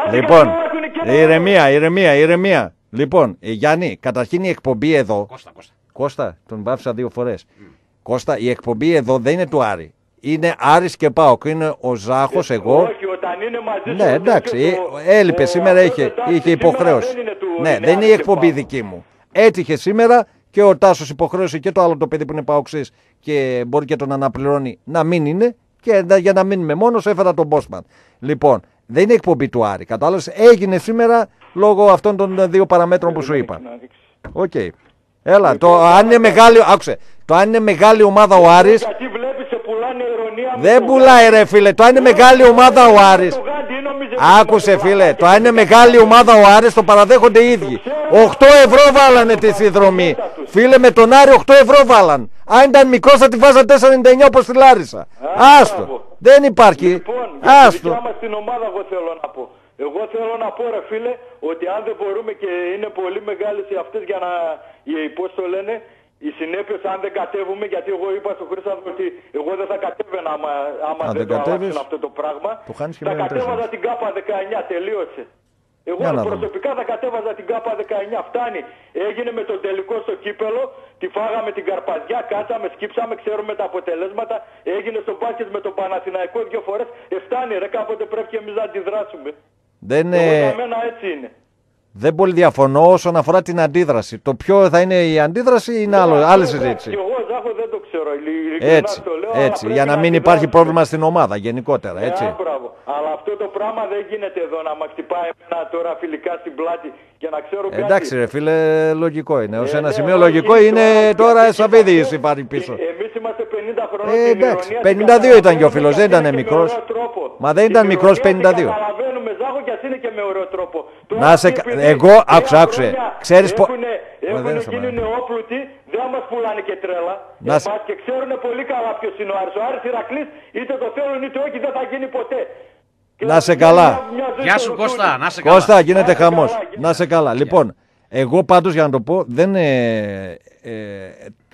Άντε, Λοιπόν, καλά, έχουν και ένα- ηρεμία, ηρεμία, ηρεμία. Λοιπόν, ε, Γιάννη, καταρχήν η εκπομπή εδώ. Κώστα, Κώστα. Κώστα, τον βάφησα δύο φορές. Κώστα, η εκπομπή εδώ δεν είναι του Άρη. Είναι Άρης και Πάοκ. Είναι ο Ζάχος, εγώ. Όχι, όταν είναι μαζί Ναι, σου, εντάξει, το- ε, έλειπε ο- σήμερα, αυτός, είχε, εντάξει, είχε σήμερα υποχρέωση. δεν είναι του- Ναι, είναι δεν είναι η Άρης και εκπομπή Πάοκ. δική μου. Έτυχε σήμερα και ο Τάσος υποχρέωσε και το άλλο το παιδί που είναι παοξή και μπορεί και τον αναπληρώνει να μην είναι. Και να- για να μείνουμε μόνος, έφερα τον Μπόσμαν. Λοιπόν, δεν είναι εκπομπή του Άρη. Κατάλαβες, έγινε σήμερα λόγω αυτών των δύο παραμέτρων που σου είπα. Οκ. Έλα, το αν είναι μεγάλη, άκουσε, το αν είναι μεγάλη ομάδα ο Άρης, Γιατί βλέπεις σε πουλάνε ηρωνία με δεν το πουλάει ρε φίλε, το αν είναι μεγάλη ομάδα ο Άρης. Το γάντι, ή νόμιζε ότι Άκουσε είμαστε φίλε, πλάκα το αν είναι μεγάλη ομάδα ο Άρης το παραδέχονται οι ίδιοι. 8 ευρώ βάλανε τη συνδρομή. Φίλε με τον Άρη 8 ευρώ βάλαν. Αν ήταν μικρός θα τη βάζαν 4,99 όπως στη Λάρισα. Άστο. μπράβο. Δεν υπάρχει. Λοιπόν, για τη Άστο. δικιά μας την ομάδα εγώ θέλω να πω. Εγώ θέλω να πω ρε φίλε ότι αν δεν μπορούμε και είναι πολύ μεγάλες οι αυτές για να, οι, πώς το λένε, οι συνέπειες αν δεν κατέβουμε, γιατί εγώ είπα στον Χρήστο ότι εγώ δεν θα κατέβαινα άμα, άμα Αν δεν, δεν το κατέβεις, αλλάξουν αυτό το πράγμα. το χάνεις και θα μείον κατέβαζα τέσσερις. την ΚΑΠΑ 19, τελείωσε. Εγώ Για να δούμε. προσωπικά θα κατέβαζα την ΚΑΠΑ 19. Φτάνει. Έγινε με τον τελικό στο κύπελο, τη φάγαμε την καρπαζιά, κάτσαμε, σκύψαμε, ξέρουμε τα αποτελέσματα. Έγινε στο μπάσκετ με τον Παναθηναϊκό δύο φορές. Ε, φτάνει ρε, κάποτε πρέπει και εμείς να αντιδράσουμε. Δεν, Εγώ ε, για μένα έτσι είναι. Δεν πολύ διαφωνώ όσον αφορά την αντίδραση. Το ποιο θα είναι η αντίδραση είναι άλλο, άλλη Εγώ, συζήτηση. Και εγώ Ζάχο δεν το ξέρω. ειλι- ειλικρινά Έτσι, το λέω, αλλά έτσι, πρέπει για να μην υπάρχει αντιδράσουμε. πρόβλημα στην ομάδα γενικότερα, Ε, έτσι. α, μπράβο. Αλλά αυτό το πράγμα δεν γίνεται εδώ να μας χτυπάει εμένα τώρα φιλικά στην πλάτη και να ξέρω κάτι. Εντάξει ρε φίλε, λογικό είναι. Ως Ε, ένα ναι, σημείο όχι, λογικό τώρα, είναι γιατί τώρα είμαστε- Σαββίδη υπάρχει πίσω. Ε, Εμείς είμαστε 50 χρονών. Ε, την εντάξει, ηρωνία 52 την ήταν και ο καταλαβαίνουμε φίλος, δεν και ήταν είναι και με μικρός. ωραίο τρόπο. Μα δεν Την ήταν μικρός, ηρωνία την 52. Καταλαβαίνουμε Ζάχο και ας είναι και με ωραίο τρόπο. Τώρα Να σε αυτοί κα- επειδή εγώ- τρία άκουσε, άκουσε. χρόνια Ξέρεις πο- έχουνε- Μα δεν Έχουν σε γίνει μάθει. νεόπλουτοι, δεν μας πουλάνε και τρέλα. Να σε- Εμάς και ξέρουν πολύ καλά ποιος είναι ο Άρης. Ο Άρης Ηρακλής είτε το θέλουν είτε όχι δεν θα γίνει ποτέ. Και Να θα σε τους καλά. μια- μια ζωή Γεια στο σου ρουθούνι. Κώστα, να σε καλά. Κώστα, γίνεται Να σε χαμός. καλά, γίνεται. Να σε καλά. Λοιπόν, εγώ πάντως για να το πω, δεν ε, ε,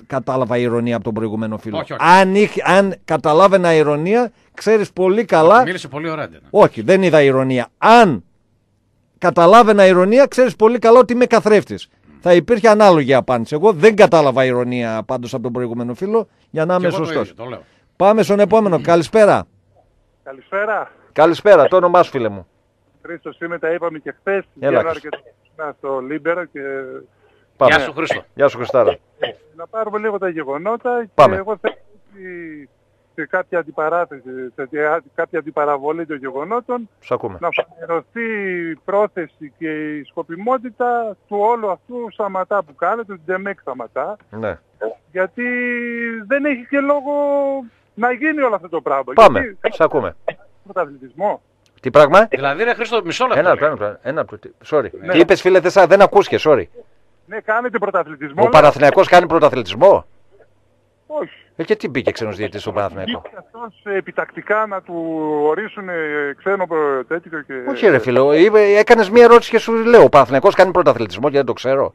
κατάλαβα ηρωνία από τον προηγούμενο φίλο. Όχι, όχι. Αν, είχ- αν καταλάβαινα ηρωνία, ξέρεις πολύ καλά. Μίλησε πολύ ωραία. δεν είναι. Όχι, δεν είδα ηρωνία. Αν καταλάβαινα ηρωνία, ξέρεις πολύ καλά ότι είμαι καθρέφτης. Θα υπήρχε ανάλογη απάντηση. Εγώ δεν κατάλαβα ηρωνία πάντως από τον προηγούμενο φίλο, για να Και είμαι εγώ το σωστός. ίδιο, το λέω. Πάμε στον επόμενο. Καλησπέρα. Καλησπέρα. Καλησπέρα, το όνομά σου φίλε μου. Χρήστος είμαι, τα είπαμε και χθες. Έλα, Βγαίνω Χρήστο. αρκετά συχνά στο Λίμπερο και Πάμε. Γεια σου Χρήστο. Γεια σου Χριστάρα. να πάρουμε λίγο τα γεγονότα Πάμε. και εγώ θέλω ότι σε κάποια αντιπαράθεση, σε δια- κάποια αντιπαραβολή των γεγονότων Σ' ακούμε. να φανερωθεί η πρόθεση και η σκοπιμότητα του όλου αυτού σαματά που κάνετε, του ντεμέκ σαματά, Ναι. γιατί δεν έχει και λόγο να γίνει όλο αυτό το πράγμα. Πάμε. Γιατί Σ' ακούμε. πρωταθλητισμό. Τι πράγμα; Δηλαδή ρε Χρήστο, μισό λεπτό. Ένα λέει. λεπτό, ένα λεπτό, ένα λεπτό. Sorry. Τι είπες φίλε, δεν, σα- δεν ακούστηκε, sorry. Ναι, κάνετε πρωταθλητισμό. Ο λέω. Παναθηναϊκός κάνει πρωταθλητισμό; Όχι. Ε, και τι μπήκε ξένος διαιτητής στον Παναθηναϊκό; Βγήκε αυτός ε, επιτακτικά να του ορίσουν ε, ξένο προ- τέτοιο και... Όχι ρε φίλε, είπε, έκανες μία ερώτηση και σου λέω, ο Παναθηναϊκός κάνει πρωταθλητισμό και δεν το ξέρω.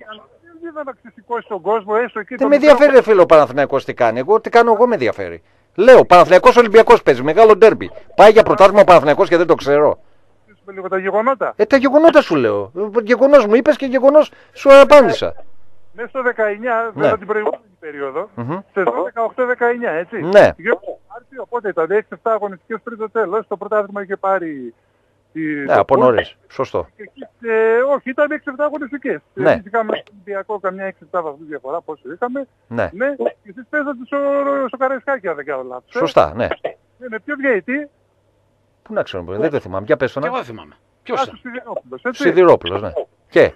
Δεν είδα να ξεσηκώσει τον κόσμο, έστω εκεί Δεν το με μικρό- ενδιαφέρει ρε φίλε ο Παναθηναϊκός τι κάνει. Εγώ τι κάνω εγώ με ενδιαφέρει. Λέω, Παναθηναϊκός Ολυμπιακός παίζει, μεγάλο ντέρμπι. Πάει για πρωτάθλημα ο Παναθηναϊκός και δεν το ξέρω. συζητήσουμε λίγο τα γεγονότα. Ε, τα γεγονότα σου λέω. Γεγονός μου είπες και γεγονός σου απάντησα. Μέσα στο 19, βέβαια την προηγούμενη περίοδο, Μμμ. σεζόν 18-19, έτσι. Ναι. Γιο- Άρτη, Οπότε ήταν 6-7 αγωνιστικές πριν το τέλος, το πρωτάθλημα είχε πάρει... Τη, Ναι, το από Πούλ. νωρίς. Σωστό. Και εκεί, ε, όχι, ήταν 6-7 αγωνιστικές. Ναι. Εμείς είχαμε στον Ολυμπιακό καμιά 6-7 βαθμούς διαφορά, πόσο είχαμε. Ναι. Ναι, και εσείς παίζατε στο, στο Καραϊσκάκι, αν δεν κάνω λάθος. ε. Σωστά, ναι. Είναι πιο διαιτή, Πού να ξέρω, δεν το θυμάμαι. Για πες το Και εγώ να. δεν θυμάμαι. Ποιος Άσος ήταν; Σιδηρόπουλος, έτσι. Σιδηρόπουλος, ναι. Και;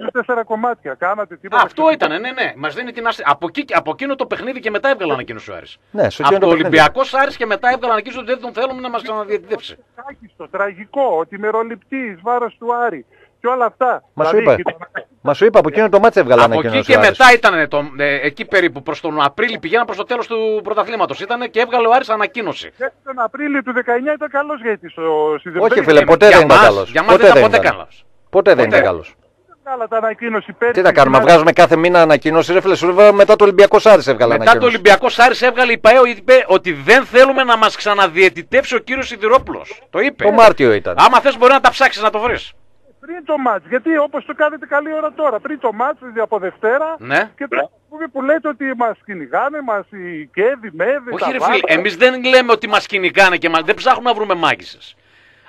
Είναι τέσσερα κομμάτια, κάνατε τίποτα. Α, αυτό ήταν, ναι, ναι. Μας δίνει την άστη. Από, εκεί, από εκείνο το παιχνίδι και μετά έβγαλε ανακοίνωση ο Άρης. Ναι, στο Από εκείνο το το παιχνίδι. Ολυμπιακός Άρης και μετά έβγαλε ανακοίνωση ότι δεν τον θέλουμε να μας ξαναδιαιτητεύσει. Κάκιστο, τραγικό, ότι μεροληπτή εις βάρος του Άρη και όλα αυτά. Μας σου Δηλαδή, είπα, και το- μας σου είπα από εκείνο το μάτς έβγαλα Από εκεί ανακοίνωση. και ο Άρης. μετά ήταν το, ε, εκεί περίπου προς τον Απρίλιο πηγαίναν προς το τέλος του πρωταθλήματος. Ήταν και έβγαλε ο Άρης ανακοίνωση. Γιατί τον Απρίλιο του 19 ήταν καλός γιατί ο Σιδηρόπουλος. Όχι φίλε, ποτέ δεν ήταν μας- καλός. Για μας Ποτέ δεν δεν ήταν ποτέ ήταν. Καλά. Ποτέ δεν Ποτέ. ήταν καλός. Βγάλατε ανακοίνωση πέρσι. Τι να κάνουμε, και βγάζουμε κάθε μήνα ανακοίνωση. Ρε φίλε, σου λέω μετά το Ολυμπιακό Άρης έβγαλε Μετά το ανακοίνωση. Ολυμπιακό Άρης έβγαλε η ΠαΕ είπε ότι δεν θέλουμε να μας ξαναδιαιτητεύσει ο κύριος Σιδηρόπουλος. Το είπε. Το Μάρτιο ήταν. Άμα θες μπορεί να τα ψάξεις να το βρεις. Πριν το μάτς, γιατί όπως το κάνετε καλή ώρα τώρα, πριν το μάτς, δηλαδή από Δευτέρα, Ναι. και τώρα πούμε που λέτε ότι μας κυνηγάνε, μας η Κέβη, Μέδη, Όχι τα ρε Βάρκα. φίλε, εμείς δεν λέμε ότι μας κυνηγάνε και μας... δεν ψάχνουμε να βρούμε μάγισσε.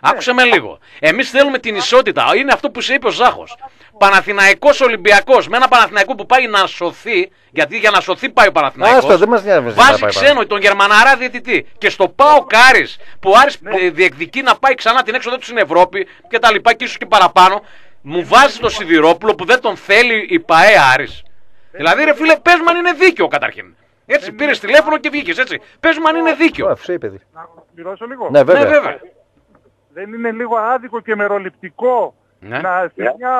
Άκουσε με λίγο. Εμείς θέλουμε την ισότητα. Είναι αυτό που σε είπε ο Ζάχος. Παναθηναϊκός Ολυμπιακός με ένα Παναθηναϊκό που πάει να σωθεί, γιατί για να σωθεί πάει ο Παναθηναϊκός Άστο, δεν μας νοιάζει να Βάζει πάει ξένο τον Γερμαναρά διαιτητή. Και στο πάω Κάρις που ο Άρης ε, διεκδικεί να πάει ξανά την έξοδο του στην Ευρώπη και τα λοιπά και ίσως και παραπάνω, μου βάζει το Σιδηρόπουλο που δεν τον θέλει η ΠαΕ Άρης. Δηλαδή, ρε φίλε, πες μου αν είναι δίκαιο καταρχήν. Έτσι, πήρες τηλέφωνο και βγήκες, έτσι. Πες μου αν είναι δίκαιο. Αυτό είπε. Να πληρώσω λίγο. Ναι, Ναι, βέβαια. Βέβαια. Δεν είναι λίγο άδικο και μεροληπτικό Ναι. να σε μια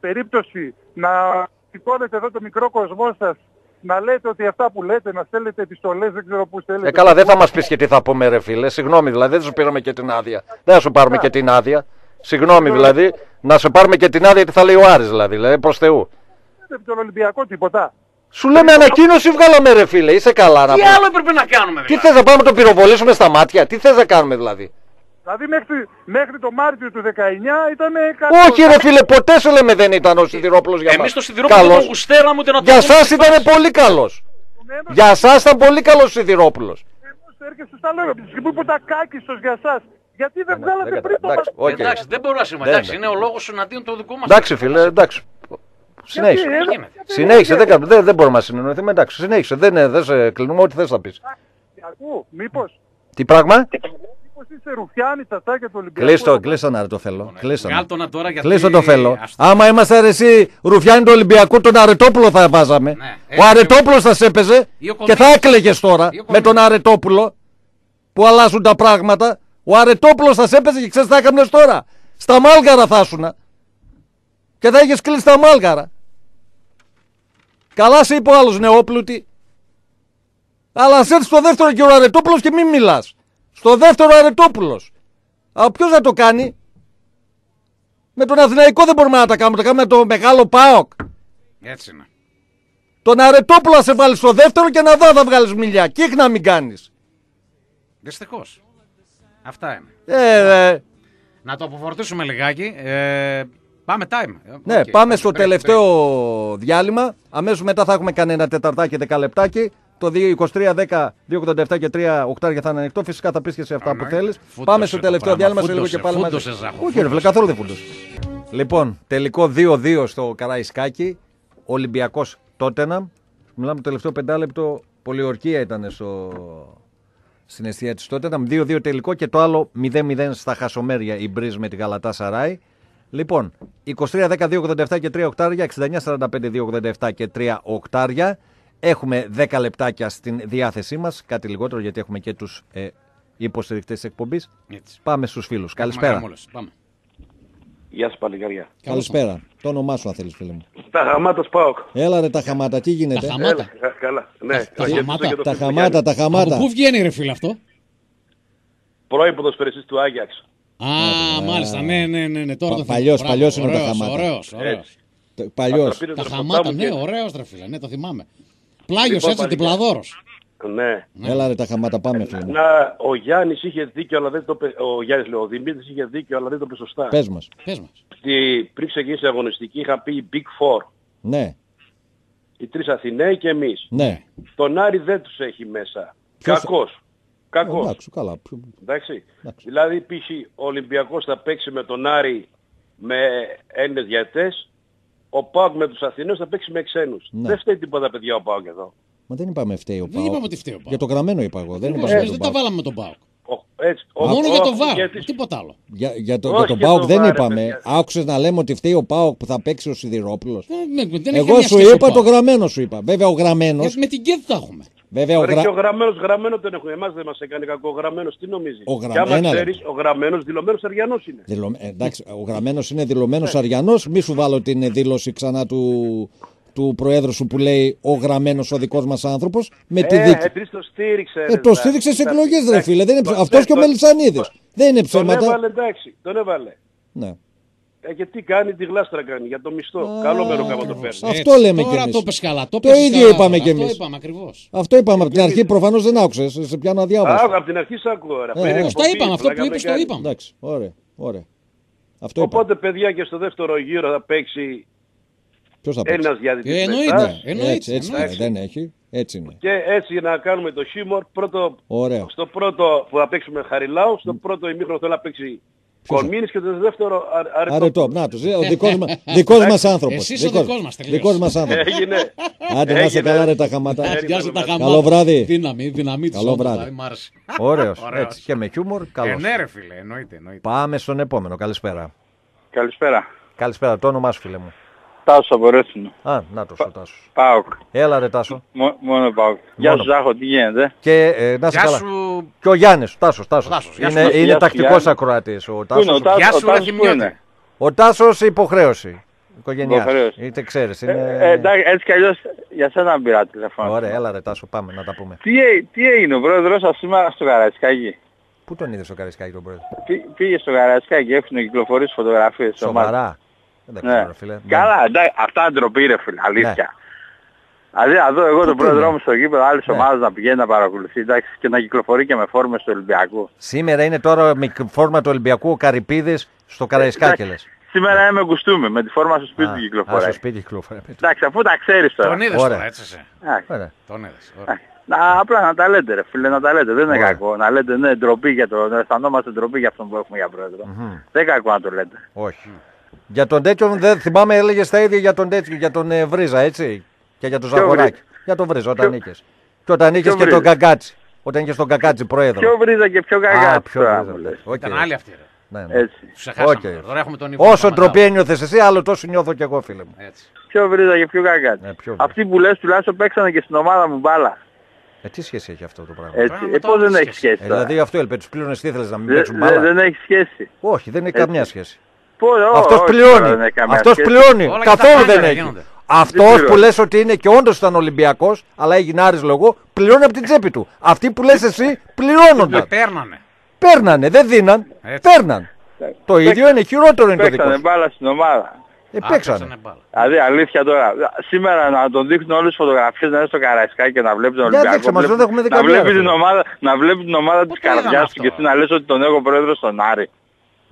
περίπτωση να σηκώνετε εδώ το μικρό κοσμό σας να λέτε ότι αυτά που λέτε, να στέλνετε επιστολές, δεν ξέρω πού στέλνετε. Ε, καλά, δεν θα μας πεις και τι θα πούμε, ρε φίλε. Συγγνώμη, δηλαδή δεν σου πήραμε και την άδεια. Δεν θα σου πάρουμε και την άδεια. Συγγνώμη, δηλαδή, να σε πάρουμε και την άδεια τι θα λέει ο Άρης, δηλαδή, δηλαδή προς Θεού. Δεν τον Ολυμπιακό τίποτα. Σου λέμε ανακοίνωση βγάλαμε, ρε φίλε. Είσαι καλά να Τι πούμε. άλλο έπρεπε να κάνουμε, Τι δηλαδή; θες να πάμε να τον πυροβολήσουμε στα μάτια, τι θες να κάνουμε δηλαδή; Δηλαδή μέχρι, μέχρι το Μάρτιο του 19 ήταν Όχι, ρε φίλε, ποτέ σου λέμε δεν ήταν ο Σιδηρόπουλος για Εμείς μας. το σιδηρόπουλο δεν Καλός. τον γουστέραμε ούτε να το Για δούμε εσά στη ήταν φάση. πολύ καλός. Για εσά ήταν πολύ καλός ο Σιδηρόπουλος. Έρχεστε στα λόγια. Από τη στιγμή που ήταν κάκιστος για σας. Γιατί δεν βγάλατε δεν πριν το εντάξει, Μάρτιο; οκ. Εντάξει, δεν μπορούμε να συμβαίνει. Δεν Εντάξει, είναι. είναι ο λόγος εναντίον του δικού μας. Εντάξει, φίλε, εντάξει. Συνέχισε. Γιατί, ε, γίνεται. Συνέχισε, δεν, κα- δεν, δεν μπορούμε να συνεννοηθούμε. Εντάξει, συνέχισε. Δεν, ε, δεν σε κλείνουμε, ό,τι θες να πεις. Ακού, μήπως, Τι πράγμα; Μήπως είσαι ρουφιάνη τσατάκια του Ολυμπιακού. Κλείστο, κλείστο να ρε το θέλω. Κλείστο. Βγάλ' το να τώρα γιατί... Κλείστο το θέλω. Ας- Άμα είμαστε αρεσί Ρουφιάνη του Ολυμπιακού, τον Αρετόπουλο θα βάζαμε. Ναι, ο έτσι Αρετόπουλος θα σε έπαιζε Ή ο και θα Κομίνης. έκλεγε τώρα Ή ο με τον Αρετόπουλο που αλλάζουν τα πράγματα. Ο Αρετόπουλος θα σε έπαιζε και ξέρεις τι θα έκανες τώρα. Στα μάλγαρα θα ήσουνα. Και θα είχες κλείσει τα μάλγαρα. Καλά σε είπε ο άλλος νεόπλουτη. Αλλά σε έρθεις στο δεύτερο και ο Αρετόπουλος και μην μιλάς. Στο δεύτερο Αρετόπουλος. Αλλά ποιος θα το κάνει; Με τον Αθηναϊκό δεν μπορούμε να τα κάνουμε. Το κάνουμε με το μεγάλο ΠΑΟΚ. Έτσι είναι. Τον Αρετόπουλο να σε βάλει στο δεύτερο και να δω αν θα βγάλεις μιλιά. Κίχ να μην κάνεις. Δυστυχώς. Αυτά είναι. Ε, ε, Να το αποφορτίσουμε λιγάκι. Ε, πάμε time. Ε, ναι, οκ, πάμε break, στο break, τελευταίο διάλειμμα. Αμέσως μετά θα έχουμε κανένα τεταρτάκι, δέκα λεπτάκι. Το 23, 10, 287 και 3 οκτάρια θα είναι ανοιχτό. Φυσικά θα πεις και σε αυτά που ναι. θέλεις. Φούντωσε Πάμε στο το τελευταίο πράγμα, διάλειμμα σε λίγο φούντωσε, και πάλι μαζί. φούντωσε, Ζάχο, Όχι, ρε φίλε, φούντωσε. καθόλου δεν φούντωσε. Λοιπόν, τελικό 2-2 στο Καραϊσκάκι. Ολυμπιακός Τότεναμ. Μιλάμε το τελευταίο πεντάλεπτο. Πολιορκία ήταν στο... στην αιστεία της Τότεναμ. 2-2 τελικό και το άλλο 0-0 στα χασομέρια η Μπριζ με τη Γαλατά Σαράι. Λοιπόν, 23-10-2-87 και 3 οκτάρια, 69-45-2-87 και 3 οκτάρια. Έχουμε 10 λεπτάκια στην διάθεσή μας, κάτι λιγότερο γιατί έχουμε και τους ε, υποστηρικτές της εκπομπής. Έτσι. Πάμε στους φίλους. Έχουμε Καλησπέρα. γραμμόλες. Πάμε. Γεια σας παλικάρια. Καλησπέρα. Το όνομά σου αν θέλεις φίλε μου. Τα γαμάτα ΠΑΟΚ. Έλα ρε τα χαμάτα, τι γίνεται; Τα χαμάτα. Έλα, καλά. Ναι, Τα- τα θα χαιρετήσω χαμάτα. και το Τα Χριστιανό. χαμάτα, τα Από χαμάτα. πού βγαίνει ρε φίλε αυτό; Πρώην ποδοσφαιριστής του Άγιαξ. Α, μάλιστα, ναι, ναι, ναι, ναι. Τώρα Πα- το παλιός, θυμάμαι. παλιός Μπράβο, είναι τα ωραίος, χαμάτα. Ωραίος, ωραίος. Το- Παλιός. Πήρε Τα το χαμάτα, σποτά μου ναι, και- ωραίος ρε φίλε, ναι, το θυμάμαι. Πλάγιος Λοιπόν, έτσι, παλικάρι. διπλαδόρος. Ναι. Έλα ρε τα χαμάτα, πάμε φίλε μου. Να, ο Γιάννης είχε δίκιο, αλλά δεν το πε... Ο Γιάννης λέω, ο Δημήτρης είχε δίκιο, αλλά δεν το είπε σωστά. Πες μας. Πες μας. Στη... Πριν ξεκινήσει η αγωνιστική είχα πει Big Four. Ναι, Οι τρεις Αθηναίοι και εμείς. ναι. Τον Άρη δεν τους έχει μέσα. Ποιος- Κακός. Κακός. Εντάξει, καλά. Ποιο- Εντάξει. Εντάξει. Δηλαδή π.χ. ο Ολυμπιακός θα παίξει με τον Άρη με Έλληνες διαιτές. Ο Πάοκ με τους Αθηναίους θα παίξει με ξένους. Ναι. Δεν φταίει τίποτα παιδιά ο Πάοκ εδώ. Μα δεν είπαμε φταίει ο Δεν ΠΑΟΚ. είπαμε ότι φταίει ο ΠΑΟΚ. Για το Γραμμένο είπα εγώ. Δεν Ακριβώς, είπαμε εμείς για δεν τον τα ΠΑΟΚ. βάλαμε με τον ΠΑΟΚ. Ο, έτσι, ο, Μόνο ο- για το ο- βάρο, γιατί- τίποτα άλλο. Για, για, το, Όχι για τον για ΠΑΟΚ το δεν βάρε, είπαμε. παιδιά. Άκουσες να λέμε ότι φταίει ο ΠΑΟΚ που θα παίξει ο Σιδηρόπουλος. Δεν- ναι, δεν έχει Εγώ καμία σου σχέση ο είπα το Πάοκ. Γραμμένο σου είπα. Βέβαια ο Γραμμένος. Γιατί με την ΚΕΔ τα έχουμε. Βέβαια ο, Ωραία, γρα... και ο Γραμμένος, γραμμένο τον έχουμε. Εμάς δεν μας έκανε κακό. Ο Γραμμένος τι νομίζεις; Ο Και γραμμένο, άμα ένα ξέρεις, ο Γραμμένος δηλωμένος Αρειανός είναι. Δηλω... ε, εντάξει, ο Γραμμένος είναι δηλωμένος Αρειανός. Μη σου βάλω την δήλωση ξανά του, του Προέδρου σου που λέει ο γραμμένος ο δικός μας άνθρωπος με τη ε, δίκη. Ετρής το στήριξε. Ε, το στήριξε σε εκλογές ρε φίλε. Δεν είναι ψε... ψ... Αυτός και ο Μελισανίδης. Δεν είναι Τον ψέματα. έβαλε εντάξει, τον έβαλε. Ναι. Ε, και τι κάνει, τη γλάστρα κάνει για το μισθό. Καλό μέρο κάμα το παίρνει. Αυτό Έτσι, λέμε κι Τώρα εμείς. το πες καλά. Το, Το πες ίδιο καλά είπαμε τώρα, κι Αυτό εμείς. είπαμε ακριβώς. Αυτό είπαμε από την αρχή. Προφανώς δεν άκουσες. Σε πιάνω Α, αδιάβαστο. από την αρχή σ' ακούω. ρε. Ε, Πριν ε. Αυτά εκπομπή, είπαμε, αυτό πλάκα που με είπες το κάνει. είπαμε. Εντάξει, ωραία, ωραία. Αυτό είπα. Οπότε παιδιά και στο δεύτερο γύρο θα παίξει Ποιος θα παίξει; ένας διαιτητής Ε, εννοείται. μετά. Εννοείται, Έτσι, έτσι εννοείται. είναι. Δεν έχει. Έτσι είναι. Και έτσι να κάνουμε το χίμορ. Πρώτο, Ωραίο. στο πρώτο που θα παίξουμε Χαριλάου, στο πρώτο ημίχρονο θέλω να παίξει Κορμίνης και το δεύτερο α- αρετό. Αρετό. Να τους, ο δικός, μα, δικός μας άνθρωπος. Εσύ είσαι ο δικός μας, τελείως. Δικός μας άνθρωπος. Έγινε. Άντε να είσαι Έγινε. καλά ρε τα χαματά. Γεια σου τα χαμάτα. Καλό βράδυ. Δύναμη, δύναμή της. Καλό όντως, βράδυ. δηλαδή, μ' άρεσε. Ωραίος. Ωραίος. Έτσι και με χιούμορ. Ε, Καλώς. ναι, ρε φίλε, εννοείται. εννοείται. Πάμε στον επόμενο. Καλησπέρα. Καλησπέρα. Καλησπέρα. Το όνομά σου φίλε μου. Τάσο από Ρέθινο. Α, να το ο Τάσος. Πάοκ. Έλα ρε Τάσο. Μο- μόνο Πάοκ. Γεια σου Ζάχο, τι γίνεται. Και ε, να είσαι Γεια καλά. σου. Και ο Γιάννης, ο Τάσος, Τάσος. Τάσος, γεια σου, είναι Τάσο. είναι Γεια σου, τακτικός Γιάννη. ακροατής ο Πού είναι Τάσος. ο Τάσος, Γεια ο σου, Τάσος που Ραχιμιώτη. είναι; Ο Τάσος υποχρέωση. Οικογενειά. Υποχρέωση. Είτε ξέρεις. Ε, Είναι... ε, εντάξει, έτσι κι αλλιώς για σένα πήρα τηλεφώνημα. Ωραία, έλα ρε Τάσο, πάμε να τα πούμε. Τι, έ- τι έγινε ο πρόεδρος σας σήμερα στο Καραϊσκάκι; Πού τον είδες ο Καρισκάκη τον πρόεδρο; Πή- Πήγε στο Καραϊσκάκι, έχουν κυκλοφορήσει φωτογραφίες. στο μάτι. Σοβαρά. Δεν τα Ναι. ξέρω ρε φίλε. Καλά, εντάξει, αυτά ντροπή ρε φίλε, αλήθεια. Δηλαδή να δω εγώ τον τι πρόεδρό είναι; μου στο γήπεδο άλλες Ναι. ομάδες να πηγαίνει να παρακολουθεί εντάξει, και να κυκλοφορεί και με φόρμες του Ολυμπιακού. Σήμερα είναι τώρα με φόρμα του Ολυμπιακού ο Καρυπίδης στο Καραϊσκάκη λες. Σήμερα είμαι κουστούμι, με τη φόρμα στο σπίτι Α, του Α, κυκλοφορεί. στο σπίτι κυκλοφορεί. Εντάξει, αφού τα ξέρεις τώρα. Τον είδες Ωραία. τώρα, έτσι σε. Εντάξει. Ωραία. Τον είδες. Ωραία. Εντάξει. Να, απλά να τα λέτε ρε φίλε, να τα λέτε. Δεν είναι Ωραία. κακό. Να λέτε ναι, ντροπή για το, να αισθανόμαστε ντροπή για αυτόν που έχουμε για πρόεδρο. Μμμ. Δεν είναι κακό να το λέτε. Όχι. Για τον τέτοιον δεν θυμάμαι έλεγες τα ίδια για τον τέτοιο, για τον ε, Βρίζα, έτσι. Και για τον Ποιο Ζαχοράκη. Βρίζα; Για τον Βρίζα όταν Ποιο- νίκες. Και όταν νίκες Ποιο και τον Βρίζα; Καγκάτσι. Όταν είχες τον Καγκάτσι πρόεδρο. Πιο βρίζα και πιο Α, κακά πιο τώρα Βρίζα. μου λες. Οκ. Ήταν άλλη αυτή, ρε. Ναι, ναι. Έτσι. Τους ξεχάσαμε. Οκ. τώρα. Τώρα έχουμε τον Ιβάν Όσο Σταματάο. ντροπή ένιωθες εσύ, άλλο τόσο νιώθω κι εγώ φίλε μου. Έτσι. Πιο βρίζα και πιο κακά. Ναι, πιο βρίζα. Αυτοί που λες τουλάχιστον παίξανε και στην ομάδα μου μπάλα. Ε, τι σχέση έχει αυτό το πράγμα; Έτσι. Πράγμα Ε, τώρα πώς δεν τι έχει σχέση. σχέση Ε, τώρα; δηλαδή αυτό έλπε, τους πλήρωνες τι ήθελες να μην Δε- παίξουν δε- μπάλα; Δεν έχει σχέση. Όχι, δεν έχει Έτσι. καμιά σχέση. Πώς, ω, Αυτός όχι, πληρώνει. τώρα δεν έχει καμία Αυτός σχέση. πληρώνει. Όλα και τα Καθόλου πάντα δεν ρε έχει. γίνονται. Αυτός που πληρώνει. λες ότι είναι και όντως ήταν Ολυμπιακός, αλλά έγινε Άρης λόγο, πληρώνει από την τσέπη του. Αυτοί που λες εσύ πληρώνονταν. Παίρνανε. Παίρνανε, δεν δίναν, Έτσι. παίρναν. Το ίδιο είναι, χειρότερο είναι το δικό Παίξανε σου. μπάλα στην ομάδα. Ε, Α, παίξανε. παίξανε μπάλα. Δηλαδή αλήθεια τώρα, σήμερα να τον δείχνουν όλες τις φωτογραφίες να είναι στο Καραϊσκάκι και να βλέπει τον Για Ολυμπιακό. δείξε μας, βλέπει- δεν έχουμε δει να, καμία, βλέπει ρε την φίλε. ομάδα, να βλέπει την ομάδα της το είδαμε καρδιάς αυτό; του και εσύ να λες ότι τον έχω πρόεδρο στον Άρη.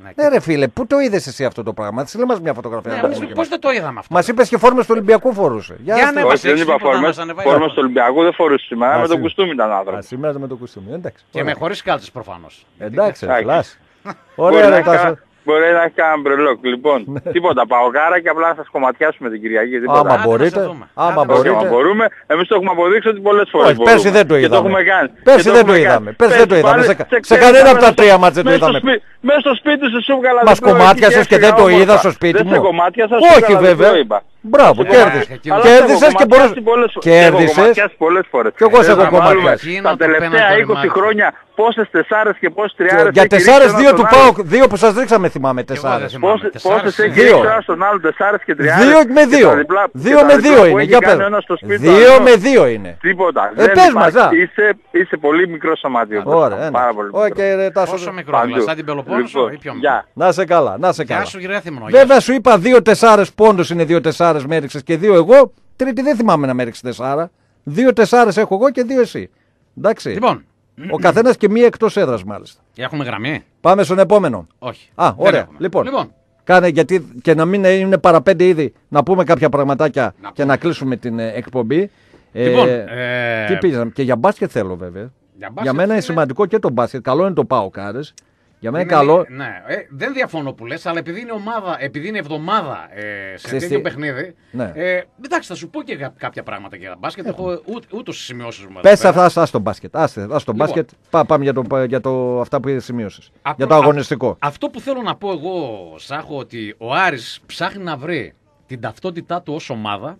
Ναι, Ναι, ρε φίλε, πού το είδες εσύ αυτό το πράγμα; Τη μας μια φωτογραφία. Ναι, να τα εμείς πούμε και πώς εμείς. δεν το είδαμε αυτό; Μας είπες και φόρμες του Ολυμπιακού φορούσε. Για Για άστο. ναι, Όχι, μας δεν έχεις είπα τίποτα, φόρμες, μας ανεβάει φόρμες αυτό. του Ολυμπιακού δεν φορούσε σήμερα, Α, με τον σήμερα. κουστούμι ήταν Α, άνθρωπος. σήμερα με το κουστούμι. Εντάξει. Και με χωρίς κάλτσες προφανώς. Εντάξει, ρε, Εντάξει. φυλάς. Μπορεί Ωραία, να ρε έχει Τάσο. Κα- Μπορεί να έχει κανένα μπρελόκ. Λοιπόν, τίποτα. Πάω κάρα και απλά να σας κομματιάσουμε την Κυριακή. Τίποτα. Άμα Άντε να μπορείτε. σε δούμε. Άμα Άντε να σε Όχι, μπορείτε. άμα μπορούμε. Εμείς το έχουμε αποδείξει ότι πολλές φορές Όχι, μπορούμε. πέρσι δεν το Και είδαμε. έχουμε κάνει. Πέρσι Και δεν το έχουμε είδαμε. κάνει. Πέρσι δεν το είδαμε. πάλι Σε κα- σε ξέρεις, κανένα μέσα από τα στο- τρία μάτς δεν το μέσα στο είδαμε. σπί- Μέσα στο σπίτι σου σου βγάλα Μας διπλό, κομμάτιασες εκεί και δεν το έφυγα είδα όμορφα. στο σπίτι Δεν μου. σε κομμάτιασα, σου Όχι βγάλα βέβαια. διπλό, είπα. Μπράβο, Εγώ κέρδισες. εκείνο το- Αλλά σε έχω Κέρδισες και μπορείς... κομματιάσει πολλές φορές. Σε έχω Κέρδισες. κομματιάσει πολλές φορές. Κι εγώ σε Θες έχω να βάλουμε κομματιάσει. Εκείνο Τα το τελευταία πέναλτι 20 μάλιστα. χρόνια πόσες τεσσάρες και πόσες τριάρες Για έχει τεσσάρες ρίξει δύο ένας του στον ΠΑΟΚ, άλλον. δύο που σας ρίξαμε θυμάμαι Εγώ δεν τεσσάρες. θυμάμαι. Πόσες, Τεσσάρες πόσες έχει Δύο. ρίξει ένας στον άλλο τεσσάρες και τριάρες; Δύο με και δύο. τα διπλά- Δύο και τα με διπλά δύο που είναι. έχει Για κάνει πες. ο ένας στο σπίτι του Δύο άλλου. με δύο είναι. Τίποτα. Ε, Δεν πες υπάρχει. μας, α. Είσαι, είσαι πολύ μικρός σωματείο. Ωραία, ένα. Πάρα πολύ Οκ, μικρός. ρε Τάσο. Πόσο μικρός, Παντού. δηλαδή, σαν την Πελοπόννησο Λοιπόν, ή πιο μικρό. Γεια. Να σε καλά, να σε Γεια καλά. σου γυρέ Θημνό. γεια Βέβαια σου είπα δύο τεσσάρες πόντος είναι δύο τεσσάρες με έριξες και δύο εγώ. Τρίτη δεν θυμάμαι να με έριξε τεσσάρα. Δύο τεσσάρες έχω εγώ και δύο εσύ. Εντάξει. σου. Λοιπόν, Ο καθένας και μία εκτός έδρας μάλιστα. έχουμε γραμμή; Πάμε στον επόμενο. Όχι. Α, Δεν ωραία. έχουμε. Λοιπόν, λοιπόν κάνε γιατί και να μην είναι παραπέντε ήδη να πούμε κάποια πραγματάκια Να και πούμε. να κλείσουμε την ε, εκπομπή. Ε, Λοιπόν, ε, τι πήγαμε. Και για μπάσκετ θέλω βέβαια. Για Για, μπάσκετ μένα είναι είναι- σημαντικό και το μπάσκετ. Καλό είναι το πάω κάρες. Για μένα είναι είναι- καλό. Ναι, ε, δεν διαφωνώ που λες, αλλά επειδή είναι ομάδα, επειδή είναι εβδομάδα ε, σε Ξέρεις τέτοιο τι- παιχνίδι. Ναι. Ε, εντάξει, θα σου πω και κα- κάποια πράγματα για τα μπάσκετ. Έχω ούτω ούτως τις σημειώσεις μου. εδώ Πες πέρα. αυτά, ας, ας το μπάσκετ. Άστε, ας το Λοιπόν. μπάσκετ. Πά, πάμε για, το, για το, αυτά που σημείωσες. Απλό- για το αγωνιστικό. α- αυτό που θέλω να πω εγώ, Σάχο, ότι ο Άρης ψάχνει να βρει την ταυτότητά του ως ομάδα.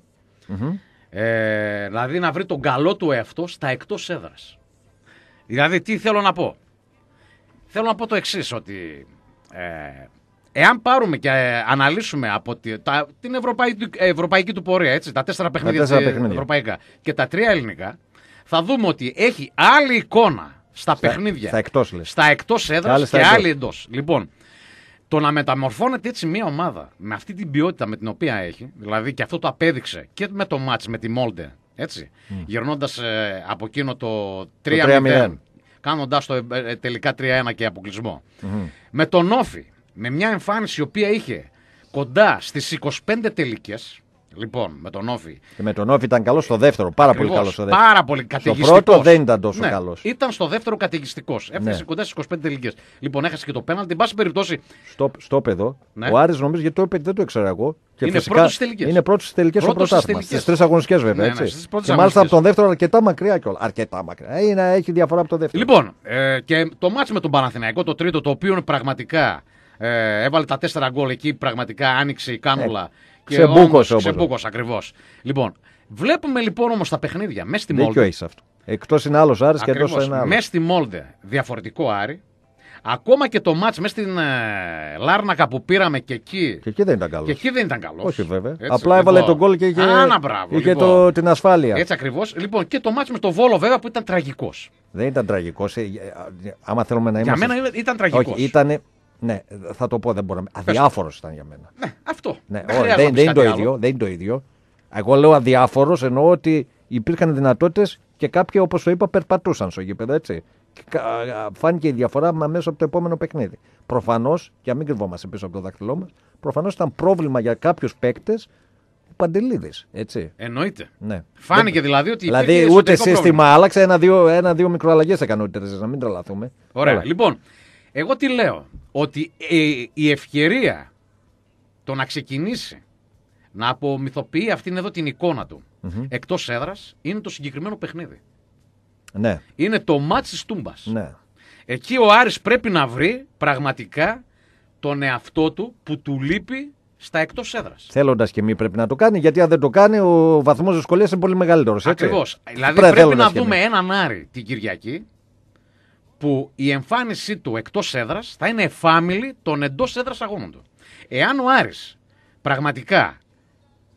Ε, δηλαδή να βρει τον καλό του εαυτό στα εκτός έδρας. Δηλαδή τι θέλω να πω; Θέλω να πω το εξής ότι ε, εάν πάρουμε και ε, αναλύσουμε από τη- τα, την ευρωπαϊκή, ευρωπαϊκή του πορεία, έτσι, τα τέσσερα παιχνίδια, τέσσερα της, παιχνίδια. ευρωπαϊκά και τα τρία ελληνικά, θα δούμε ότι έχει άλλη εικόνα στα, παιχνίδια. Στα εκτός λες. Στα εκτός Και έδρας άλλη και, στα εντός. άλλη εντός. Λοιπόν, το να μεταμορφώνεται έτσι μια ομάδα με αυτή την ποιότητα με την οποία έχει, δηλαδή και αυτό το απέδειξε και με το μάτς με τη Μόλντε, έτσι, γυρνώντας ε, από εκείνο το 3-0, 3-0. Κάνοντας το ε, ε, τελικά 3-1 και αποκλεισμό. Με τον Όφη, με μια εμφάνιση η οποία είχε κοντά στις 25 τελικές, Λοιπόν, με τον Όφη. Και με τον Όφη ήταν καλός στο δεύτερο. Πάρα πολύ Ακριβώς, καλός στο δεύτερο. Πάρα πολύ Στο καταιγιστικός. πρώτο δεν ήταν τόσο ναι, καλός. Ήταν στο δεύτερο καταιγιστικό. Έφτασε Ναι. κοντά στις 25 τελικές. Λοιπόν, έχασε και το πέναλτι. Εν πάση περιπτώσει, Στο, στο παιδό. Ναι. Ο Άρης νομίζω γιατί το είπε, δεν το ήξερα εγώ. Και Είναι φυσικά πρώτος στις τελικές. Είναι πρώτος στις τελικές στο Πρώτος στις πρωτάθλημα. τελικές. Στις τρεις αγωνιστικές βέβαια. Ναι, ναι, έτσι. στις πρώτες και μάλιστα από αγωνιστικές. τον δεύτερο αρκετά μακριά κιόλας. Αρκετά μακριά. Ε, Είναι, έχει διαφορά από το δεύτερο. Λοιπόν, ε, και το μάτς με τον Παναθηναϊκό, το τρίτο, το οποίο είναι πραγματικά ε, έβαλε τα τέσσερα γκολ εκεί, πραγματικά άνοιξε η κάνουλα. Ε, ξεμπούκωσε όμως, όπως Ξεμπούκωσε ακριβώς. Λοιπόν, βλέπουμε λοιπόν όμως τα παιχνίδια μέσα στη Δίκιο Μόλντε. έχει αυτό. Εκτός είναι άλλος Άρης και εντός Ακριβώς, είναι άλλος. μέσα στη Μόλντε, διαφορετικό Άρη. Ακόμα και το μάτς μέσα στην ε, Λάρνακα που πήραμε και εκεί. Και εκεί δεν ήταν καλός. Και εκεί δεν ήταν καλός. Όχι βέβαια. Απλά έβαλε τον γκολ και είχε, Άνα, μπράβο, είχε λοιπόν. το, την ασφάλεια. Έτσι ακριβώς. Λοιπόν, και το μάτς με το Βόλο βέβαια που ήταν τραγικός. Δεν ήταν τραγικός. άμα θέλουμε να Για είμαστε. μένα ήταν τραγικός. Όχι, ήταν. Ναι, θα το πω, δεν μπορώ. να- Αδιάφορος ήταν για μένα. Ναι, αυτό. Ναι, Δεν όχι, χρειάζεται δεν, να δεν πεις είναι το κάτι ίδιο. άλλο. Δεν είναι το ίδιο. Εγώ λέω αδιάφορος εννοώ ότι υπήρχαν δυνατότητες και κάποιοι, όπως το είπα, περπατούσαν στο γήπεδο. Έτσι. Και κα- φάνηκε η διαφορά μέσα από το επόμενο παιχνίδι. Προφανώς, και να μην κρυβόμαστε πίσω από το δάχτυλό μας, προφανώς ήταν πρόβλημα για κάποιους παίκτες ο Παντελίδης. Έτσι. Εννοείται. Ναι. Φάνηκε δηλαδή ότι. Δηλαδή υπήρχε ούτε εσωτερικό σύστημα πρόβλημα. άλλαξε, ένα-δύο ένα, δύο μικροαλλαγές έκανε ο Τερζής, να μην τρελαθούμε. Ωραία. Έλα. Λοιπόν, εγώ τι λέω. Ότι ε, η ευκαιρία το να ξεκινήσει να απομυθοποιεί αυτήν εδώ την εικόνα του Μμμ. εκτός έδρας είναι το συγκεκριμένο παιχνίδι. Ναι, Είναι το μάτς της Τούμπας. ναι. Εκεί ο Άρης πρέπει να βρει πραγματικά τον εαυτό του που του λείπει στα εκτός έδρας. Θέλοντας και μη πρέπει να το κάνει, γιατί αν δεν το κάνει, ο βαθμός δυσκολίας είναι πολύ μεγαλύτερος. Ακριβώς. Δηλαδή Πρέπει πρέπει να θέλοντας και δούμε μη. έναν Άρη την Κυριακή που η εμφάνισή του εκτός έδρας θα είναι εφάμιλη των εντός έδρας αγώνων του. Εάν ο Άρης πραγματικά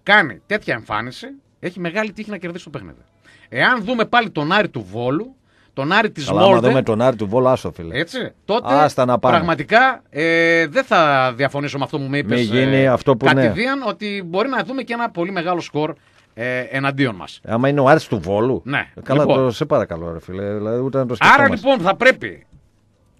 κάνει τέτοια εμφάνιση, έχει μεγάλη τύχη να κερδίσει το παιχνίδι. Εάν δούμε πάλι τον Άρη του Βόλου, τον Άρη της Αλλά άμα Μόλτε. δούμε τον Άρη του Βόλου, άσο φίλε. Έτσι, τότε Άστα να πάνε. πραγματικά ε, δεν θα διαφωνήσω με αυτό που με είπες. Μη γίνει αυτό που ναι. Κατηδίαν ότι μπορεί να δούμε και ένα πολύ μεγάλο σκορ ε, εναντίον μας. Άμα είναι ο Άρης του Βόλου. Ναι. Ε, Καλά, Λοιπόν. το, σε παρακαλώ, ρε φίλε. Δηλαδή, ούτε να το Άρα σκεφτόμαστε. λοιπόν θα πρέπει.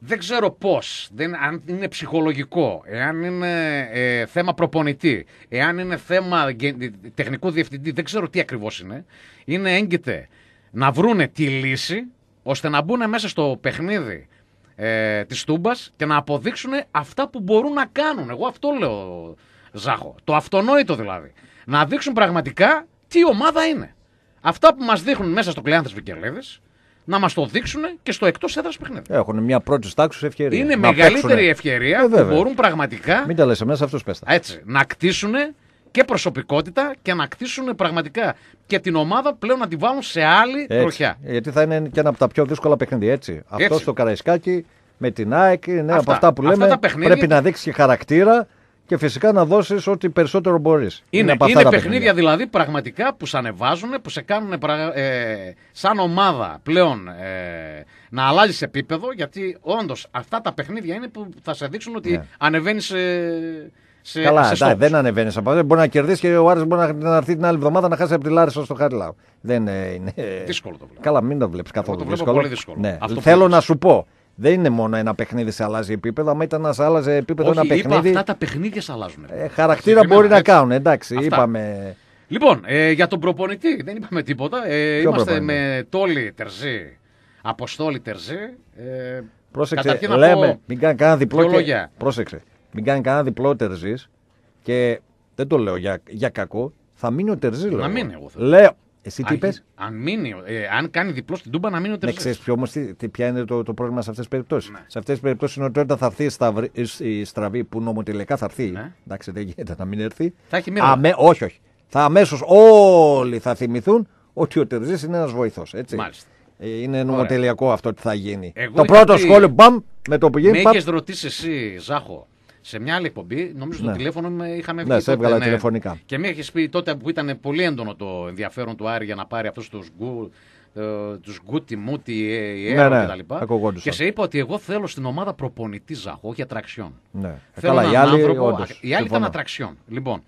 Δεν ξέρω πώς, αν είναι ψυχολογικό, εάν είναι ε, θέμα προπονητή, εάν είναι θέμα γε- τεχνικού διευθυντή, δεν ξέρω τι ακριβώς είναι. Είναι έγκυται να βρούνε τη λύση ώστε να μπουν μέσα στο παιχνίδι ε, της Τούμπας και να αποδείξουν αυτά που μπορούν να κάνουν. Εγώ αυτό λέω, Ζάχο. Το αυτονόητο δηλαδή. Να δείξουν πραγματικά τι ομάδα είναι. Αυτά που μας δείχνουν μέσα στο Κλεάνθες Βικελέδης να μας το δείξουν και στο εκτός έδρας παιχνίδι. Έχουν μια πρώτη τάξη ευκαιρία. Είναι να μεγαλύτερη παίξουνε. ευκαιρία Ε, που βέβαια. μπορούν πραγματικά Μην τα λες εμένα, αυτού πέστα. έτσι, να κτίσουν και προσωπικότητα και να κτίσουν πραγματικά και την ομάδα πλέον να τη βάλουν σε άλλη τροχιά. Γιατί θα είναι και ένα από τα πιο δύσκολα παιχνίδια. Έτσι. Αυτός Έτσι. στο Καραϊσκάκι με την ΑΕΚ είναι από Αυτά. αυτά που Αυτά λέμε. τα παιχνίδια- Πρέπει να δείξει και χαρακτήρα και φυσικά να δώσεις ό,τι περισσότερο μπορείς. Είναι, είναι παιχνίδια δηλαδή πραγματικά που σε ανεβάζουν, που σε κάνουν πραγ- ε, σαν ομάδα πλέον ε, να αλλάζεις επίπεδο, γιατί όντως αυτά τα παιχνίδια είναι που θα σε δείξουν ότι Ναι. ανεβαίνεις σε, σε, Καλά, σε εντάξει, στόχους. δεν ανεβαίνεις από αυτό. Μπορεί να κερδίσεις και ο Άρης μπορεί να, να έρθει την άλλη εβδομάδα να χάσει από τη Λάρισα στο Χαριλάου. Δεν ε, είναι. Δύσκολο το βλέπω. Καλά, μην το βλέπεις καθόλου το βλέπω δύσκολο. πολύ δύσκολο. Ναι. Αυτό Θέλω που να σου πω. Δεν είναι μόνο ένα παιχνίδι σε αλλάζει επίπεδο. Αν ήταν να σε άλλαζε επίπεδο Όχι, ένα είπα παιχνίδι. αυτά τα παιχνίδια σε αλλάζουν. ε, χαρακτήρα Συγκεκριμένα, μπορεί να έτσι. κάνουν. Εντάξει, Αυτά. είπαμε. Λοιπόν, ε, για τον προπονητή δεν είπαμε τίποτα. Ε, Ποιο είμαστε προπονητή; με Τόλι Τερζή, Αποστόλη Τερζή. Ε, Πρόσεξε, καταρχήν να λέμε, πω μην κάνει κανένα διπλό. δύο Και... λόγια. Πρόσεξε, μην κάνει κανένα διπλό τερζής και δεν το λέω για, για κακό. Θα μείνει ο τερζή. Να μείνει, εγώ θέλω. Λέω. Εσύ τι αν, είπες; αν, μείνει, ε, αν κάνει διπλό στην Τούμπα, να μείνει ο Ναι, Τερζή. ξέρεις ποιο όμως τι, τι- ποια είναι το, το πρόβλημα σε αυτές τις περιπτώσεις. Ναι. Σε αυτές τις περιπτώσεις είναι ότι όταν θα έρθει η, σταυρή- η- η στραβή που νομοτελικά θα έρθει. Ναι. Εντάξει, δεν γίνεται να μην έρθει. Θα έχει μοίρα. Αμέ, όχι, όχι. Θα αμέσως όλοι θα θυμηθούν ότι ο Τερζής είναι ένας βοηθός. Μάλιστα. Είναι νομοτελειακό αυτό τι θα γίνει. Εγώ το είχα πρώτο πει- σχόλιο, μπαμ, με το που γίνει. Με παπ, είχε ρωτήσει εσύ, Ζάχο, σε μια άλλη εκπομπή, νομίζω Ναι. το τηλέφωνο με είχαμε βγει. Ναι, σε τότε, έβγαλα τηλεφωνικά. Και με είχε πει τότε που ήταν πολύ έντονο το ενδιαφέρον του Άρη για να πάρει αυτούς τους γκου. Ε, τους Γκούτι, Μούτι, ε, Ναι, Έρο ναι, κτλ. ακουγόντουσαν. Και σε είπα ότι εγώ θέλω στην ομάδα προπονητή Ζάχο, όχι ατραξιόν. Ναι. Ε, Θέλω Καλά, οι έναν άλλοι, άνθρωπο- όντως, οι άλλοι ήταν συμφωνώ. ατραξιόν. Λοιπόν,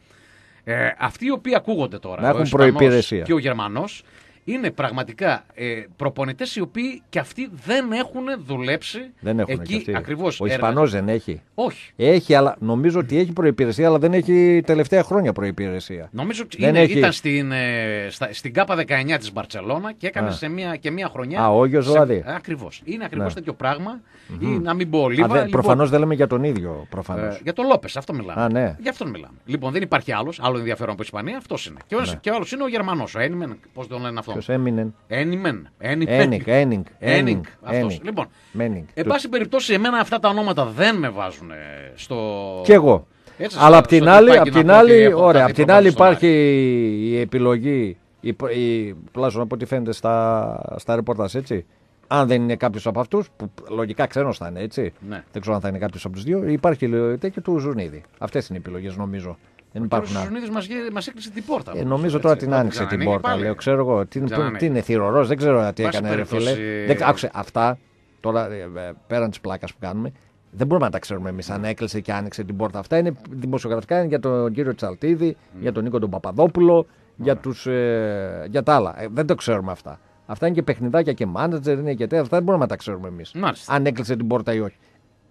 ε, αυτοί οι οποίοι ακούγονται τώρα, Να ο έχουν Ισπανός προϋπηρεσία. και ο Γερμανός, είναι πραγματικά ε, προπονητές οι οποίοι και αυτοί δεν έχουν δουλέψει Δεν έχουν εκεί και αυτοί. ακριβώς. Ο Ισπανός δεν έχει. Όχι. Έχει, αλλά νομίζω ότι έχει προπηρεσία, αλλά δεν έχει τελευταία χρόνια προπηρεσία. Νομίζω ότι Δεν είναι, έχει. ήταν στην, ε, στα, στην ΚΑΠΑ 19 της Μπαρσελόνα και έκανε Α. σε μία, και μία χρονιά. Α, ο Όγιος δηλαδή. Ακριβώς. Είναι ακριβώς Ναι. τέτοιο πράγμα. Ή να μην πω Α, λίβα. δεν- λοιπόν, Προφανώς δεν λέμε για τον ίδιο. Προφανώς. ε, για τον Λόπες, αυτό μιλάμε. Α, ναι. Για αυτόν μιλάμε. Λοιπόν, δεν υπάρχει άλλος, άλλο ενδιαφέρον από Ισπανία, αυτός είναι. Και ο, Ναι. και ο άλλος είναι ο Γερμανός, ο Ένιμεν, πώς τον λένε αυτόν. Ποιος έμεινε. Ένιμεν. Ένικ, Ένικ, Ένικ. Ένικ, αυτός. Ένικ. Λοιπόν, Μένικ. εν Του- πάση περιπτώσει, εμένα αυτά τα ονόματα δεν με βάζουν ε, στο. Κι εγώ. Έτσι, Αλλά στο- απ' την στο άλλη, τρυπάκι απ' να την πω ότι άλλη, έχω ωραία, κάτι απ' την προπόνηση άλλη στον Άρη. υπάρχει η επιλογή, η, προ- η, τουλάχιστον από ό,τι φαίνεται στα, στα ρεπορτάζ, έτσι. Αν δεν είναι κάποιος από αυτούς, που λογικά ξένο θα είναι, έτσι. Ναι. Δεν ξέρω αν θα είναι κάποιος από τους δύο. Υπάρχει λέω, τέτοιο του Ζουνίδη. Αυτές είναι οι επιλογές, νομίζω. Δεν Ο υπάρχουν κ. άλλε. Ζουνίδης μας, γέ- μας έκλεισε την πόρτα. Ε, όμως, νομίζω έτσι. τώρα την Θα άνοιξε την ξανανοίγει πόρτα. πάλι. Λέω, ξέρω εγώ. Τι, είναι- Ξανανοίγει. τι είναι θηρορός, δεν ξέρω τι Πάση έκανε, ρε φίλε. περιπτώσει- Δεν, άκουσε, αυτά τώρα ε, ε, πέραν της πλάκας που κάνουμε, δεν μπορούμε να τα ξέρουμε εμείς αν έκλεισε και άνοιξε την πόρτα. Αυτά είναι δημοσιογραφικά είναι για τον κύριο Τσαλτίδη, για τον Νίκο τον Παπαδόπουλο, για, τους, ε, για τα άλλα. Ε, δεν το ξέρουμε αυτά. Αυτά είναι και παιχνιδάκια και μάνατζερ, είναι και τέτοια. Αυτά δεν μπορούμε να τα ξέρουμε εμείς. Μάλιστα. Αν έκλεισε την πόρτα ή όχι.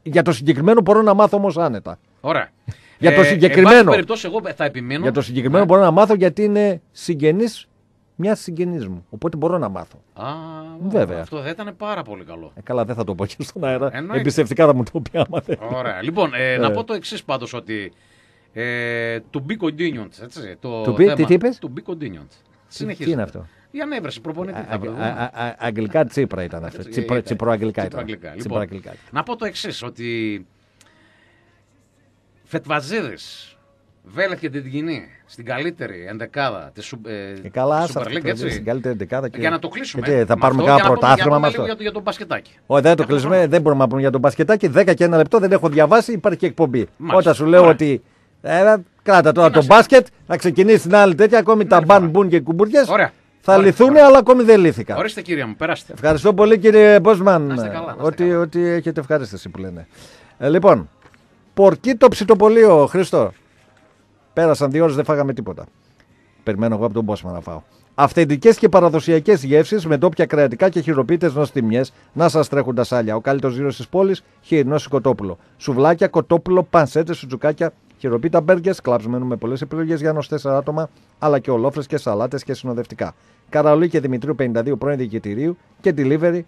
Για το συγκεκριμένο μπορώ να μάθω όμως άνετα. Ωραία. Για το Ε, συγκεκριμένο. Εν πάση περιπτώσει, εγώ θα επιμείνω. Για το συγκεκριμένο Ναι. μπορώ να μάθω γιατί είναι συγγενής μιας συγγενής μου. Οπότε μπορώ να μάθω. Α, Βέβαια. Αυτό θα ήταν πάρα πολύ καλό. Ε, καλά, δεν θα το πω και στον αέρα. Εννοείται. Εμπιστευτικά θα μου το πει άμα θέλει. Ωραία. Λοιπόν, ε, να Ε. πω το εξής πάντως ότι. Ε, to be continued. Έτσι, το To be- θέμα, τι- τι είπες; To be continued. Τι Συνεχίζεται. είναι αυτό; Η ανέβρεση προπονητή. θα Α- βρούμε. α- α- α- Αγγλικά τσίπρα ήταν αυτό. Έτσι, Τσίπρο- ήταν. Τσιπροαγγλικά ήταν. Τσιπροαγγλικά. Λοιπόν, Τσιπροαγγλικά. να πω το εξής, ότι Φετβαζίδης Βέλεθ και την κοινή στην καλύτερη ενδεκάδα της Και καλά, Super άσε League, αυτό, έτσι. στην καλύτερη δεκάδα. Και... Για να το κλείσουμε. Και τι, θα με πάρουμε αυτό, κάνα για να πούμε- πρωτάθλημα με για να αυτό. πούμε λίγο Για, τον μπασκετάκι. Όχι, δεν το Για κλείσουμε. Δεν μπορούμε να πούμε για τον μπασκετάκι. 10 και ένα λεπτό δεν έχω διαβάσει. Υπάρχει και εκπομπή. Μάλιστα. Όταν σου λέω Ωραία. ότι. Ε, κράτα τώρα Τι να το σε- μπάσκετ, θα ξεκινήσει την άλλη τέτοια. Ακόμη τα μπαν μπουν και κουμπουριέ. Ωραία. Θα Ωραία. λυθούν, Ωραία. αλλά ακόμη δεν λύθηκαν. Ορίστε κύριε μου, περάστε. Ευχαριστώ πολύ κύριε Μπόσμαν. Να είστε καλά, να είστε ότι, καλά. ότι έχετε ευχαρίστηση που λένε. Ε, λοιπόν, πορκί το ψητοπολείο, Χριστό. Πέρασαν δύο ώρες, δεν φάγαμε τίποτα. Περιμένω εγώ από τον Μπόσμαν να φάω. Αυθεντικές και παραδοσιακές γεύσεις με ντόπια κρεατικά και χειροποίητες νοστιμιές να σας τρέχουν τα σάλια. Ο καλύτερος γύρος της πόλης, χοιρινό κοτόπουλο. Σουβλάκια, κοτόπουλο, πανσέτες, σουτζουκάκια, χειροποίητα μπέργκες, κλαψμένου με πολλές επιλογές για νοστέ άτομα, αλλά και ολόφρες και σαλάτες και συνοδευτικά. Καραολί και Δημητρίου 52 πρώην διοικητηρίου και delivery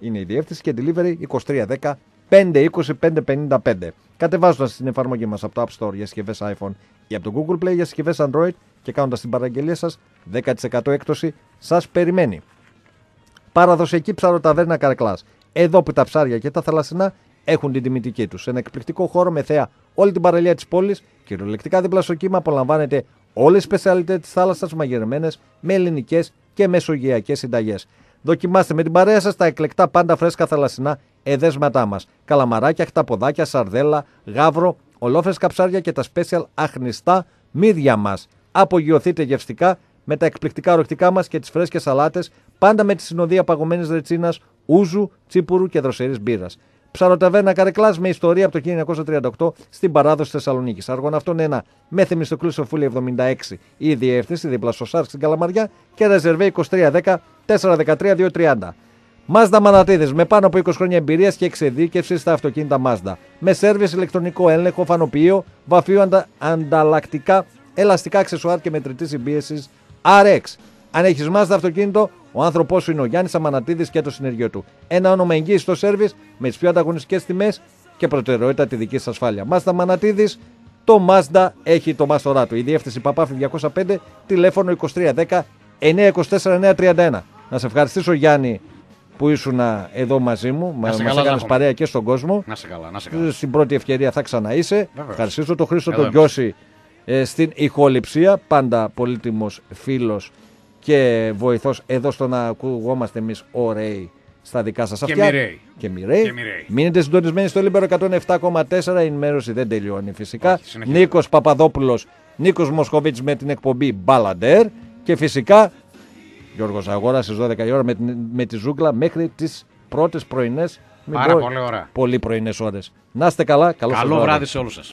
είναι η διεύθυνση και delivery 2310 520 555. Κατεβάζοντας την εφαρμογή μας από το App Store για συσκευές iPhone ή από το Google Play για συσκευές Android και κάνοντας την παραγγελία σας, 10% έκπτωση σας περιμένει. Παραδοσιακή ψαροταβέρνα Καρκλά. Εδώ που τα ψάρια και τα θαλασσινά έχουν την τιμητική τους. Σε ένα εκπληκτικό χώρο με θέα όλη την παραλία της πόλης, κυριολεκτικά δίπλα στο κύμα απολαμβάνετε όλες τι σπεσιαλιτές της θάλασσας μαγειρεμένες με ελληνικές και μεσογειακές συνταγές. Δοκιμάστε με την παρέα σας τα εκλεκτά πάντα φρέσκα θαλασσινά εδέσματά μας. Καλαμαράκια, χταποδάκια, σαρδέλα, γάβρο, ολόφρεσκα ψάρια και τα special αχνιστά μύδια μας. Απογειωθείτε γευστικά με τα εκπληκτικά ορεικτικά μας και τις φρέσκες σαλάτες, πάντα με τη συνοδεία παγωμένης ρετσίνας, ούζου, τσίπουρου και δροσερής μπύρας. Ψαροταβέρνα Καρεκλάς με ιστορία από το 1938 στην παράδοση Θεσσαλονίκης. Αργόν αυτόν ένα με Θεμιστοκλή Σοφούλη 76 η διεύθυνση δίπλα στο Σάρκ στην Καλαμαριά και ρεζερβέ 2310 413 230. Mazda Μανατίδε με πάνω από 20 χρόνια εμπειρίας και εξειδίκευσης στα αυτοκίνητα Mazda. Με σερβις ηλεκτρονικό έλεγχο, φανοποιείο, βαφείο αντα... ανταλλακτικά, ελαστικά αξεσουάρ και μετρητή συμπίεσης RX. Αν έχεις Mazda αυτοκίνητο, ο άνθρωπός σου είναι ο Γιάννης Αμανατίδης και το συνεργείο του. Ένα όνομα εγγύηση στο σερβις με τις πιο ανταγωνιστικές τιμές και προτεραιότητα τη δική σας ασφάλεια. Mazda Μανατίδη, το Mazda έχει το μάστορά του. Η διεύθυνση Παπάφη 205, τηλέφωνο 2310 924 931. Να σε ευχαριστήσω Γιάννη που ήσουν εδώ μαζί μου. Μα σε μας καλά, έκανες Ζάχο. παρέα και στον κόσμο. Να 'σαι καλά, να 'σαι καλά. Στην πρώτη ευκαιρία θα ξαναείσαι. Βεβαίως. Ευχαριστήσω τον Χρήστο Εδώ τον είμαστε. Γκώση ε, στην ηχοληψία. Πάντα πολύτιμος φίλος και βοηθός εδώ στο να ακουγόμαστε εμείς ωραίοι στα δικά σας Και αυτιά. μοιραίοι. Και μοιραίοι. Και μοιραίοι. Μείνετε συντονισμένοι στο Λίμπερο 107,4. Η ενημέρωση δεν τελειώνει φυσικά. Όχι, συνεχίζεται. Νίκος Παπαδόπουλος, Νίκος Μοσχοβίτης με την εκπομπή Μπαλαντέρ. Και φυσικά Γιώργος Αγόρας στις 12 η ώρα με, την- με τη ζούγκλα μέχρι τις πρώτες πρωινές. μην Πάρα πω- πολύ ωραία. Πολύ πρωινές ώρες. Να είστε καλά. Καλό, σας Καλό βράδυ σε όλους σας.